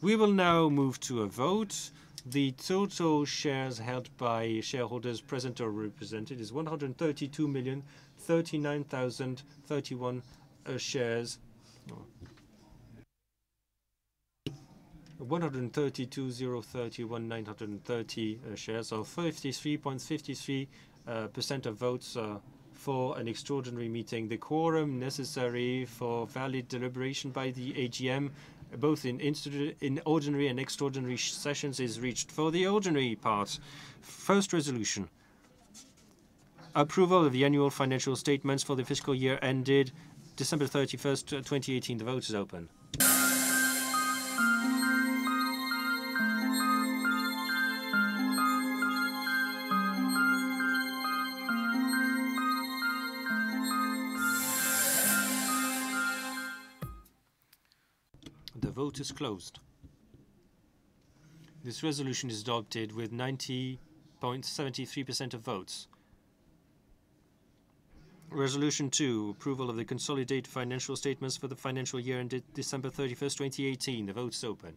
Speaker 2: We will now move to a vote. The total shares held by shareholders present or represented is 132 million 39,031 uh, shares. 132,031,930 uh, shares, or 53.53% uh, of votes uh, for an extraordinary meeting. The quorum necessary for valid deliberation by the AGM, both in, in ordinary and extraordinary sessions, is reached. For the ordinary part, first resolution approval of the annual financial statements for the fiscal year ended December 31st, 2018. The vote is open. The vote is closed. This resolution is adopted with 90.73% of votes. Resolution 2, approval of the consolidated financial statements for the financial year ended December 31st, 2018. The vote is open.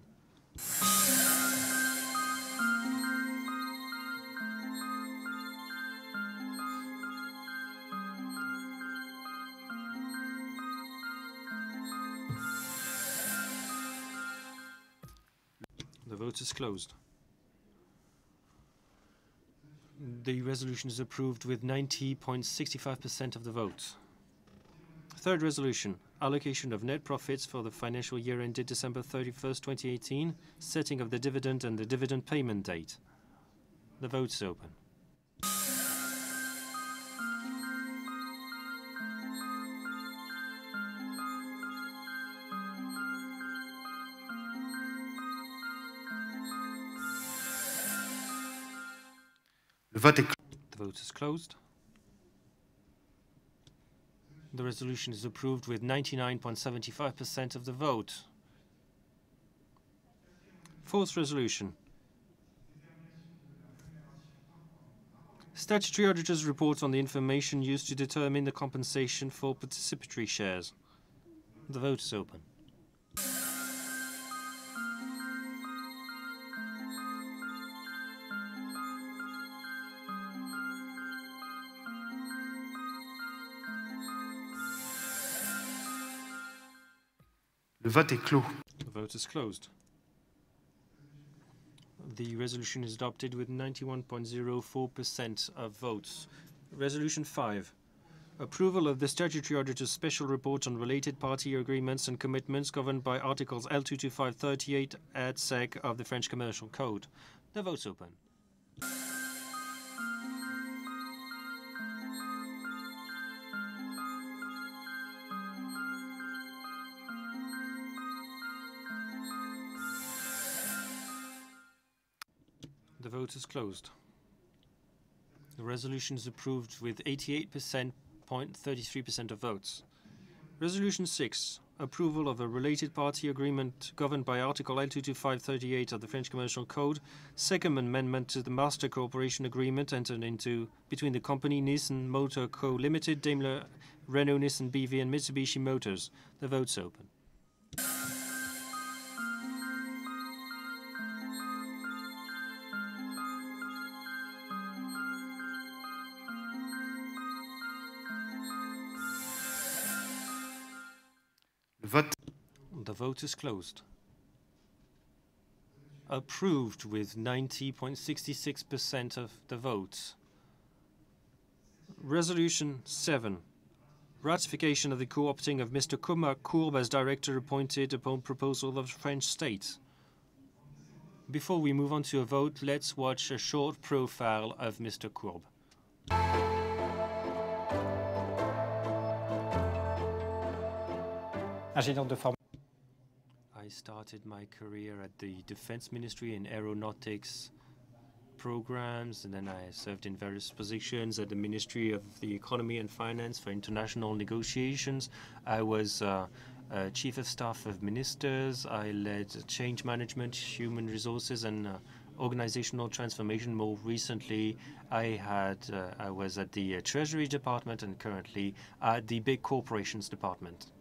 Speaker 2: The vote is closed. The resolution is approved with 90.65% of the votes. Third resolution, allocation of net profits for the financial year ended December 31st, 2018, setting of the dividend and the dividend payment date. The vote is open.
Speaker 16: Vote est
Speaker 2: The vote is closed. The resolution is approved with 99.75% of the vote. Fourth resolution. Statutory auditors report on the information used to determine the compensation for participatory shares. The vote is open.
Speaker 16: Le vote est clos.
Speaker 2: The vote is closed. The resolution is adopted with 91.04% of votes. Resolution 5. Approval of the statutory auditor's special report on related party agreements and commitments governed by Articles L22538 ad sec of the French Commercial Code. The vote's open. Vote is closed. The resolution is approved with 88.33% of votes. Resolution 6. Approval of a related party agreement governed by Article L22538 of the French Commercial Code, second amendment to the Master Cooperation Agreement entered into between the company Nissan Motor Co. Limited, Daimler, Renault, Nissan BV, and Mitsubishi Motors. The vote's open.
Speaker 16: Vote
Speaker 2: is closed. Approved with 90.66% of the votes. Resolution 7. Ratification of the co-opting of Mr. Kumar Courbe as director appointed upon proposal of the French state. Before we move on to a vote, let's watch a short profile of Mr. Courbe.
Speaker 17: ingénieur de formation.
Speaker 2: I started my career at the Defense Ministry in aeronautics programs, and then I served in various positions at the Ministry of the Economy and Finance for international negotiations. I was uh, uh, Chief of Staff of Ministers. I led change management, human resources, and uh, organizational transformation. More recently, I had uh, I was at the uh, Treasury Department and currently at the Big Corporations Department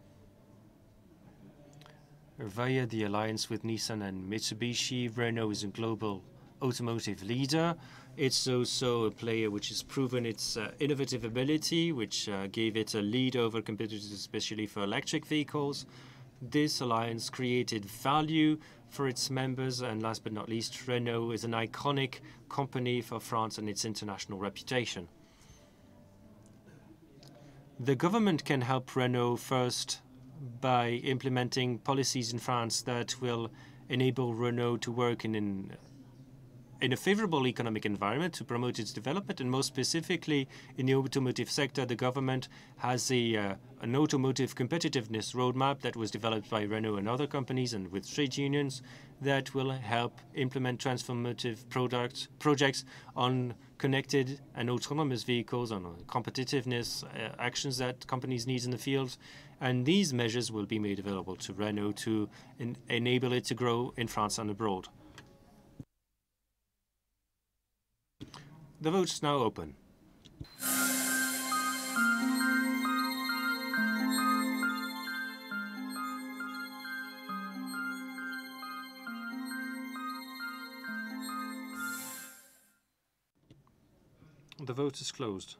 Speaker 2: via the alliance with Nissan and Mitsubishi, Renault is a global automotive leader. It's also a player which has proven its uh, innovative ability, which uh, gave it a lead over competitors, especially for electric vehicles. This alliance created value for its members, and last but not least, Renault is an iconic company for France and its international reputation. The government can help Renault first by implementing policies in France that will enable Renault to work in an in a favorable economic environment to promote its development, and most specifically in the automotive sector, the government has a, uh, an automotive competitiveness roadmap that was developed by Renault and other companies and with trade unions that will help implement transformative products, projects on connected and autonomous vehicles, on competitiveness uh, actions that companies need in the field. And these measures will be made available to Renault to en enable it to grow in France and abroad. The vote's now open. The vote is closed.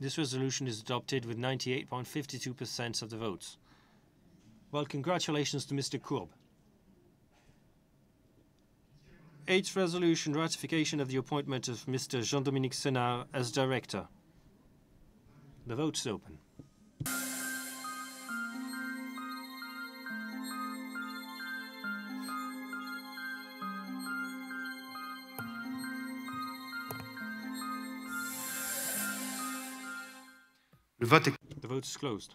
Speaker 2: This resolution is adopted with 98.52% of the votes. Well, congratulations to Mr. Courbe. Eighth resolution, ratification of the appointment of Mr. Jean-Dominique Senard as director. The vote's open.
Speaker 16: Vote.
Speaker 2: The vote is closed.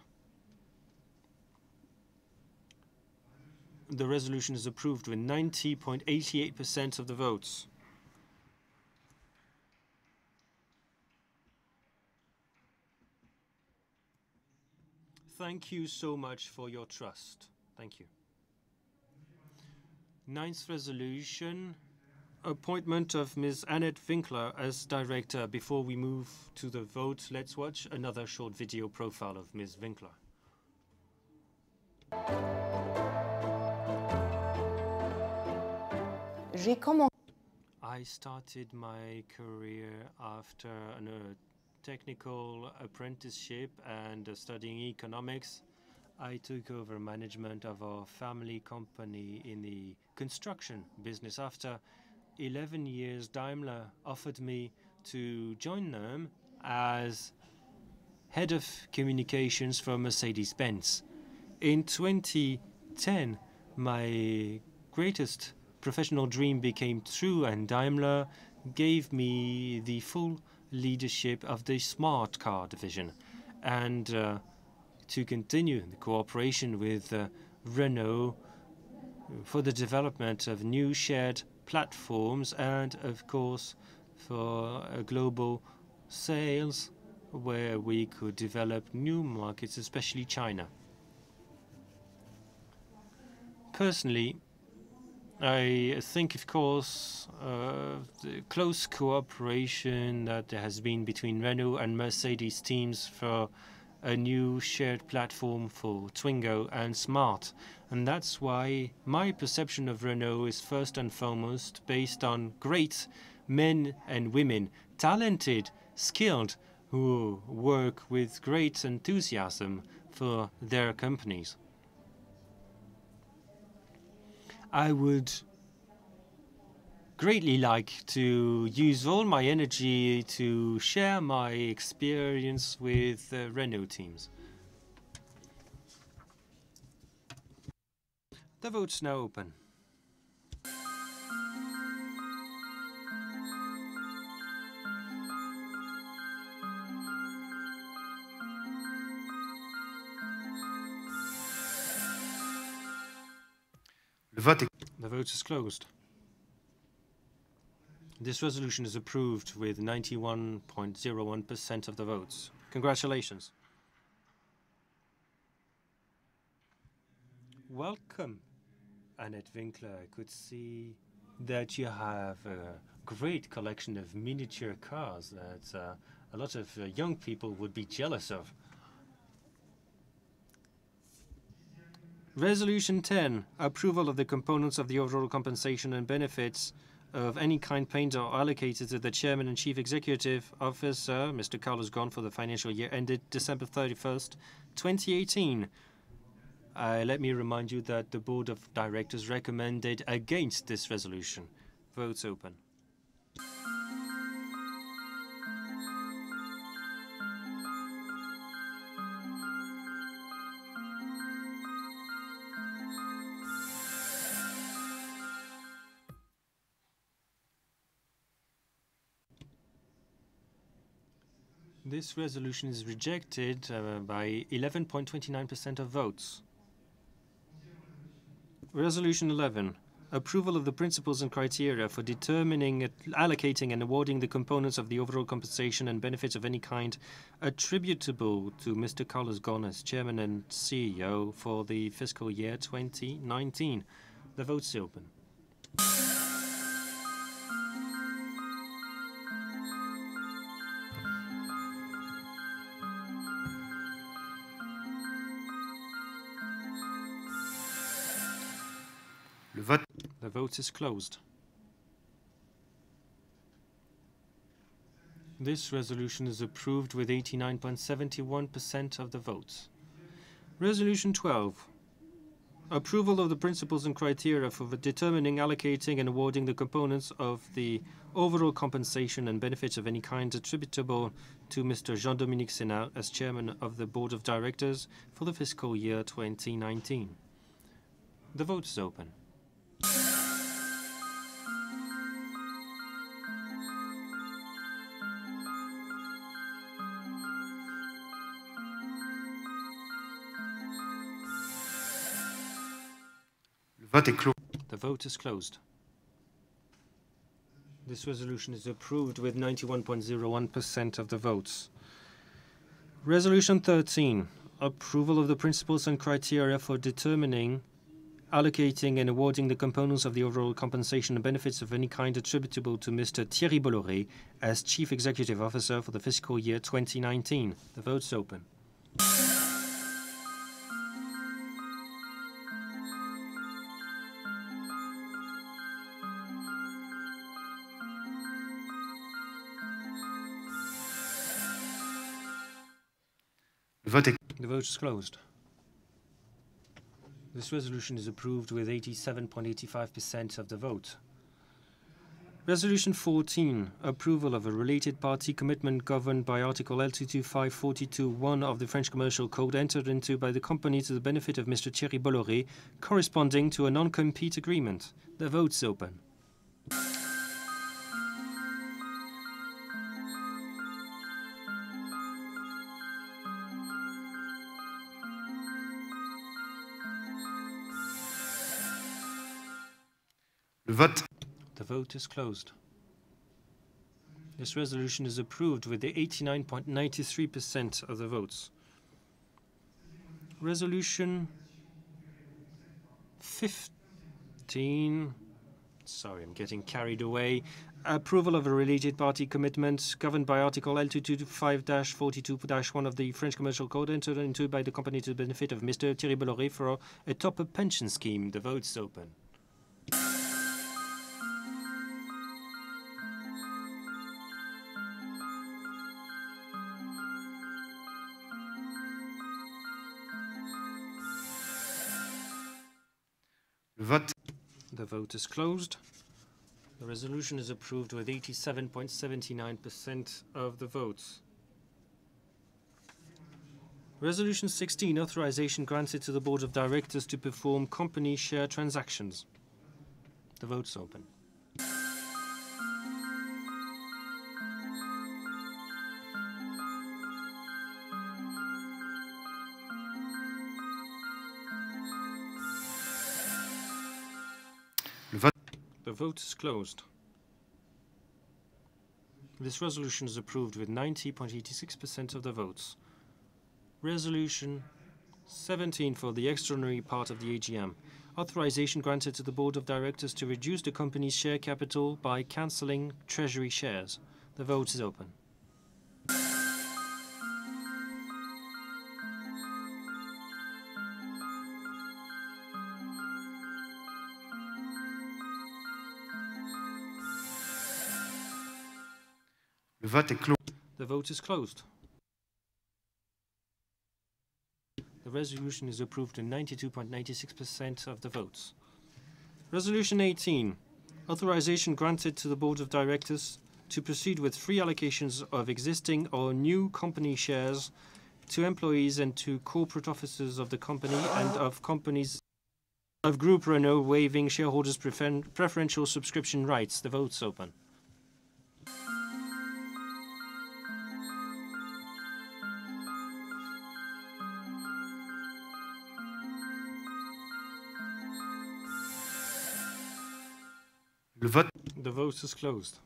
Speaker 2: The resolution is approved with 90.88% of the votes. Thank you so much for your trust. Thank you. Ninth resolution, appointment of Ms. Annette Winkler as director. Before we move to the vote, let's watch another short video profile of Ms. Winkler. I started my career after a technical apprenticeship and uh, studying economics. I took over management of a family company in the construction business. After 11 years, Daimler offered me to join them as head of communications for Mercedes Benz. In 2010, my greatest professional dream became true, and Daimler gave me the full leadership of the smart car division and uh, to continue the cooperation with uh, Renault for the development of new shared platforms and, of course, for uh, global sales where we could develop new markets, especially China. Personally, I think, of course, uh, the close cooperation that there has been between Renault and Mercedes teams for a new shared platform for Twingo and Smart. And that's why my perception of Renault is first and foremost based on great men and women, talented, skilled, who work with great enthusiasm for their companies. I would greatly like to use all my energy to share my experience with the Renault teams. The vote's now open.
Speaker 16: Le vote est...
Speaker 2: The vote is closed. This resolution is approved with 91.01% of the votes. Congratulations. Welcome, Annette Winkler. I could see that you have a great collection of miniature cars that uh, a lot of uh, young people would be jealous of. Resolution 10, approval of the components of the overall compensation and benefits of any kind paid or allocated to the Chairman and Chief Executive Officer, Mr. Carlos Ghosn, for the financial year ended December 31st, 2018. Uh, let me remind you that the Board of Directors recommended against this resolution. Votes open. This resolution is rejected uh, by 11.29% of votes. Resolution 11. Approval of the principles and criteria for determining, allocating, and awarding the components of the overall compensation and benefits of any kind attributable to Mr. Carlos as Chairman and CEO for the fiscal year 2019. The vote's open. The vote is closed. This resolution is approved with 89.71% of the votes. Resolution 12. Approval of the principles and criteria for determining, allocating, and awarding the components of the overall compensation and benefits of any kind attributable to Mr. Jean-Dominique Senard as Chairman of the Board of Directors for the fiscal year 2019. The vote is open. The vote is closed. This resolution is approved with 91.01% of the votes. Resolution 13. Approval of the principles and criteria for determining, allocating and awarding the components of the overall compensation and benefits of any kind attributable to Mr. Thierry Bolloré as Chief Executive Officer for the fiscal year 2019. The vote's open. The vote is closed. This resolution is approved with 87.85% of the vote. Resolution 14, approval of a related party commitment governed by Article L225-42-1 of the French Commercial Code entered into by the company to the benefit of Mr. Thierry Bolloré, corresponding to a non-compete agreement. The vote's open.
Speaker 16: Vote.
Speaker 2: The vote is closed. This resolution is approved with the 89.93% of the votes. Resolution 15. Sorry, I'm getting carried away. Approval of a related party commitment governed by Article L225-42-1 of the French Commercial Code entered into by the company to the benefit of Mr. Thierry Bolloré for a top-up pension scheme. The vote's open.
Speaker 16: Vote.
Speaker 2: The vote is closed. The resolution is approved with 87.79% of the votes. Resolution 16, authorization granted to the Board of Directors to perform company share transactions. The vote's open.
Speaker 16: Vote
Speaker 2: is closed. This resolution is approved with 90.86% of the votes. Resolution 17 for the extraordinary part of the AGM. Authorization granted to the Board of Directors to reduce the company's share capital by cancelling treasury shares. The vote is open.
Speaker 16: Vote est clos.
Speaker 2: The vote is closed. The resolution is approved in 92.96% of the votes. Resolution 18. Authorization granted to the Board of Directors to proceed with free allocations of existing or new company shares to employees and to corporate officers of the company and of companies of Group Renault waiving shareholders' preferential subscription rights. The vote's open.
Speaker 16: Le vote.
Speaker 2: The vote is closed.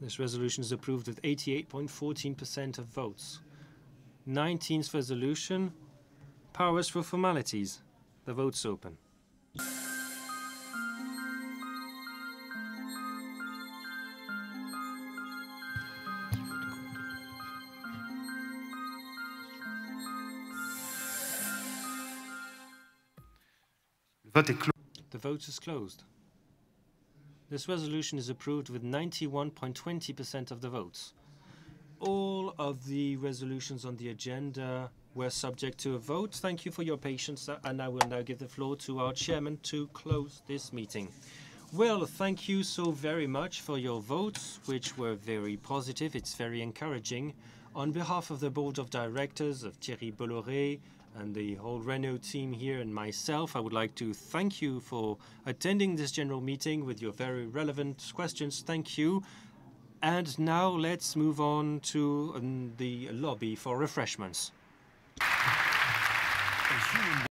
Speaker 2: This resolution is approved with 88.14% of votes. 19th resolution, powers for formalities. The vote's open.
Speaker 16: Le vote est clos.
Speaker 2: The vote is closed. This resolution is approved with 91.20% of the votes. All of the resolutions on the agenda were subject to a vote. Thank you for your patience, and I will now give the floor to our chairman to close this meeting. Well, thank you so very much for your votes, which were very positive. It's very encouraging. On behalf of the board of directors of Thierry Bolloré and the whole Renault team here and myself, I would like to thank you for attending this general meeting with your very relevant questions. Thank you. And now let's move on to um, the lobby for refreshments.